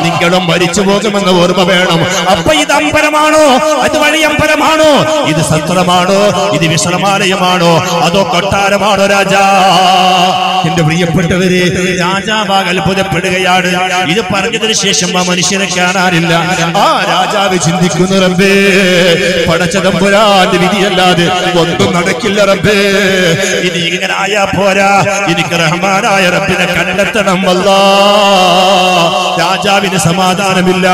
[SPEAKER 2] നിങ്ങളും മരിച്ചു പോകുമെന്ന് ഓർമ്മ വേണം. അപ്പൊ ഇത് അമ്പലമാണോ? അത് വഴി അമ്പലമാണോ? ഇത് സത്രമാണോ? ഇത് വിശ്രമാലയമാണോ? അതോ കൊട്ടാരമാണോ രാജാ? എന്റെ പ്രിയപ്പെട്ടവര് രാജാവ് അത്ഭുതപ്പെടുകയാണ്. ഇത് പറഞ്ഞതിന് ശേഷം ആ മനുഷ്യനെ കാണാനില്ല. ആ രാജാവ് ചിന്തിക്കുന്നു റബ്ബേ പടച്ചതമ്പുരാന്റെ വിധിയല്ലാതെ ഒന്നും നടക്കില്ല റബ്ബേ. ഇനി ഇങ്ങനെ ആയാ പോരാ. എനിക്ക് റഹ്മാനായ റബ്ബിനെ കണ്ടെത്തണം അല്ലാ രാജാവിന് സമാധാനമില്ല.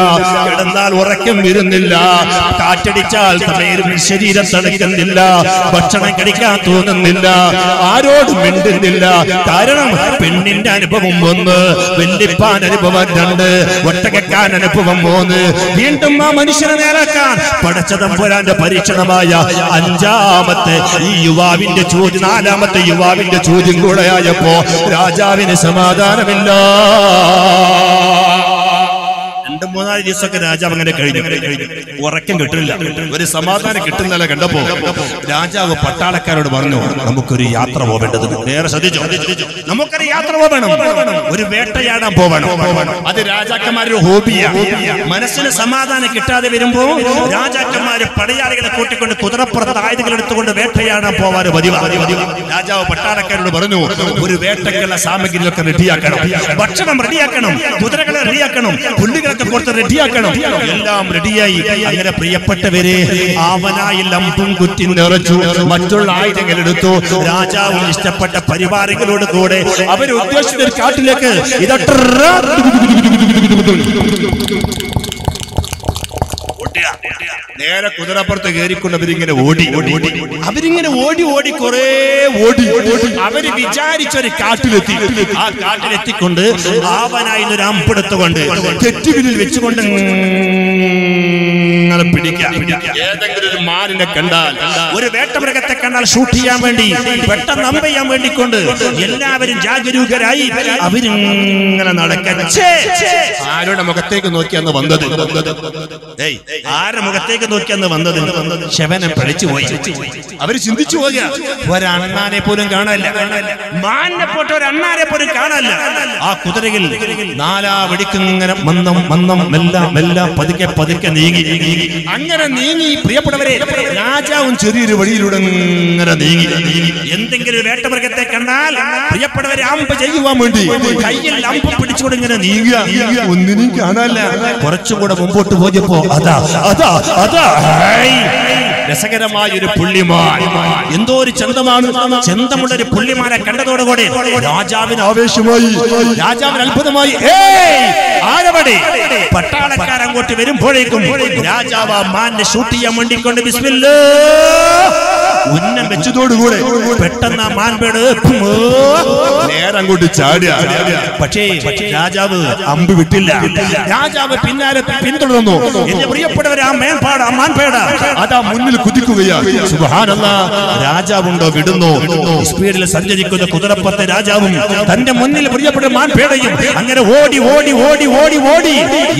[SPEAKER 2] കിടന്നാൽ ഉറക്കം വരുന്നില്ല. കാറ്റടിച്ചാൽ ശരീരം തണുക്കുന്നില്ല. ഭക്ഷണം കഴിക്കാൻ തോന്നുന്നില്ല. ആരോടും മിണ്ടുന്നില്ല. കാരണം പെണ്ണിന്റെ അനുഭവം ഒന്ന് വെല്ലിപ്പാൻ അനുഭവം രണ്ട് ഒട്ടകക്കാൻ അനുഭവം മൂന്ന്. വീണ്ടും ആ മനുഷ്യനെ നേരാക്കാൻ പടച്ചതമ്പുരാന്റെ പരീക്ഷണമായ അഞ്ചാമത്തെ ഈ യുവാവിന്റെ ചോദ്യം നാലാമത്തെ യുവാവിന്റെ ചോദ്യം കൂടെ ആയപ്പോ രാജാവിന് സമാധാനമില്ല. രണ്ട് മൂന്നാൽ ദിവസമൊക്കെ രാജാവ് അങ്ങനെ കഴിഞ്ഞു. ഉറക്കം കിട്ടില്ല ഒരു സമാധാനം കിട്ടുന്നില്ല കണ്ടപ്പോ രാജാവ് പട്ടാളക്കാരോട് പറഞ്ഞു നമുക്കൊരു യാത്ര പോവേണ്ടത് നേരെ ശ്രദ്ധിച്ചു? നമുക്കൊരു യാത്ര പോകണം ഒരു വേട്ടയാടാൻ പോവണം. അത് രാജാക്കന്മാരുടെ ഹോബിയാ. മനസ്സിന് സമാധാനം കിട്ടാതെ വരുമ്പോ രാജാക്കന്മാര് പടയാളികളെ കൂട്ടിക്കൊണ്ട് കുതിരപ്പുറത്ത് ആയുധങ്ങൾ എടുത്തുകൊണ്ട് വേട്ടയാടാൻ പോവാറ് പതിവാ. രാജാവ് പട്ടാളക്കാരോട് പറഞ്ഞു ഒരു വേട്ടക്കുള്ള സാമഗ്രികളൊക്കെ റെഡിയാക്കണം ഭക്ഷണം റെഡിയാക്കണം കുതിരകളെ റെഡിയാക്കണം പുല്ലുകളൊക്കെ കൊടുത്ത് റെഡിയാക്കണം. എല്ലാം റെഡിയായി. അങ്ങനെ പ്രിയപ്പെട്ടവരെ ആവനായി ലമ്പും കുറ്റി നിറച്ചു. മറ്റുള്ള ആയുധങ്ങൾ എടുത്തു രാജാവ് ഇഷ്ടപ്പെട്ട പരിവാരങ്ങളോട് കൂടെ അവരുദ്ദേശിച്ച കാട്ടിലേക്ക് ഇതട്ട നേരെ കുതിരപ്പുറത്ത് കയറിക്കൊണ്ട് അവരിങ്ങനെ ഓടി. ഓടി അവരിങ്ങനെ ഓടി ഓടി കുറെ ഓടി അവർ വിചാരിച്ചൊരു കാട്ടിലെത്തി. ആ കാട്ടിലെത്തിക്കൊണ്ട് ആവനായി ഒരു അമ്പെടുത്തുകൊണ്ട് തെറ്റുവിനിൽ വെച്ചുകൊണ്ട് ഇങ്ങനെ പിടിക്കാം ഏതെങ്കിലും ഒരു മാനിനെ കണ്ടാൽ ഒരു വേട്ടമൃഗത്തെ കണ്ടാൽ ഷൂട്ട് ചെയ്യാൻ വേണ്ടി പെട്ടെന്ന് അമ്പ ചെയ്യാൻ വേണ്ടിക്കൊണ്ട് എല്ലാവരും ജാഗരൂകരായി അവരിങ്ങനെ നടക്കാൻ. ആരുടെ മുഖത്തേക്ക് നോക്കിയാന്ന് വന്നത്? ഏയ്, ആരുടെ മുഖത്തേക്ക് നോക്കിയാന്ന് വന്നത് ശവനം പഠിച്ചു പോയി. അവർ ചിന്തിച്ചു പോകുക ഒരണ്ണാനെ പോലും കാണല്ല മാനിനെ പോട്ട് ഒരണ്ണാനെ പോലും കാണല്ല ആ കുതിരയിൽ നാലാ വെടിക്കിങ്ങനെ മന്നം മന്നം മെല്ലാം മെല്ലാം പതുക്കെ പതുക്കെ നീങ്ങി അങ്ങനെ നീങ്ങി പ്രിയപ്പെട്ടവരെ രാജാവും ചെറിയൊരു വഴിയിലൂടെ ഇങ്ങനെ നീങ്ങി നീങ്ങി. എന്തെങ്കിലും ഒരു വേട്ടമൃഗത്തെ കണ്ടാൽ പ്രിയപ്പെട്ടവരെ അമ്പ് ചെയ്യുവാൻ വേണ്ടി കയ്യിൽ അമ്പ് പിടിച്ചുകൊണ്ട് ഇങ്ങനെ നീങ്ങുക. ഒന്നിനും കാണാല്ല കുറച്ചുകൂടെ മുമ്പോട്ട് പോയപ്പോ അതാ അതാ അതാ ഹൈ. രസകരമായ ഒരു പുള്ളിമാൻ. എന്തോ ഒരു ചന്തമാണ്. ചന്തമുള്ള ഒരു പുള്ളിമാനെ കണ്ടതോടുകൂടി രാജാവിന് ആവേശമായി. രാജാവിന് അത്ഭുതമായി. ആരവിടെ? അങ്ങോട്ട് വരുമ്പോഴേക്കും രാജാവ് ആ മാനെ ഷൂട്ട് ചെയ്യാൻ വേണ്ടിക്കൊണ്ട് കൊണ്ട് ഉന്നം വെച്ചതോടുകൂടെ പെട്ടെന്ന് ആ മാൻപേട് നേരെ അങ്ങോട്ട് ചാടുക പക്ഷേ രാജാവ് അമ്പ് വിട്ടില്ല. രാജാവ് പിന്നാലെ പിന്തുടർന്നു. എന്റെ പ്രിയപ്പെട്ടവർ ആ മേൻപാട് ആ അതാ മുന്നിൽ കുതിക്കുകയാണ് രാജാവുണ്ടോ വിടുന്നു? സ്പീഡിൽ സഞ്ചരിക്കുന്ന കുതിരപ്പത്തെ രാജാവും തന്റെ മുന്നിൽ പ്രിയപ്പെട്ട മാൻപേടയും. അങ്ങനെ ഓടി ഓടി ഓടി ഓടി ഓടി.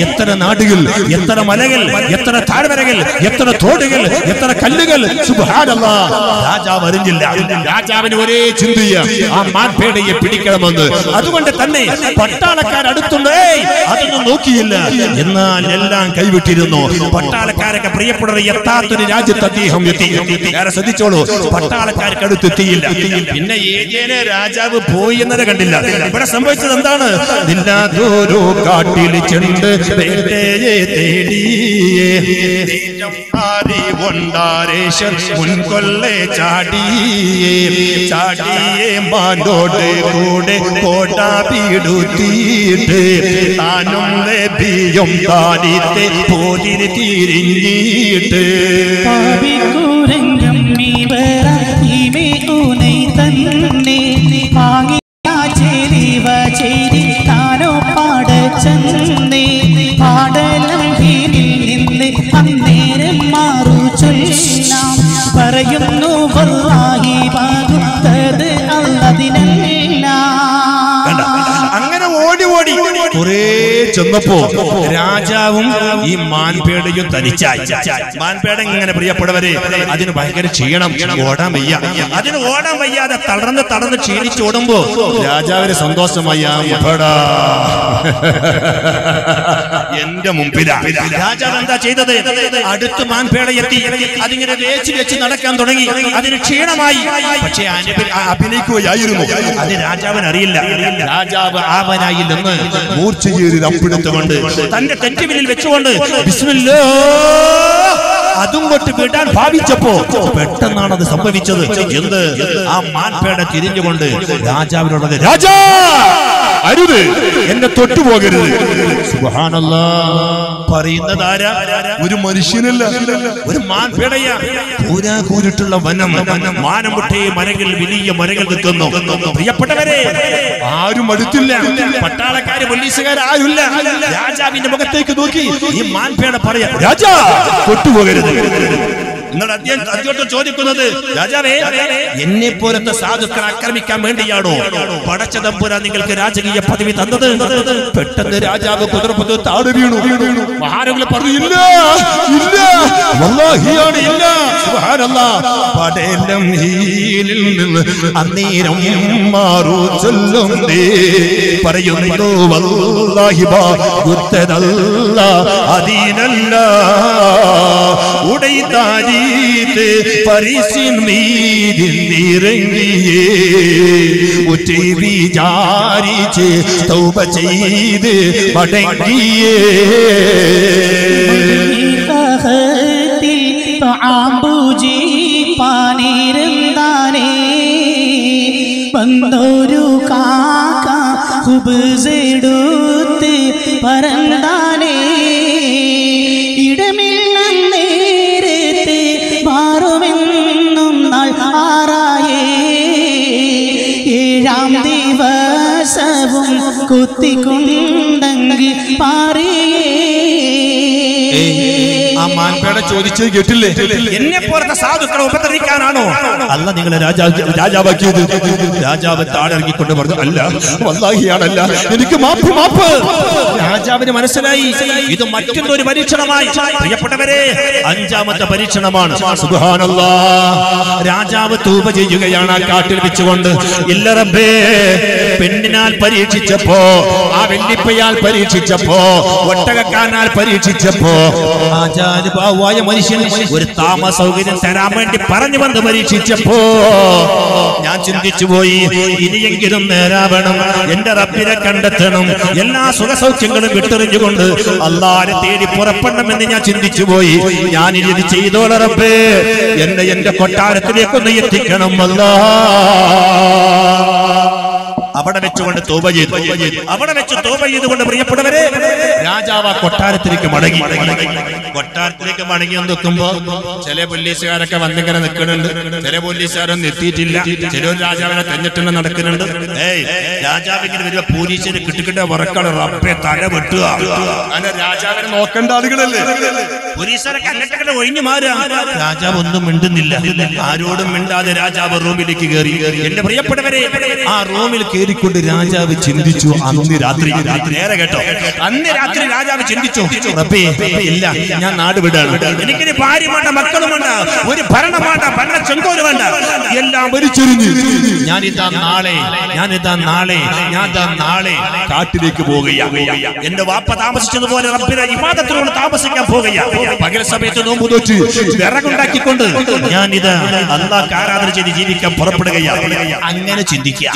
[SPEAKER 2] എത്ര നാടുകൾ എത്ര മലകൾ എത്ര താഴ്വരകൾ എത്ര തോടുകൾ എത്ര കല്ലുകൾ. രാജാവ് അറിഞ്ഞില്ല. രാജാവിന് ഒരേ ചിന്തയ. ആ മാൻപേടയെ പിടിക്കണമെന്ന്. അതുകൊണ്ട് തന്നെ പട്ടാളക്കാർ അടുത്തുണ്ട്. അതൊന്നും നോക്കിയില്ല. എന്നാൽ എല്ലാം കൈവിട്ടിരുന്നു. പട്ടാളക്കാരൊക്കെ പ്രിയപ്പെട്ടവർ എത്താത്തൊരു രാജ്യത്ത് വേറെ ശ്രദ്ധിച്ചോളൂ. പട്ടാളക്കാർക്ക് അടുത്തെത്തിയില്ല പിന്നെ ഏജേനെ രാജാവ് പോയി എന്നത് കണ്ടില്ല. ഇവിടെ സംഭവിച്ചത് എന്താണ്? ഇല്ലാതൊരു കാട്ടിൽ ചെണ്ട് മുൻകൊള്ളെ ചാടിയേ. ചാടിയേ മാനോട് കൂടെ കോട്ട പിടുത്തിയിട്ട് താനും ലഭിയും താനിത്തെ പോലിന് തിരിഞ്ഞിട്ട്
[SPEAKER 1] പാപിക്കൂരങ്കം മീവറ ഇവേ ഊനൈ തന്നെ പാങ്ങിയ ചെരിവ ചെയ്തി താനോ പാട
[SPEAKER 2] ചെന്നപ്പോ രാജാവും ഈ മാൻപേടയും തനിച്ചായി. മാൻപേട ഇങ്ങനെ പ്രിയപ്പെട്ടവരെ അതിന് ഭയങ്കര ക്ഷീണം ഓടാൻ വയ്യ. അതിന് ഓടാൻ വയ്യാതെ തളർന്ന് തളർന്ന് ക്ഷീണിച്ചോടുമ്പോ രാജാവിന് സന്തോഷമായി. എന്റെ മുമ്പിലാ. രാജാവ് എന്താ ചെയ്തത്? അടുത്ത് മാൻപേട എത്തി. അതിങ്ങനെ വേച്ച് വെച്ച് നടക്കാൻ തുടങ്ങി. അതിന് ക്ഷീണമായി. പക്ഷേ അഭിനയിക്കുകയായിരുന്നു. അത് രാജാവിന് അറിയില്ല രാജാവ് ആവനായില്ലെന്ന് മൂർച്ചയേറി അപ്പെടുത്തുകൊണ്ട് തന്റെ തെറ്റുവിലിൽ വെച്ചുകൊണ്ട് ബിസ്മില്ലാ അതും കൊണ്ട് വിടാൻ ഭാവിച്ചപ്പോ പെട്ടെന്നാണ് അത് സംഭവിച്ചത്. എന്ത്? ആ മാൻപേട തിരിഞ്ഞുകൊണ്ട് രാജാവിനോടത് രാജാ! അരുത്! എന്നെ തൊട്ടു പോകരുത്. പറയുന്നത് ആരാ? ഒരു മനുഷ്യനല്ല. ഒരു മാൻപേടയാ. പൂരാ കൂരിട്ടുള്ള വനം. മാനം മുട്ടേ മരങ്ങൾ വലിയ മരങ്ങൾ നിൽക്കുന്നു പ്രിയപ്പെട്ടവരെ ആരും അടുത്തില്ല. പട്ടാളക്കാര് പോലീസുകാർ ആരുമില്ല. രാജാവിന്റെ മുഖത്തേക്ക് നോക്കി ഈ മാൻപേട പറയാ. രാജാ തൊട്ടുപോകരുത് നിങ്ങൾ ചോദിക്കുന്നത് രാജാവേ എന്നെ പോലത്തെ സാധുക്കൾ ആക്രമിക്കാൻ വേണ്ടിയാണോ? പടച്ചതമ്പുര നിങ്ങൾക്ക് രാജകീയ പദവി തന്നത്. പെട്ടെന്ന് രാജാവ് കുതിർപ്പത് താഴെ വീണു. പറയുന്നു വല്ലാഹി ബാ ഗുത്തതല്ല അദീനല്ല. ഉടൈതാരീത്ത് പരിസിൻ മീതിൽ ഇറങ്ങിയേ ഉറ്റൈ വിചാരിച്ച് തൗപ ചെയ്ത് മടങ്ങിയേ.
[SPEAKER 1] പാമ്പൂജി പാനിരുന്നാനേ വന്നൊരു കാക്ക ഹുബെടുത്ത് പറന്നാനേ ഇടമില്ല കുത്തിക്കൊണ്ടെങ്കിൽ പാറിയേ
[SPEAKER 2] ആ മാൻപേട ചോദിച്ചത് കേട്ടില്ലേ? എന്നെ പോലത്തെ സാധുക്കളെ ഉപദ്രവിക്കാനാണോ? അല്ല നിങ്ങളെ രാജാവ് രാജാവാക്കിയത്. രാജാവ് താഴെറങ്ങിക്കൊണ്ട് പറഞ്ഞു അല്ല വല്ലാഹിയാണല്ല. എനിക്ക് മാപ്പ് മാപ്പ്. രാജാവിന് മനസ്സിലായി. ഇത് മറ്റൊരു പരീക്ഷണമായി. പ്രിയപ്പെട്ടവരെ അഞ്ചാമത്തെ പരീക്ഷണമാണ്. രാജാവ് തൂപ ചെയ്യുകയാണ് ആ കാട്ടിൽ വെച്ചുകൊണ്ട്. ഇല്ലറബേ പെണ്ണിനാൽ പരീക്ഷിച്ചപ്പോ ആ വെള്ളിപ്പയാൽ പരീക്ഷിച്ചപ്പോ ഒട്ടകക്കാനാൽ പരീക്ഷിച്ചപ്പോ ആചാര്യഭാവായ മനുഷ്യൻ ഒരു താമസ സൗകര്യം തരാൻ വേണ്ടി പറഞ്ഞു വന്ന് പരീക്ഷിച്ചപ്പോ ഞാൻ ചിന്തിച്ചു പോയി ഇനിയെങ്കിലും നേരാവണം. എന്റെ റബ്ബിനെ കണ്ടെത്തണം. എല്ലാ സുഖസൗഖ്യങ്ങളും വിട്ടെറിഞ്ഞുകൊണ്ട് അള്ളാരെ തേടി പുറപ്പെടണമെന്ന് ഞാൻ ചിന്തിച്ചു പോയി. ഞാൻ ഇനി ഇത് ചെയ്തോളെ റബ്ബേ. എന്നെ എന്റെ കൊട്ടാരത്തിലേക്കൊന്ന് എത്തിക്കണം അല്ലാ അവിടെ വെച്ചുകൊണ്ട് തോപ ചെയ്തു. അവിടെ വെച്ച് തോപ ചെയ്തുകൊണ്ട് പ്രിയപ്പെട്ടവരെ രാജാവ് കൊട്ടാരത്തിലേക്ക് മടങ്ങി. കൊട്ടാരത്തിലേക്ക് മടങ്ങി നിൽക്കുമ്പോ ചില പോലീസുകാരൊക്കെ വന്നിങ്ങനെ നിൽക്കുന്നുണ്ട്. ചില പോലീസുകാരൊന്നും എത്തിയിട്ടില്ല. ചില രാജാവിനെ തെഞ്ഞിട്ടുണ്ട് നടക്കുന്നുണ്ട്. ഏയ് രാജാവ് ഇങ്ങനെ വരുമ്പോ പോലീസിന് കിട്ടിക്കിട്ട വറക്കാണ് റബ്ബെ തല വെട്ടുക. അല്ല രാജാവിനെ നോക്കേണ്ട ആളുകളല്ലേ? പോലീസുകാരൊക്കെ ഒഴിഞ്ഞു മാറുക. രാജാവ് ഒന്നും മിണ്ടുന്നില്ല. ആരോടും മിണ്ടാതെ രാജാവ് റൂമിലേക്ക് കയറി. എന്റെ പ്രിയപ്പെട്ടവരെ ആ റൂമിൽ കയറിക്കൊണ്ട് രാജാവ് ചിന്തിച്ചു അന്ന് രാത്രി നേരെ കേട്ടോ. അന്ന് രാത്രി രാജാവ് ചിന്തിച്ചു. റബ്ബേ ഇല്ല ഞാൻ നാട് വിടാണ്. എനിക്കിനി ഭാര്യ വേണ്ട മക്കളും വേണ്ട ഒരു ഭരണം വേണ്ട. ഭരണ ചെങ്കോൽ വേണ്ട. എല്ലാം വലിച്ചെറിഞ്ഞു ഞാനിതാ നാളെ ഞാനിതാ നാളെ ഞാനിതാ നാളെ കാട്ടിലേക്ക് പോവുകയാണ് എന്റെ വാപ്പ താമസിച്ചതുപോലെ റബ്ബിനെ ഇമാദത്തിലൂടെ താമസിക്കാൻ പോവുകയാണ് പകൽ സമയത്ത് നോമ്പ് നോറ്റ് വിറകുണ്ടാക്കിക്കൊണ്ട് ഞാനിത് അള്ളാഹ് ആരാധന ചെയ്ത് ജീവിക്കാൻ പുറപ്പെടുകയാണ് അങ്ങനെ ചിന്തിക്കുക.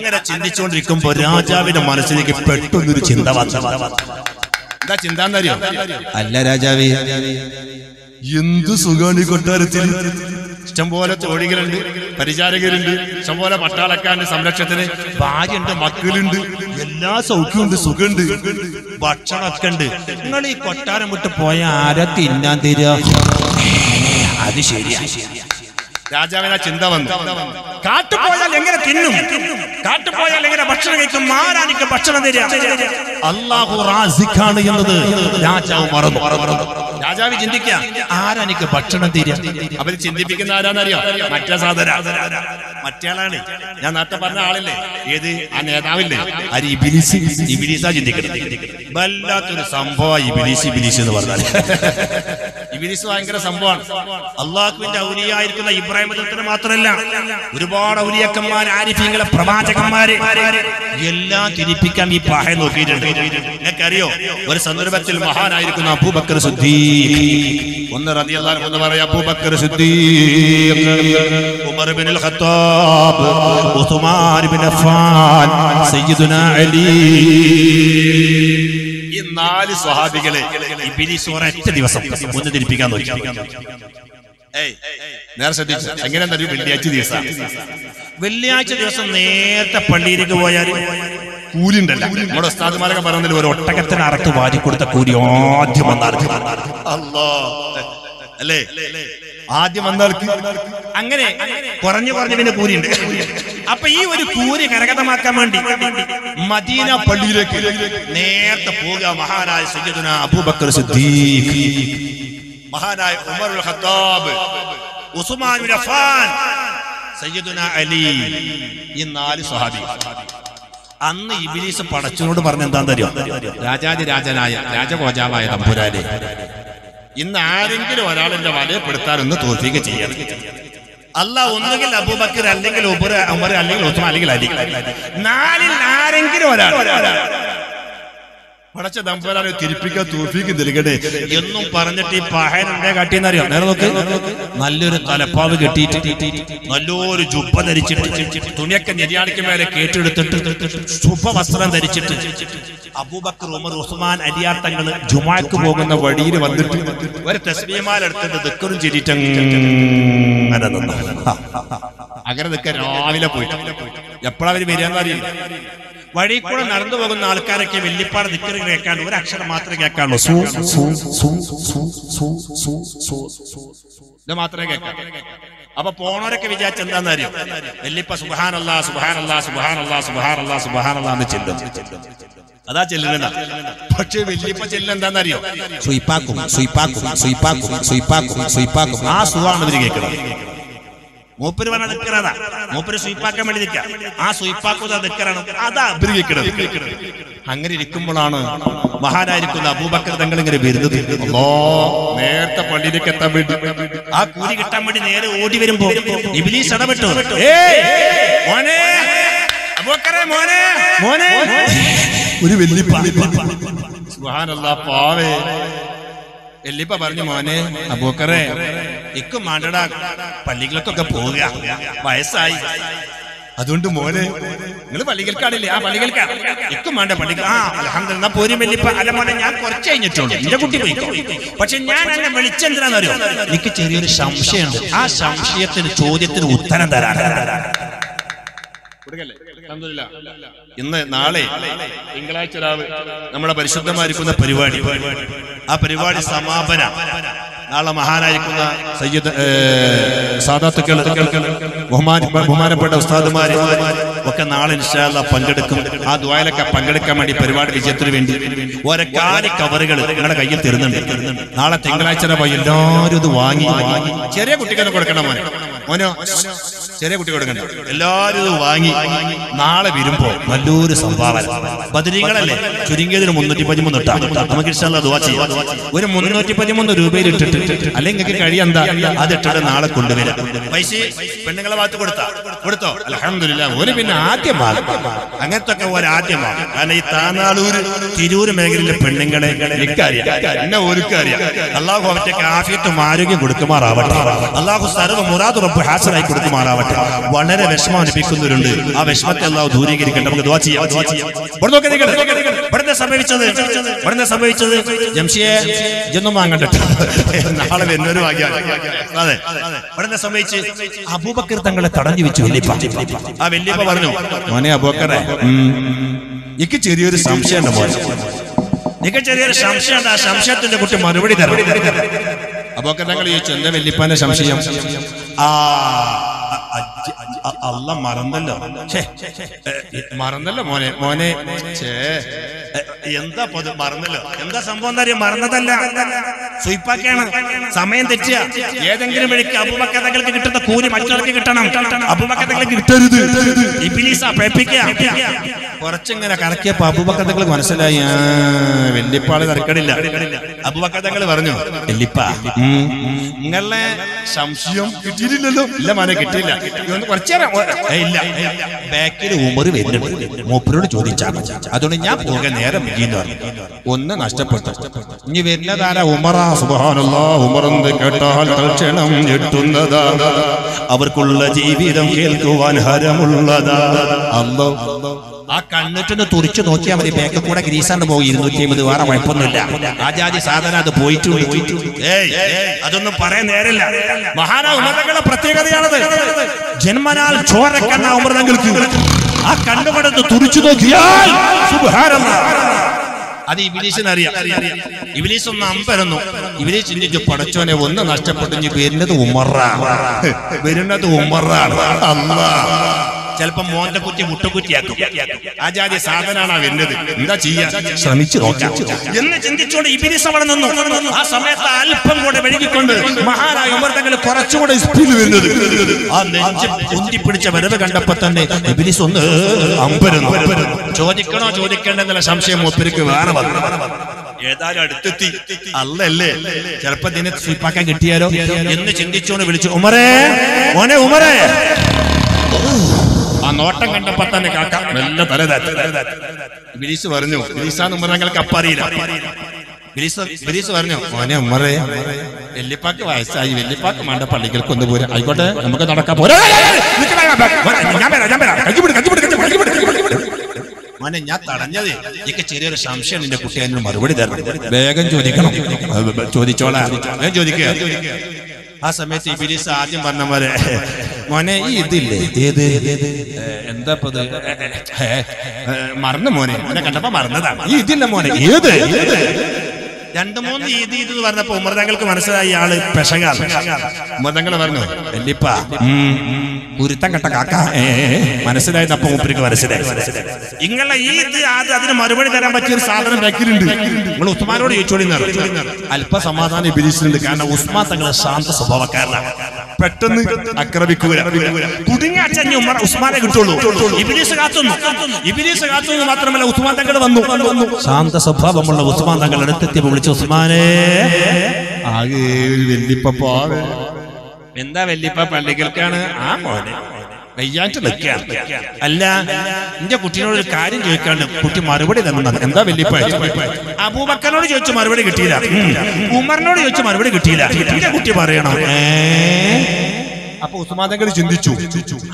[SPEAKER 2] അങ്ങനെ ചിന്തിച്ചുകൊണ്ടിരിക്കുമ്പോ രാജാവിന്റെ മനസ്സിലേക്ക് പെട്ടെന്നൊരു ചിന്ത എന്താ ചിന്ത എന്നറിയോ അല്ല രാജാവി. എന്ത് സുഖാണ് ഈ കൊട്ടാരത്തിൽ? ഇഷ്ടംപോലെ തോഴികളുണ്ട് പരിചാരകരുണ്ട് ഇഷ്ടംപോലെ പട്ടാളക്കാരുടെ സംരക്ഷണത്തിന്. ഭാര്യയുണ്ട് മക്കളുണ്ട് എല്ലാ സൗഖ്യമുണ്ട് സുഖമുണ്ട്. ഭക്ഷണമൊക്കെ ഉണ്ട്. നിങ്ങൾ ഈ കൊട്ടാരം വിട്ട് പോയ ആരെ തിന്നാൻ തീരുക? അത് ശരിയാ. രാജാവിന് ആ ചിന്ത വന്നു. കാട്ടുപോയാൽ എങ്ങനെ തിന്നും? കാട്ടുപോയാൽ എങ്ങനെ ഭക്ഷണം കഴിക്കും? ആരാനിക്ക് ഭക്ഷണം തരിക. അള്ളാഹു റാസിഖാണ് എന്നത്. രാജാവ് മറന്നു. രാജാവ് ചിന്തിക്കാം ആരാ എനിക്ക് ഭക്ഷണം തീരാ? അവർ ചിന്തിപ്പിക്കുന്ന ആരാന്നറിയോ? മറ്റേ സാധന. മറ്റേളാണ് ഞാൻ നേരത്തെ പറഞ്ഞ ആളില്ലേ? ഏത്? ആ നേതാവില്ലേ? ആര് ഇബിലിസ്. ഇബിലിസാ ചിന്തിക്കണം വല്ലാത്തൊരു സംഭവം ഇബിലിസ് ഇബിലിസ് എന്ന് പറഞ്ഞാൽ ഇബിലിസ് ഭയങ്കര സംഭവമാണ്. അള്ളാഹുവിന്റെ ഔലിയായിരിക്കുന്ന ഇബ്രാഹിം ദത്തന് മാത്രമല്ല ഒരുപാട് ഔലിയക്കന്മാർ ആരിഫിങ്ങളെ പ്രവാചകന്മാര് എല്ലാം തിരിപ്പിക്കാൻ ഈ പാഹ നോക്കിയിട്ടുണ്ട്. നിനക്കറിയോ? ഒരു സന്ദർഭത്തിൽ മഹാനായിരിക്കുന്ന അബൂബക്കർ സിദ്ദീഖ്. ഒന്ന് റളിയല്ലാഹു എന്ന് പറയാം Abu Bakr Siddiq. Umar bin Khattab Usman bin Affan സയ്യിദുനാ അലി. ഈ നാല് സ്വഹാബികളെ ഇബ്ലീസ് ഒരൊറ്റ ദിവസം ഒന്ന് തിരിപ്പിക്കാൻ നോക്കി നേരെ ശ്രദ്ധിച്ചു. എങ്ങനെയാണെന്നറിയോ വെള്ളിയാഴ്ച ദിവസം? വെള്ളിയാഴ്ച ദിവസം നേരത്തെ പള്ളിയിലേക്ക് പോയാൽ കൂലി ഉണ്ടല്ലോ നമ്മുടെ ഉസ്താദ്മാരൊക്കെ പറഞ്ഞതിൽ ഒരു ഒട്ടകത്തിന് അറുത്ത് വാരി കൊടുത്ത കൂലി ആദ്യം വന്നാൽ അല്ലോ അല്ലേ? ആദ്യം വന്നാൾക്ക് അങ്ങനെ കുറഞ്ഞു കുറഞ്ഞു പിന്നെ കൂലിയുണ്ട്. അപ്പൊ ഈ ഒരു കൂലി കരകതമാക്കാൻ വേണ്ടി മദീന പള്ളിയിലേക്ക് നേരത്തെ പോകുക മഹാനായ സയ്യിദുന അബൂബക്കർ സിദ്ദീഖ്. മഹാനായ Umar Khattab Usman bin Affan സയ്യിദുന അലി ഈ നാല് സ്വഹാബി. അന്ന് ഇബിലീസ് പടച്ചനോട് പറഞ്ഞ എന്താന്ന് അറിയോ രാജാതി രാജനായ രാജഭോജാവായ തമ്പുരാനെ. ഇന്ന് ആരെങ്കിലും ഒരാളിന്റെ വലയപ്പെടുത്താനൊന്ന് തോൽപ്പിക്കുക ചെയ്യണം. അല്ല ഒന്നുകിൽ അബൂബക്കർ അല്ലെങ്കിൽ ഉബർ ഉമർ അല്ലെങ്കിൽ ഉസ്മാൻ അല്ലെങ്കിൽ അലി. നാലിൽ ആരെങ്കിലും ഒരാൾ പടച്ച തമ്പുരാനെ തിരിപ്പിക്കാൻ തൂഫിക്ക് നൽകണേ എന്നും പറഞ്ഞിട്ട് ഈ പഹയനുണ്ടേ കാട്ടിയെന്നറിയോ? നേരെ നോക്ക്. നല്ലൊരു തലപ്പാവ് കെട്ടിയിട്ട് നല്ലൊരു ജുബ ധരിച്ചിട്ട് തുണിയൊക്കെ നിര്യാണിക്ക് മേലെ കേട്ടെടുത്തിട്ട് ശുഭവസ്ത്രം ധരിച്ചിട്ട് അബൂബക്കർ ഉമർ ഉസ്മാൻ അലിയാത്തങ്ങൾ ജുമാക്ക് പോകുന്ന വഴിയിൽ വന്നിട്ട് ഒരു തസ്ബീമാലെടുത്തിട്ട് ദിക്കറും ചിരിറ്റങ്ങനെ അങ്ങനെ നിന്നു. അങ്ങനെ രാവിലെ പോയിട്ട് എപ്പോഴാ അവർ വരികയെന്നറിയില്ല വഴി കൂടെ നടന്നു പോകുന്ന ആൾക്കാരൊക്കെ വെല്ലിപ്പാട് നിക്കറി കേൾക്കാൻ ഒരു അക്ഷരം മാത്രമേ കേൾക്കാനുള്ളൂ. ഇത് മാത്രമേ കേൾക്കാൻ അപ്പൊ പോണവരൊക്കെ വിചാരിച്ച എന്താന്ന് അറിയാം? വെല്ലിപ്പ സുബാനല്ലാ സുബാനല്ലാ സുബാനല്ലാ സുബാനല്ലാ സുബാനല്ലാ എന്ന് ചെല്ലും. അതാ ചെല്ലുന്ന പക്ഷേ വെല്ലിപ്പ ചെല്ലുന്ന എന്താണെന്നറിയോ
[SPEAKER 3] സുയിപ്പാക്കും സുയിപ്പാക്കും സുയിപ്പാക്കും സുയിപ്പാക്കും സുയിപ്പാക്കും.
[SPEAKER 2] ആ സുഖമാണ് ഇവർ കേൾക്കുന്നത് മൂപ്പര് പറഞ്ഞ മൂപ്പര് സ്വീപ്പാക്കാൻ വേണ്ടി നിൽക്കുക ആ സ്വീപ്പാക്കുന്ന അതാ അങ്ങനെ ഇരിക്കുമ്പോഴാണ് മഹാനായിരിക്കുന്ന അബൂബക്കർ തങ്ങൾ ഇങ്ങനെ വരുന്നത് നേരത്തെ പള്ളിയിലേക്ക് എത്താൻ വേണ്ടി. ആ കൂലി കിട്ടാൻ വേണ്ടി നേരെ ഓടി വരുമ്പോ ഇബിലീസ് ഇടപെട്ടു. ഏയ്, മോനെ! അബൂബക്കറെ മോനെ! മോനെ! ഒരു വലിയ പാവേ. എല്ലിപ്പ പറഞ്ഞു മോനെ അബൂക്കറെ ഇക്ക് മാണ്ടടാ പള്ളികൾക്കൊക്കെ പോവുക. വയസ്സായി. അതുകൊണ്ട് മോനെ നിങ്ങൾ പള്ളികൾക്കാണില്ലേ ആ പള്ളികൾക്കാ. ഇക്കും വേണ്ട പള്ളികൾ. ആ അലഹമ്മദ പോരും വെല്ലിപ്പ അല്ല മോനെ ഞാൻ കുറച്ച് കഴിഞ്ഞിട്ടുള്ളൂ. എന്റെ കുട്ടി പോയി. പക്ഷെ ഞാൻ എന്നെ വിളിച്ചെന്തിനാന്നറിയോ? എനിക്ക് ചെറിയൊരു സംശയമുണ്ട്. ആ സംശയത്തിന് ചോദ്യത്തിന് ഉത്തരം തരാൻ ഇന്ന് നാളെ തിങ്കളാഴ്ച രാവ് നമ്മുടെ പരിശുദ്ധമായിരിക്കുന്ന പരിപാടി. ആ പരിപാടി സമാപന. നാളെ മഹാനായിരിക്കുന്ന സയ്യിദ് സാദാത്തുക്കൾ ബഹുമാന ബഹുമാനപ്പെട്ട ഉസ്താദുമാര് ഒക്കെ നാളെ ഇൻഷാല്ല പങ്കെടുക്കും. ആ ദ്വായലൊക്കെ പങ്കെടുക്കാൻ വേണ്ടി പരിപാടി വിജയത്തിന് വേണ്ടി ഒരക്കാലി കവറുകൾ നിങ്ങളുടെ കയ്യിൽ തരുന്നുണ്ട്. നാളെ തിങ്കളാഴ്ച എല്ലാവരും ഇത് വാങ്ങി. ചെറിയ കുട്ടികളെ കൊടുക്കണം മോനെ. മോനോ ചെറിയ കുട്ടികൾ എല്ലാരും എല്ലാവരും ഇത് വാങ്ങി നാളെ വരുമ്പോ നല്ലൊരു സംഭാവന. ബദരീകളല്ലേ? ചുരുങ്ങിയതിന് മുന്നൂറ്റി പതിമൂന്ന് ഇട്ടാ. നമുക്ക് ഇഷ്ടമുള്ള ദുവാ ചെയ്യാം. ഒരു മുന്നൂറ്റി പതിമൂന്ന് രൂപയിൽ ഇട്ടിട്ട് അല്ലെങ്കിൽ കഴിയെന്താ അത് ഇട്ടിട്ട് നാളെ കൊണ്ടുവരാം. പൈസ പെണ്ണുങ്ങളെ ഭാഗത്ത് കൊടുത്താ? കൊടുത്തോ? അലഹമില്ല ഒരു പിന്നെ ആദ്യമാണ്. അങ്ങനത്തെ ഒക്കെ ഒരു ആദ്യമാണ്. കാരണം ഈ താനാളൂര് തിരൂര് മേഖലയിലെ പെണ്ണുങ്ങളെ എനിക്കറിയാം എന്നെ ഒരുക്കറിയാം അള്ളാഹു അവറ്റൊക്കെ ആഫിയത്തും ആരോഗ്യം കൊടുക്കുമാറാവട്ടെ. അള്ളാഹു സർവ മുറാദ് റബ്ബ് ഹാസറായി കൊടുക്കുമാറാവട്ടെ. വളരെ വിഷമം അനുഭവിക്കുന്നവരുണ്ട്. ആ വിഷമത്തെ അള്ളാഹു ദൂരീകരിക്കട്ടെ. നമുക്ക് ദുആ ചെയ്യാം. ഇവിടെ സംഭവിച്ചത്. ഇവിടുന്ന് സംഭവിച്ചത്. ജംഷിയെ ജന്മം വാങ്ങണ്ട നാളെ എന്നൊരു വാങ്ങിയാൽ അതെ. ഇവിടുന്ന് സംഭവിച്ച് അബൂബക്കർ തങ്ങളെ തടഞ്ഞു വെച്ചു വല്യപ്പ. ആ വല്യപ്പ പറഞ്ഞു മോനെ അബൂബക്കറെ എനിക്ക് ചെറിയൊരു സംശയമുണ്ട് മോനെ. എനിക്ക് ചെറിയൊരു സംശയം ആ സംശയത്തിന്റെ കുട്ടി മറുപടി തരണം. അബൂബക്കർ തങ്ങൾ ചോദിച്ചു എന്താ വല്യപ്പാന്റെ സംശയം? ആ അല്ല മറന്നല്ലോ മറന്നല്ലോ മോനെ മോനെ എന്താ പൊതു മറന്നല്ലോ എന്താ സംഭവം എന്താ അറിയോ? മറന്നതല്ല സുയിപ്പാക്കാണ് സമയം തെറ്റിയ ഏതെങ്കിലും വഴിക്ക് അപുപക്കഥകൾക്ക് കിട്ടുന്ന കൂലി മറ്റുള്ളവർക്ക് കിട്ടണം അപുപക്കഥകൾക്ക് കിട്ടരുത് ഇബിലീസ പേപ്പിക്കുക കുറച്ചിങ്ങനെ കറക്കിയപ്പോ അബുബക്കഥകൾ മനസ്സിലായി വെല്ലിപ്പാൾ തിരക്കടില്ല അബുബക്കഥകൾ പറഞ്ഞു വെല്ലിപ്പ നിങ്ങളെ സംശയം കിട്ടിയില്ലല്ലോ ഇല്ല മോനെ കിട്ടിയില്ല കുറച്ചേരം ഇല്ല ബാക്കിൽ ഉമർ വരുന്നുണ്ട്. മൂപ്പരോട് ചോദിച്ചാൽ അതുകൊണ്ട് ഞാൻ പോകാൻ നേരം എന്ന് ഒന്ന് നഷ്ടപ്പെട്ടു. ഇനി വരുന്നതാരാ ഉമറാ? സുബാനുള്ള ഉമറെന്ന് കേട്ടാൽ തൽക്ഷണം ഞെട്ടുന്നതാ. അവർക്കുള്ള ജീവിതം കേൾക്കുവാൻ ഹരമുള്ളതാ. അല്ലോ ആ കണ്ണിട്ടൊന്ന് തുറിച്ചു നോക്കിയാൽ മതി. ബാക്കിൽ കൂടെ ഗ്രീസാണ്ട് പോകും ഇരുന്നൂറ്റി അമ്പത് വേറെ കുഴപ്പമൊന്നുമില്ല. ആ സാധന അത് പോയിട്ടുണ്ട്. അതൊന്നും പറയാൻ നേരല്ല മഹാനാ പ്രത്യേകതയാണത്. ജന്മനാൽ ചോരക്കണ്ണ അമൃതങ്ങൾക്ക്. ആ കണ്ണുകൊണ്ടൊന്ന് തുറിച്ചു നോക്കിയാൽ. അത് ഇബിലീസിന് അറിയാം ഇബിലീസ് ഒന്ന് അമ്പരന്നു. ഇബിലീസ് ചിന്തിച്ച് പടച്ചോനെ ഒന്ന് നഷ്ടപ്പെട്ടു വരുന്നത് ഉമറാണ് വരുന്നത് ഉമറാണ്. അല്ലാ. ചിലപ്പോ മോന്റെ കുറ്റി മുട്ടക്കുറ്റിയാക്കും ആചാര്യ സാധനാണ് വരുന്നത് എന്താ ചെയ്യാ? ശ്രമിച്ചു നോക്കാം. എന്ന് ചിന്തിച്ചുകൊണ്ട് ഇബിലിസ് അവിടെ നിന്നു. ആ സമയത്ത് അല്പം കൂടെ വഴുകിക്കൊണ്ട് മഹാനായ ഉമർത്തങ്ങൾ കുറച്ചുകൂടെ സ്പീഡിൽ വരുന്നത്. ആ നെഞ്ച് പൊന്തി പിടിച്ച വരവ് കണ്ടപ്പോ തന്നെ ഇബിലിസ് ഒന്ന് അമ്പരുന്നു. ചോദിക്കണോ ചോദിക്കേണ്ടെന്നുള്ള സംശയം മൂപ്പർക്ക് വേറെ വന്നു. ഏതായാലും അടുത്തെത്തി. അല്ലല്ലേ? ചിലപ്പോ ഇതിനെ സ്വീപ്പാക്കാൻ കിട്ടിയാലോ? എന്ന് ചിന്തിച്ചോണ്ട് വിളിച്ചു ഉമരേ മോനെ ഉമറേ. ആ നോട്ടം കണ്ടപ്പോ തന്നെ കാക്ക നല്ല തല ഗിരീഷ് പറഞ്ഞു ഗിരീഷാന്ന് ഉമ്മ ഞങ്ങൾക്ക് അപ്പറിയില്ല ബിലീസ് പറഞ്ഞു മോനെ ഉമ്മറേ വെല്ലിപ്പാക്ക് വയസ്സായി വെല്ലിപ്പാക്ക് മാണ്ട പള്ളിക്കൽ കൊണ്ടുപോരാ ആയിക്കോട്ടെ നമുക്ക് നടക്കാൻ പോരാ ഞാൻ. മോനെ തടഞ്ഞത്. എനിക്ക് ചെറിയൊരു സംശയം നിന്റെ കുട്ടി അതിന് മറുപടി തരണം. വേഗം ചോദിക്കണം. ചോദിച്ചോളാം. വേഗം ചോദിക്കുക ആ സമയത്ത് ഇബിലിസ് ആദ്യം പറഞ്ഞ പോലെ മോനെ ഈ ഇതില്ലേ? ഏത് എന്താ മറന്നു മോനെ. മോനെ കണ്ടപ്പോ മറന്നതാ. ഈ ഇതില്ല മോനെ. ഏത്? ഏത് രണ്ട് മൂന്ന് രീതി ഇത് പറഞ്ഞപ്പോ ഉമർതങ്ങൾക്ക് മനസ്സിലായി ആൾ പെശകാ ഉമർദങ്ങൾ പറഞ്ഞു വല്യപ്പ ഉരുത്തം കെട്ട കാക്ക. മനസ്സിലായത് അപ്പൊ മൂപ്പർക്ക് മനസ്സിലായി നിങ്ങളെ ഈ ഇത് അത് അതിന് മറുപടി തരാൻ പറ്റിയ ഒരു സാധനം വെക്കിലുണ്ട്. നിങ്ങൾ ഉസ്മാനോട് ചോദിച്ചോളി അല്പ സമാധാനം ഇബിലിസിലുണ്ട് കാരണം ഉസ്മാൻ തങ്ങളെ ശാന്ത സ്വഭാവക്കാരനാണ്. പെട്ടെന്ന് ആക്രമിക്കുക കുടുങ്ങാച്ചഞ്ഞ് ഉമർ ഉസ്മാനെ കിട്ടുള്ളൂ. ഇബിലീസ് കാത്തുന്നു. ഇബിലീസ് കാത്തുന്നു മാത്രമല്ല ഉസ്മാൻ തങ്ങൾ വന്നു. വന്നു ശാന്ത സ്വഭാവമുള്ള ഉസ്മാൻ തങ്ങൾ അടുത്തെത്തി വിളിച്ചു ഉസ്മാനെ ആകെ ഒരു എന്താ വെല്ലിപ്പ പള്ളികൾക്കാണ്? ആ മോനെ. വയ്യാറ്റ് നിൽക്കുകയാണ് അല്ല എന്റെ കുട്ടീനോട് ഒരു കാര്യം ചോദിക്കാണ്ട് കുട്ടി മറുപടി തന്നെ എന്താ വലിയ അബൂബക്കറിനോട് ചോദിച്ചു മറുപടി കിട്ടിയില്ല. ഉമറിനോട് ചോദിച്ചു മറുപടി കിട്ടിയില്ല. എന്റെ കുട്ടി പറയണം. ഏ? അപ്പൊ ഉസ്മാൻ തങ്ങൾ ചിന്തിച്ചു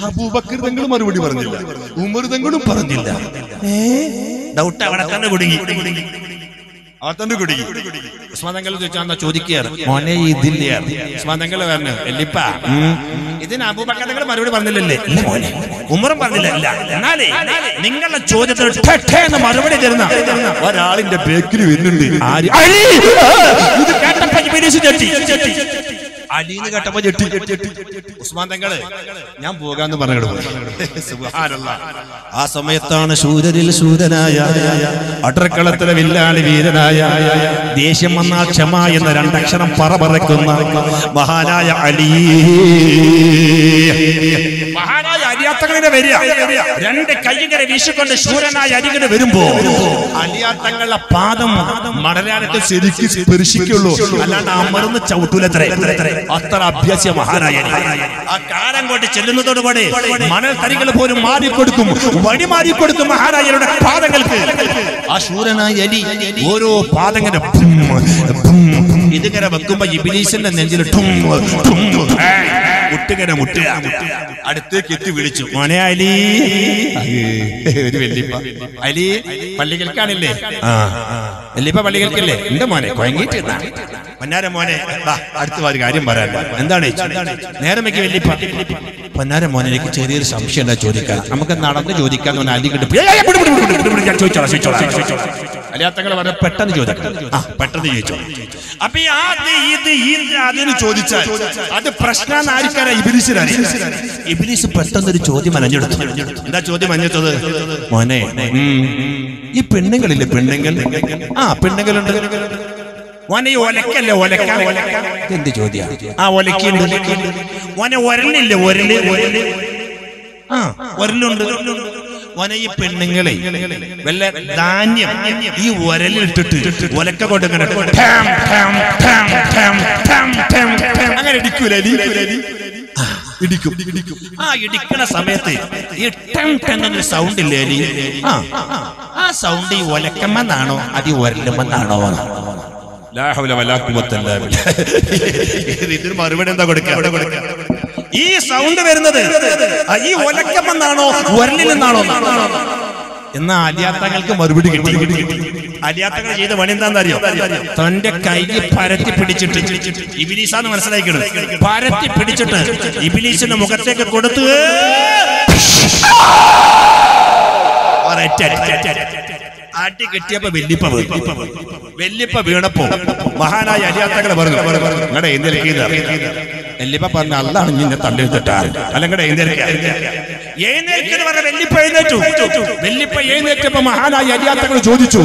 [SPEAKER 2] അബൂബക്കർ തങ്ങൾ മറുപടി പറഞ്ഞില്ല ഉമർ തങ്ങളും പറഞ്ഞില്ല. ഡൗട്ട് അവിടെ തന്നെ കുടുങ്ങി. ചോദിച്ചാൽ ചോദിക്കുകയാണ്. മോനെ ഇതില്ലേ ഉസ്മാൻ പറഞ്ഞു എല്ലിപ്പ. ഇതിന് മറുപടി പറഞ്ഞില്ലല്ലേ? മോനെ. പറഞ്ഞില്ല. എന്നാലേ നിങ്ങളുടെ ചോദ്യത്തിന് മറുപടി തരുന്ന ഒരാളിന്റെ ബേക്കിൽ വരുന്നുണ്ട്. ആര്! ഇത് കേട്ടപ്പോ അലീന്ന് കേട്ടപ്പോ ഞെട്ടി ഉസ്മാൻ തങ്ങൾ ഞാൻ പോകാന്ന് പറഞ്ഞു ആ സമയത്താണ് ശൂരരിൽ ശൂരനായ അടർക്കളത്തിലെ വില്ലാളി വീരനായ ദേഷ്യം വന്നാൽ ക്ഷമ എന്ന രണ്ടക്ഷരം പറ പറക്കുന്ന മഹാനായ അലീ. മഹാനായ അലിയാത്തങ്ങളിനെ വരിക. രണ്ട് കൈകര വീശിക്കൊണ്ട് ശൂരനായ അരികിന് വരുമ്പോ അലിയാത്തങ്ങളുടെ പാദം മടലാനത്തെ ശരിക്ക് സ്പർശിക്കുള്ളൂ. അല്ലാണ്ട് അമർന്ന് ചവിട്ടൂലത്രേ. അത്ര അഭ്യാസിയ മഹാനായ കാലം കൊണ്ട് ചെല്ലുന്നതോടുകൂടെ മണൽ തരികൾ പോലും മാറിക്കൊടുക്കും. വഴി മാറിക്കൊടുക്കും മഹാരാജയുടെ പാദങ്ങൾക്ക്. ആ ശൂരനായ അലി ഓരോ പാദങ്ങനെ ഇതിങ്ങനെ വെക്കുമ്പോ ഇബിലീസിന്റെ നെഞ്ചിൽ ടും ഠും, ഏ, മുട്ടുകനെ മുട്ടുക അടുത്തേക്ക് എത്തി വിളിച്ചു മോനെ അലി ഒരു വെല്ലിപ്പ അലി പള്ളികൾക്കാണില്ലേ ആ വെല്ലിപ്പ പള്ളികൾക്കില്ലേ എന്റെ മോനെ കൊയങ്ങിട്ട് പൊന്നാര മോനെ അടുത്ത ഒരു കാര്യം പറയാൻ എന്താണ് നേരം വെക്കി വെല്ലിപ്പ പൊന്നാര മോനെ എനിക്ക് ചെറിയൊരു സംശയം എന്താ ചോദിക്കാൻ നമുക്ക് നടന്ന് ചോദിക്കാൻ പറഞ്ഞാൽ അലി കിട്ടും അലിയാത്തങ്ങൾ പറഞ്ഞ പെട്ടെന്ന് ചോദിക്കണം. ആ പെട്ടെന്ന് ചോദിച്ചോ. അപ്പൊ ഈ അത് ഇത് ഈ അതിന് ചോദിച്ചാൽ അത് പ്രശ്നം ഇബിലിസിനാണ് ഇബിലിസ് പെട്ടെന്ന് ഒരു ചോദ്യം അനഞ്ഞെടുത്തു എന്താ ചോദ്യം അഞ്ഞെടുത്തത് മോനെ ഈ പെണ്ണുങ്ങളില്ലേ പെണ്ണുങ്ങൾ? ആ പെണ്ണുങ്ങളുണ്ട്. ഈ ഒലക്കല്ലേ ഒലക്ക?
[SPEAKER 3] എന്ത് ചോദ്യ?
[SPEAKER 2] ആ ഒലക്കുണ്ട് മോനെ ഒരലില്ലേ ഒരൽ ഒരൽ? ആ ഒരലുണ്ട്. മോനെ ഈ പെണ്ണുങ്ങളെ വല്ല ധാന്യം ഈ ഒരലിട്ടിട്ട് ഒലക്ക കൊണ്ട്. അങ്ങനെ ഇടിക്കൂലേ ഇടിക്കും. ആ ഇടിക്കണ സമയത്ത് ഈ ടം ടം എന്നൊരു സൗണ്ട് ഇല്ലേ അലി? ആ ആ സൗണ്ട് ഈ ഒലക്കമ്മെന്നാണോ അത് ഈ ഒരലുമെന്നാണോ മറുപടി എന്താ കൊടുക്കുക ഈ സൗണ്ട് വരുന്നത്. ഈ ഒലക്കമെന്നാണോ ഉരലിൽ നിന്നാണോ? എന്നാ അലിയാത്തങ്ങൾക്ക് മറുപടി കിട്ടി. അലിയാത്തങ്ങൾ ചെയ്ത പണി എന്താണെന്നറിയോ? തന്റെ കൈക്ക് പരത്തി പിടിച്ചിട്ട് ഇബിലീസാന്ന് മനസ്സിലാക്കിയത് പരത്തി പിടിച്ചിട്ട് ഇബിലീസിന്റെ മുഖത്തേക്ക് കൊടുത്ത് അടി. കിട്ടിയപ്പോ വെല്ലിപ്പ വെല്ലിപ്പ വീണപ്പോ മഹാനായ അലിയാത്തങ്ങൾ പറഞ്ഞു നിങ്ങളുടെ എഴുന്നേൽക്കുന്ന വെല്ലിപ്പ പറഞ്ഞ അല്ലാണ് നിന്നെ വെല്ലിപ്പ എഴുന്നേറ്റപ്പോ മഹാനായ ചോദിച്ചു.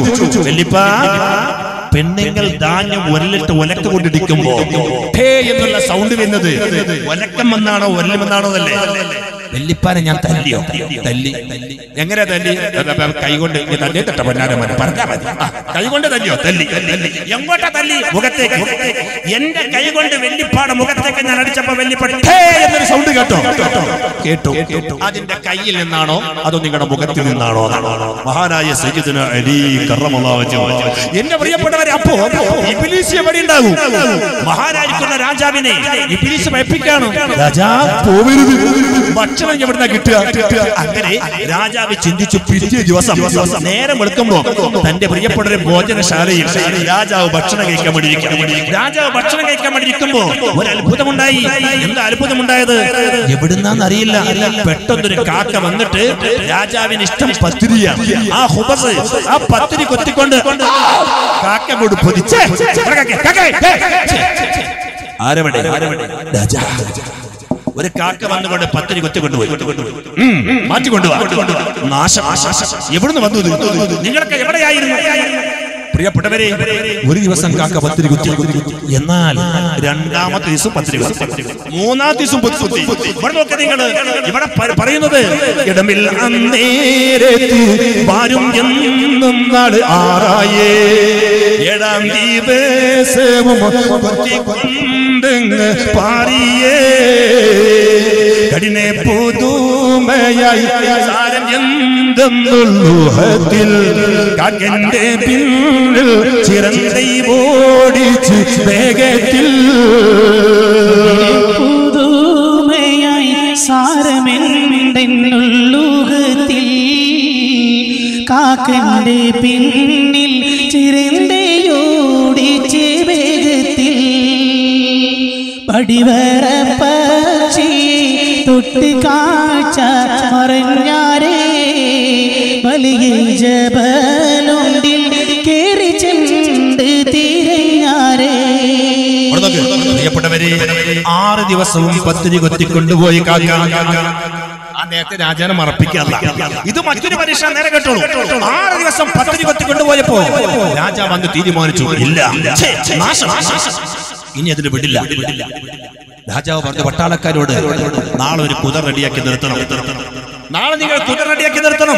[SPEAKER 2] പെണ്ണുങ്ങൾ ധാന്യം ഒരലിട്ട് ഒലക്ക കൊണ്ടിരിക്കുമ്പോ എന്നുള്ള സൗണ്ട് വരുന്നത്. ഒലക്കം എന്നാണോ ഒരലുമെന്നാണോ അല്ലേ വെല്ലിപ്പാനെ ഞാൻ തല്ലിയോ? തല്ലി. എങ്ങനെ തല്ലി? കൈകൊണ്ട് തല്ലി. തട്ട പറഞ്ഞാ മതി. കൈകൊണ്ട് തല്ലിയോ? തല്ലി എങ്ങോട്ടാ തല്ലി? മുഖത്തേക്ക്. എന്റെ കൈ കൊണ്ട് വെല്ലിപ്പാട് മുഖത്തേക്ക് ഞാൻ അടിച്ചപ്പോ വെല്ലിപ്പാട് സൗണ്ട് എന്നൊരു സൗണ്ട് കേട്ടോ? കേട്ടോ. കേട്ടു അതിന്റെ കയ്യിൽ നിന്നാണോ? അതോ നിങ്ങളുടെ മുഖത്തിൽ നിന്നാണോ? മഹാനായ സജിതന് അലി. എന്റെ പ്രിയപ്പെട്ടവരെ അപ്പോ ഇബിലീസ് എവിടെ ഉണ്ടാകും? മഹാരാജിക്കുന്ന രാജാവിനെ ഇബിലീസ് ഭയപ്പിക്കാണ് രാജാ പോവരുത്. ഭക്ഷണം എവിടുന്ന കിട്ടുക? അങ്ങനെ രാജാവ് ചിന്തിച്ചു പിറ്റേ ദിവസം നേരം എടുക്കുമ്പോ തന്റെ പ്രിയപ്പെട്ട ഒരു ഭോജനശാലയിൽ രാജാവ് ഭക്ഷണം കഴിക്കാൻ വേണ്ടി രാജാവ് ഭക്ഷണം കഴിക്കാൻ വേണ്ടി ഇരിക്കുമ്പോ ഒരു അത്ഭുതമുണ്ടായി എന്താ അത്ഭുതമുണ്ടായത്? അറിയില്ല പെട്ടെന്നൊരു കാക്ക വന്നിട്ട് രാജാവിന് ഇഷ്ടം പത്തിരിയാണ്. ആ ഹുബസ് ആ പത്തിരി കൊത്തിക്കൊണ്ട് കാക്ക കൂടി പൊതിച്ച്. ആരവിടെ? ആരവിടെ? രാജാ. ഒരു കാക്ക വന്നുകൊണ്ട് പത്തിരി കൊത്തി കൊണ്ടുപോയി. മാറ്റി കൊണ്ടുവാ. നാശം. എവിടുന്ന് വന്നു? നിങ്ങളൊക്കെ എവിടെയായിരുന്നു? പ്രിയപ്പെട്ടവരെ ഒരു ദിവസം കാക്ക പത്തിരി കുത്തി. എന്നാൽ രണ്ടാമത്തെ ദിവസം പത്തിരി കുത്തി. മൂന്നാം ദിവസം കുത്തി. ഇവിടെ നോക്കി നിങ്ങൾ ഇവിടെ പറയുന്നത് ഇടമിൽ അന്നേരത്ത് വരും എന്നും നാട് ആറായേ. ഏഴാം ദിവസവും പാറിയേ. കടിനെ പുതുമയായി സാരം എന്തെന്നുള്ളൂഹത്തിൽ കാക്കന്റെ പിന്നിൽ ചിരന്തൈ ഓടിച്ച് വേഗത്തിൽ.
[SPEAKER 1] പുതുമയായി സാരമെന്തെന്നുള്ളൂഹത്തിൽ കാക്കന്റെ പിന്നിൽ ചിരന്തയോടിച്ച് വേഗത്തിൽ പടിവര പക്ഷി തൊട്ട് കാഴ്ച മറഞ്ഞാരേ വലിയ ജബലുണ്ടിൽ കേറി ചെണ്ട് തിരഞ്ഞാരേ.
[SPEAKER 2] ആറ് ദിവസവും പത്തിരി കൊത്തിക്കൊണ്ടുപോയി കാക്ക. ആ നേരത്തെ രാജാനെ മറപ്പിക്കല്ല ഇത് മറ്റൊരു പരീക്ഷ നേരെ കേട്ടോളൂ. ആറ് ദിവസം പത്തിരി കൊത്തിക്കൊണ്ടുപോയപ്പോ രാജാവ് അന്ന് തീരുമാനിച്ചു ഇല്ല. നാശം. ഇനി അതിന് വിടില്ല. രാജാവ് പറഞ്ഞു പട്ടാളക്കാരോട് നാളെ ഒരു കുതിർ റെഡിയാക്കി നിർത്തണം. നാളെ നിങ്ങൾ കുതിർ റെഡിയാക്കി നിർത്തണം.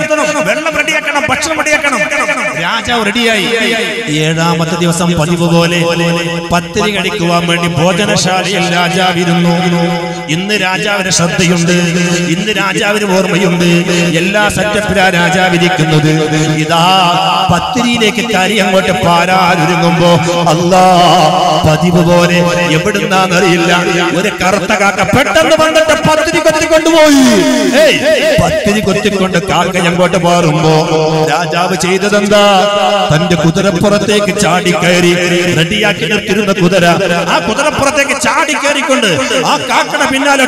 [SPEAKER 2] വെള്ളം റെഡിയാക്കണം ഭക്ഷണം റെഡിയാക്കണം. രാജാവ് റെഡിയായി. ഏഴാമത്തെ ദിവസം പതിവ് പോലെ പത്തിരി കഴിക്കുവാൻ വേണ്ടി ഭോജനശാലയിൽ രാജാവിരുന്നു. ഇന്ന് രാജാവിന് ശ്രദ്ധയുണ്ട്. ഇന്ന് രാജാവിന് ഓർമ്മയുണ്ട്. എല്ലാ സെറ്റപ്പിലാ രാജാവിരിക്കുന്നത്. ഇതാ പത്തിരിയിലേക്ക് കരി അങ്ങോട്ട് പാരാനൊരുങ്ങുമ്പോ അല്ലാ പതിവ് പോലെ എവിടുന്നാന്നറിയില്ല. ഒരു കറുത്ത കാക്ക പെട്ടെന്ന് വന്നിട്ട് പത്തിരി കൊത്തിക്കൊണ്ടുപോയി പത്തിരി കൊത്തിക്കൊണ്ട് കാക്ക അങ്ങോട്ട് മാറുമ്പോ രാജാവ് ചെയ്തതെന്താ? തന്റെ കുതിരപ്പുറത്തേക്ക് ചാടിക്കയറി റെഡിയാക്കി നിർത്തിരുന്ന കുതിര. ആ കുതിരപ്പുറത്തേക്ക് ചാടിക്കയറിക്കൊണ്ട് ആ കാക്കയുടെ പിന്നാലെ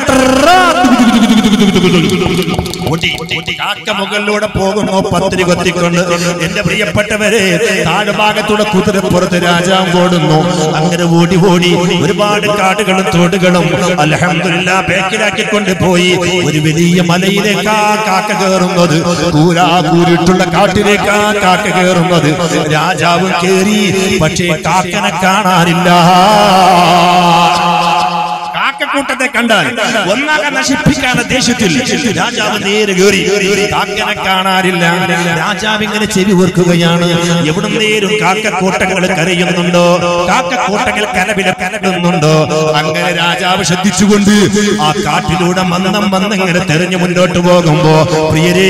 [SPEAKER 2] കാക്ക മുകളിലൂടെ പോകുന്നു പത്തിരി കൊത്തിക്കൊണ്ട്. എന്റെ പ്രിയപ്പെട്ടവരെ താഴ്ഭാഗത്തൂടെ കുതിരപ്പുറത്ത് രാജാവ് ഓടുന്നു. അങ്ങനെ ഓടി ഓടി ഒരുപാട് കാടുകളും തോടുകളും അലഹമില്ല ബേക്കിലാക്കിക്കൊണ്ട് പോയി. ഒരു വലിയ മലയിലേക്കാ കാക്ക കയറുന്നത് കൂരാ കൂരിട്ടുള്ള കാട്ടിലേക്കാ കാക്ക കയറുന്നത് രാജാവ് കേറി പക്ഷേ കാക്കനെ കാണാനില്ല. കാക്കക്കൂട്ടത്തെ കണ്ടാൽ ഒന്നാകെ നശിപ്പിക്കാതെ ദേഷ്യത്തിൽ രാജാവ് നേരെ കയറി. കാക്കനെ കാണാറില്ല രാജാവ് ഇങ്ങനെ ചെവി ഓർക്കുകയാണ്. എവിടെ നേരും കാക്കക്കൂട്ടങ്ങൾ കരയുന്നുണ്ടോ? കാക്കക്കൂട്ടങ്ങൾ കലവില കലകുന്നുണ്ടോ അങ്ങനെ രാജാവ് ശ്രദ്ധിച്ചുകൊണ്ട് ആ കാട്ടിലൂടെ മന്ദം മന്ദങ്ങനെ തെരഞ്ഞു മുന്നോട്ട് പോകുമ്പോ പ്രിയരേ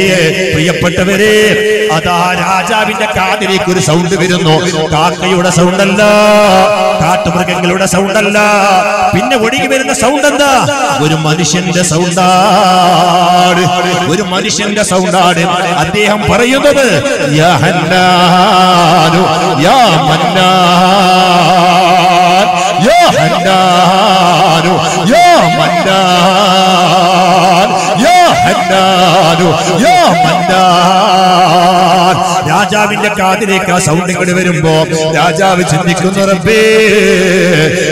[SPEAKER 2] പ്രിയപ്പെട്ടവരെ അതാ രാജാവിന്റെ കാതിലേക്ക് ഒരു സൗണ്ട് വരുന്നു. കാക്കയുടെ സൗണ്ടല്ല കാട്ടുമൃഗങ്ങളുടെ സൗണ്ടല്ല പിന്നെ ഒഴുകി വരുന്ന സൗണ്ട് എന്താ ഒരു മനുഷ്യന്റെ സൗണ്ടാട് ഒരു മനുഷ്യന്റെ സൗണ്ടാട് അദ്ദേഹം പറയുന്നത് യാ യാ മന്നാൻ, യാ യാ മന്നാൻ. രാജാവിന്റെ കാതിലേക്ക് ആ സൗണ്ട് ഇങ്ങോട്ട് വരുമ്പോ രാജാവ് ചിന്തിക്കുന്ന റബ്ബേ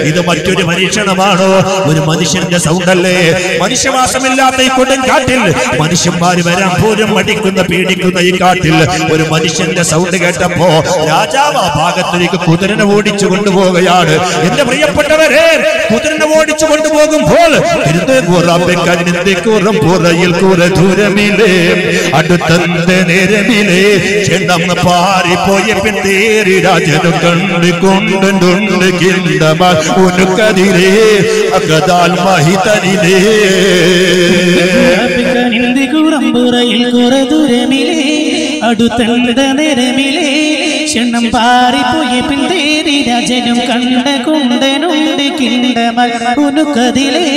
[SPEAKER 2] ഇത് മറ്റൊരു പരീക്ഷണമാണോ? ഒരു മനുഷ്യന്റെ സൗണ്ടല്ലേ മനുഷ്യവാസമില്ലാത്ത ഈ കൊടും കാട്ടിൽ മനുഷ്യന്മാര് വരാൻ പോലും മടിക്കുന്ന പീഡിക്കുന്ന ഈ കാട്ടിൽ ഒരു മനുഷ്യന്റെ സൗണ്ട് കേട്ടപ്പോ രാജാവ് ആ ഭാഗത്തേക്ക് കുതിരനെ ഓടിച്ചു കൊണ്ടുപോവുകയാണ്. എന്റെ പ്രിയപ്പെട്ടവരെ കുതിരനെ ഓടിച്ചു കൊണ്ടുപോകുമ്പോൾ കൂറം പുറയിൽ കൂറ ദൂരമില്ലേ അടുത്തന്ത നേരമില്ലേ? ചെണ്ടന്ന് പാറിപ്പോയ പിന്തേറി രാജനു കണ്ടു കൊണ്ടുണ്ട് കിണ്ടമാൽ ഉനുക്കതിരേ അകതാൽ മഹിതനിലേ.
[SPEAKER 1] നിന്തി കുറമ്പുറയിൽ കുറെ ദൂരമിലേ അടുത്തണ്ട നേരമിലേ ക്ഷണം പാറിപ്പോയി പിന്തേരി രാജനും കണ്ട കുണ്ടനുണ്ട് കിണ്ടമൽ ഉനുക്കതിലേ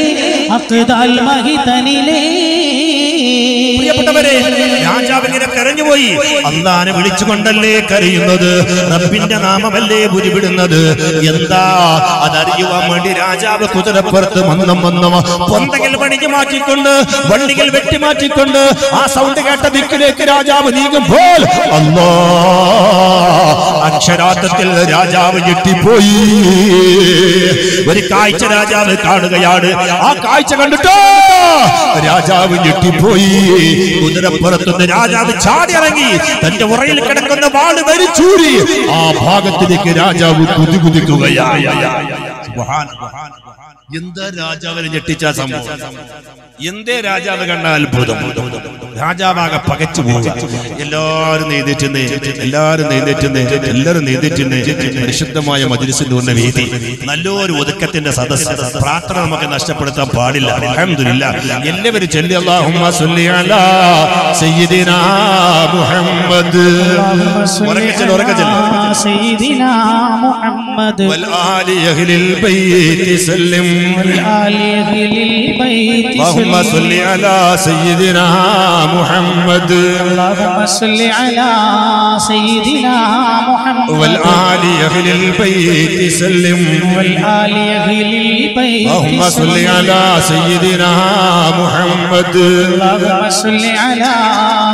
[SPEAKER 1] അക്കതാൽ മഹിതനിലേ.
[SPEAKER 2] പ്രിയപ്പെട്ടവരെ രാജാവ് ഇങ്ങനെ കരഞ്ഞുപോയി അള്ളാനെ വിളിച്ചുകൊണ്ടല്ലേ കരയുന്നത്? റബ്ബിന്റെ നാമമല്ലേ ഉരുവിടുന്നത്? എന്താ? അതറിയുവാൻ വേണ്ടി രാജാവ് കുതിരപ്പുറത്ത് മന്നം വന്നവ. പൊന്തകൾ പണിഞ്ഞു മാറ്റിക്കൊണ്ട് വണ്ടികൾ വെട്ടിമാറ്റിക്കൊണ്ട് ആ സൗണ്ട് കേട്ട ദിക്കിലേക്ക് രാജാവ് നീങ്ങുമ്പോൾ അല്ലാ അക്ഷരാർത്ഥത്തിൽ രാജാവ് ഞെട്ടിപ്പോയി. ഒരു കാഴ്ച രാജാവ് കാണുകയാണ്. ആ കാഴ്ച കണ്ടിട്ടോ? രാജാവ് ഞെട്ടിപ്പോയി പോയി. കുതിരപ്പുറത്തുനിന്ന് രാജാവ് ചാടിയിറങ്ങി. തന്റെ ഉറയിൽ കിടക്കുന്ന വാൾ മരിച്ചൂരി ആ ഭാഗത്തിലേക്ക് രാജാവ് കുതികുതിക്കുകയായ എന്താ രാജാവിനെ ഞെട്ടിച്ച സംഭവം? എന്തേ രാജാവ് കണ്ട അത്ഭുതം? രാജാവാകെ പകച്ചു പോകും എല്ലാവരും നെയ്തേറ്റുന്നേ എല്ലാവരും നെയ്തേറ്റുന്നേ എല്ലാവരും നെയ്തേറ്റുന്നേ പരിശുദ്ധമായ മജിലിസിന്റെ ഒന്ന് വേദി നല്ലൊരു ഒതുക്കത്തിന്റെ സദസ് പ്രാർത്ഥന നമുക്ക് നഷ്ടപ്പെടുത്താൻ പാടില്ല. അലഹമില്ല എല്ലാവരും ചെല്ലി അള്ളാഹുമ്മ صل على سيدنا محمد وركجل وركجل
[SPEAKER 1] سيدنا محمد
[SPEAKER 2] والآل أهل البيت سلم
[SPEAKER 1] والآل أهل البيت
[SPEAKER 2] اللهم صل على سيدنا محمد
[SPEAKER 1] اللهم صل على سيدنا محمد
[SPEAKER 2] والآل أهل البيت سلم
[SPEAKER 1] والآل أهل البيت
[SPEAKER 2] اللهم صل على سيدنا محمد
[SPEAKER 1] اللهم صل على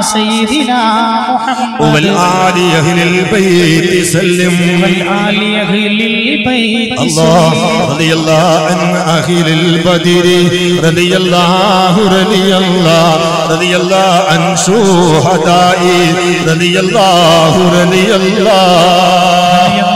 [SPEAKER 1] سيدنا محمد.
[SPEAKER 2] والآل أهل البيت سلم.
[SPEAKER 1] والآل أهل البيت
[SPEAKER 2] الله رضي الله عن أهل البدر. رضي الله رضي الله رضي الله عن شهدائي رضي الله رضي الله.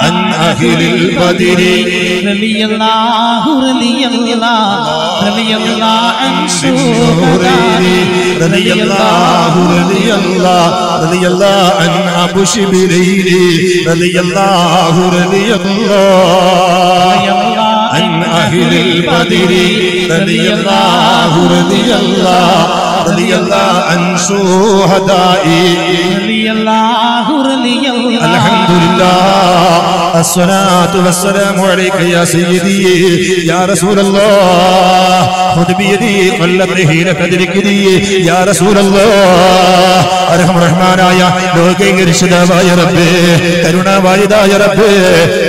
[SPEAKER 1] عن
[SPEAKER 2] اہل البدر. رضی اللہ رضی اللہ رضی اللہ عن شہدائی
[SPEAKER 1] رضی اللہ رضی اللہ رلی اللہ عن
[SPEAKER 2] ابو شبریری رلی اللہ رضی اللہ رضی اللہ عن أهل البدر رضي الله رضي الله رضي الله عن شهدائي
[SPEAKER 1] رضي الله رضي الله
[SPEAKER 2] الحمد لله الصلاة والسلام يا سيدي يا رسول الله خذ بيدي قلب حين تدركني يا رسول الله റഹ്മാനായ ലോകീകരിച്ചതായ റബ്ബേ കരുണാവാരിതായ റബ്ബേ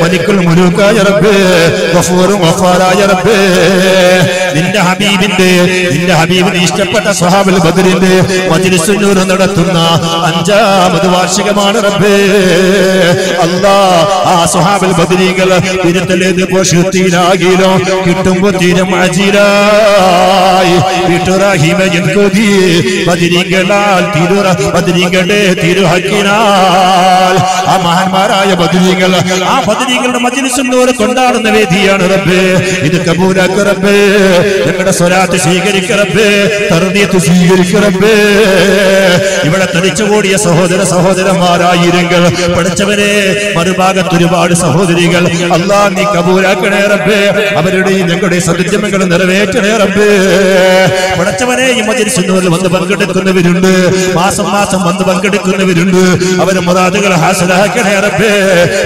[SPEAKER 2] മലിക്കുൽ മുലൂക്കായ റബ്ബേ ഗഫൂറും ഗഫാറായ റബ്ബേ. നിന്റെ ഹബീബിന്റെ നിന്റെ ഹബീബിന് ഇഷ്ടപ്പെട്ട സ്വഹാബുൽ ബദറിന്റെ മജിരിസുന്നൂർ നടത്തുന്ന അഞ്ചാമത് വാർഷികമാണ് റബ്ബേ. അല്ലാ ആ സ്വഹാബുൽ ബദരീകൾ തിരുത്തലേത് പോഷത്തിലാകിലോ? കിട്ടുമ്പോ തീരം അജിരായി വിട്ടുറഹിമ കൊതി ബദരീകളാൽ തിരുറ ബദരീകളുടെ തിരുഹക്കിനാൽ. ആ മഹാന്മാരായ ബദരീകൾ ആ ബദരീകളുടെ മജിരിസുന്നൂർ കൊണ്ടാടുന്ന വേദിയാണ് റബ്ബേ. ഇത് കബൂലാക്ക് റബ്ബേ. ഞങ്ങളുടെ സ്വരാത്ത് സ്വീകരിക്ക റബ്ബേ തറുതീത്ത് സ്വീകരിക്ക റബ്ബേ. ഇവിടെ തടിച്ചുകൂടിയ സഹോദര സഹോദരന്മാരായിരങ്ങൾ പഠിച്ചവരെ മറുഭാഗത്ത് ഒരുപാട് സഹോദരികൾ. അല്ലാ നീ കബൂലാക്കണേ റബ്ബേ. അവരുടെയും ഞങ്ങളുടെ സദുദ്യമങ്ങൾ നിറവേറ്റണേ റബ്ബേ. പഠിച്ചവരെ ഈ മജിരിസുന്നൂരിൽ വന്ന് പങ്കെടുക്കുന്നവരുണ്ട്. മാസം മാസം വന്ന് പങ്കെടുക്കുന്നവരുണ്ട്. അവരെ മുറാദുകൾ ഹാസലാക്കണേ റബ്ബേ.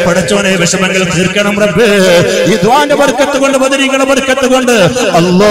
[SPEAKER 2] പഠിച്ചവനെ വിഷമങ്ങൾ തീർക്കണം റബ്ബേ. ഈ ദ്വാന്റെ വർക്കത്ത് കൊണ്ട് ബദരികളെ വർക്കത്ത് കൊണ്ട് അല്ലാ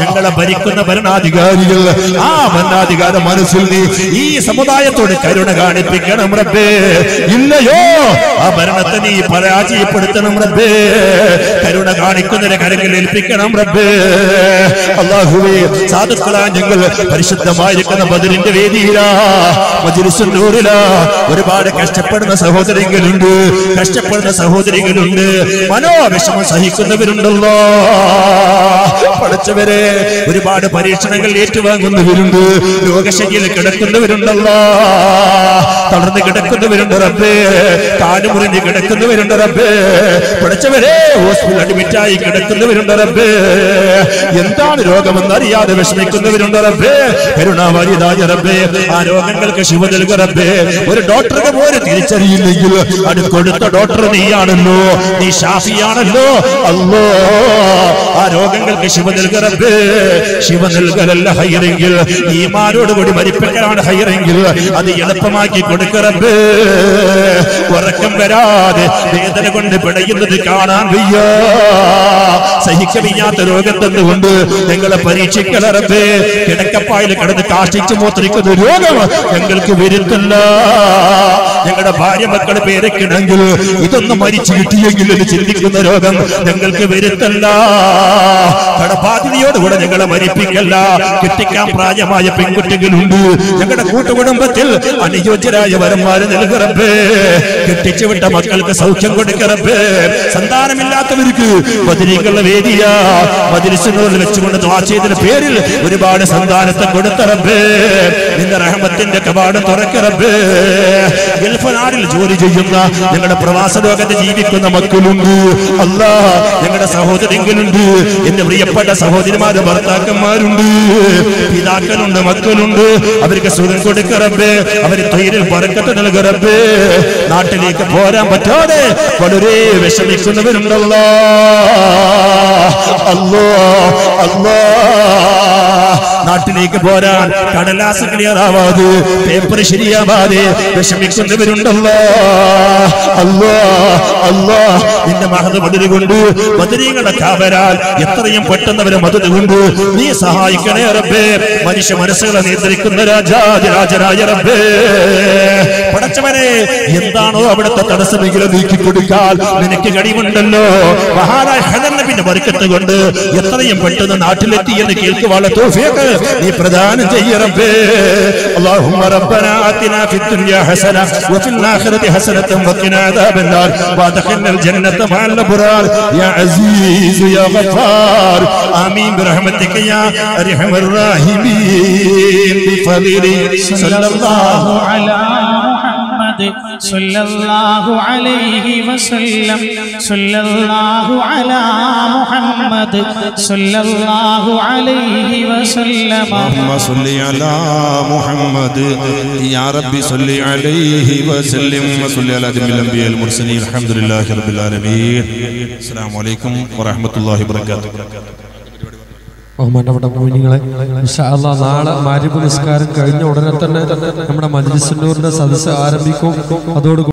[SPEAKER 2] ഞങ്ങളെ ഭരിക്കുന്ന ഭരണാധികാരികൾ ആ ഭരണാധികാര മനസ്സിൽ നീ ഈ സമുദായത്തോട് കരുണ കാണിപ്പിക്കണം റബ്ബേ. ഇല്ലയോ? ആ ഭരണത്തെ നീ പരാജയപ്പെടുത്തണം റബ്ബേ. കരുണ കാണിക്കുന്നതിനെ കരങ്ങൾ ഏൽപ്പിക്കണം റബ്ബേ. അള്ളാഹുവേ സാധുക്കളാ ഞങ്ങൾ പരിശുദ്ധമായിരിക്കുന്ന ബദലിന്റെ വേദിയിലാ മജിലിസുന്നൂറിലാ ഒരുപാട് കഷ്ടപ്പെടുന്ന സഹോദരികളുണ്ട് കഷ്ടപ്പെടുന്ന സഹോദരികളുണ്ട്. മനോവിഷമം സഹിക്കുന്നവരുണ്ടല്ലോ. പഠിച്ചവരെ ഒരുപാട് പരീക്ഷണങ്ങൾ ഏറ്റുവാങ്ങുന്നവരുണ്ട്. രോഗശയ്യയിൽ കിടക്കുന്നവരുണ്ടല്ലോ. തളർന്ന് കിടക്കുന്നവരുണ്ട് റബ്ബേ. കാലുമുറിഞ്ഞ് കിടക്കുന്നവരുണ്ട് റബ്ബേ. പഠിച്ചവരെ ഹോസ്പിറ്റൽ അഡ്മിറ്റായി കിടക്കുന്നവരുണ്ട് റബ്ബേ. എന്താണ് രോഗമെന്ന് അറിയാതെ വിഷമിക്കുന്നവരുണ്ട് റബ്ബേ. കരുണാവാരിതായ റബ്ബേ ആ രോഗങ്ങൾക്ക് ശിവ നൽകുക റബ്ബേ. ഒരു ഡോക്ടർക്ക് പോലും തിരിച്ചറിയില്ലെങ്കിൽ അത് കൊടുത്ത ഡോക്ടർ നീയാണല്ലോ. നീ ഷാഫിയാണല്ലോ അല്ലോ. ആ രോഗങ്ങൾക്ക് ശിവ നൽകുക റബ്ബേ. ശിവ നൽകലല്ല ഹൈറെങ്കിൽ. ഈമാനോട് കൂടി മരിപ്പിക്കലാണ് ഹൈറെങ്കിൽ. അത് എളുപ്പമാക്കി കൊടുക്ക റബ്ബേ. ഉറക്കം വരാതെ വേദന കൊണ്ട് പിടയുന്നത് കാണാൻ വയ്യ. സഹിക്ക വയ്യാത്ത രോഗം തന്നുകൊണ്ട് ഞങ്ങളെ പരീക്ഷിക്കല റബ്ബേ. കിടക്കപ്പായിൽ കിടന്ന് കാഷ്ടിച്ചു മൂത്രിക്കുന്ന രോഗം ഞങ്ങൾക്ക് വരുത്തല്ല ഞങ്ങളുടെ ഭാര്യ മക്കൾ പേരക്കിണെങ്കിൽ ഇതൊന്ന് മരിച്ചു കിട്ടിയെങ്കിൽ ചിന്തിക്കുന്ന രോഗം ഞങ്ങൾക്ക് വരുത്തല്ല കടബാധ്യതയോടുകൂടെ ഞങ്ങളെ മരിപ്പിക്കല്ല. കെട്ടിക്കാൻ പ്രായമായ പെൺകുട്ടികളുണ്ട്. ഞങ്ങളുടെ കൂട്ടുകുടുംബത്തിൽ അനുയോജ്യരായ വരന്മാര് നൽകറപ്പേ കെട്ടിച്ചു വിട്ട മക്കൾക്ക് സൗഖ്യം കൊടുക്കറപ്പേ സന്താനമില്ലാത്തവർക്ക് മതിരിക്കുള്ള വേദിയ. മതിരിച്ചുകളിൽ വെച്ചുകൊണ്ട് ദ്വാ പേരിൽ ഒരുപാട് സന്താനത്തെ കൊടുത്തറപ്പേ നിന്റെ റഹമത്തിന്റെ കവാടം തുറക്കറപ്പേ ഗൾഫ് നാടിൽ ജോലി ചെയ്യുന്ന ഞങ്ങളുടെ പ്രവാസ ലോകത്ത് ജീവിക്കുന്ന മക്കളുണ്ട്. അല്ല ഞങ്ങളുടെ സഹോദരങ്ങളുണ്ട്. എന്റെ പ്രിയപ്പെട്ട സഹോദരിമാര് ഭർത്താക്കന്മാരുണ്ട് പിതാക്കളുണ്ട് മക്കളുണ്ട്. അവർക്ക് സുഖം കൊടുക്കറബേ അവർ തൊഴിലിൽ പറക്കത്ത് നൽകറബേ നാട്ടിലേക്ക് പോരാൻ പറ്റാതെ വളരെ വിഷമിക്കുന്നവരുണ്ടല്ലോ. അല്ലോ അല്ലോ. നാട്ടിലേക്ക് പോരാൻ കടലാസ് ക്ലിയർ ആവാതെ പേപ്പർ ശരിയാവാതെ വിഷമിക്കുന്നവരുണ്ടല്ലോ. അല്ലോ അല്ലോ നിന്റെ മഹത് മതിരി കൊണ്ട് മതിരികളെ കാവരാൽ എത്രയും പെട്ടെന്ന് അവരെ നീ സഹായിക്കണേ റബ്ബേ. മനുഷ്യ മനസ്സുകളെ നിയന്ത്രിക്കുന്ന രാജാതിരാജനായ റബ്ബേ. പടച്ചവനെ എന്താണോ അവിടുത്തെ തടസ്സമെങ്കിലും നീക്കി കൊടുക്കാൻ നിനക്ക് കഴിവുണ്ടല്ലോ. മഹാരാജ് ഹദർ നബിന്റെ ബർക്കത്ത് കൊണ്ട് എത്രയും പെട്ടെന്ന് നാട്ടിലെത്തി എന്ന് കേൾക്കുവാനുള്ള തോഫിയൊക്കെ നീ പ്രദാനം ചെയ്യറബേ اللهم ربنا آتنا في الدنيا حسنة وفي الآخرة حسنة وقنا عذاب النار وادخلنا الجنة مع الأبرار يا عزيز يا غفار آمين برحمتك يا أرحم الراحمين بفضل صلى الله
[SPEAKER 1] على മുഹമ്മദ് സല്ലല്ലാഹു അലൈഹി വസല്ലം. സല്ലല്ലാഹു അലാ മുഹമ്മദ് സല്ലല്ലാഹു
[SPEAKER 2] അലൈഹി വസല്ലം. അമ്മ സല്ലി അലാ മുഹമ്മദ്. യാ റബ്ബി സല്ലി അലൈഹി വസല്ലം സല്ലി അലാ ജമീൽ അംബിയൽ മുർസലീൻ. അൽഹംദുലില്ലാഹി റബ്ബിൽ ആലമീൻ. അസ്സലാമു അലൈക്കും വറഹ്മത്തുള്ളാഹി വബറകാതുഹു.
[SPEAKER 4] ബഹുമാനപ്പെട്ട മോഹിനികളെ നാളെ മാരിപ്പ് നിസ്കാരം കഴിഞ്ഞ ഉടനെ തന്നെ നമ്മുടെ മജ്ലിസുന്നൂറിന്റെ സദസ്സ് ആരംഭിക്കും. അതോട്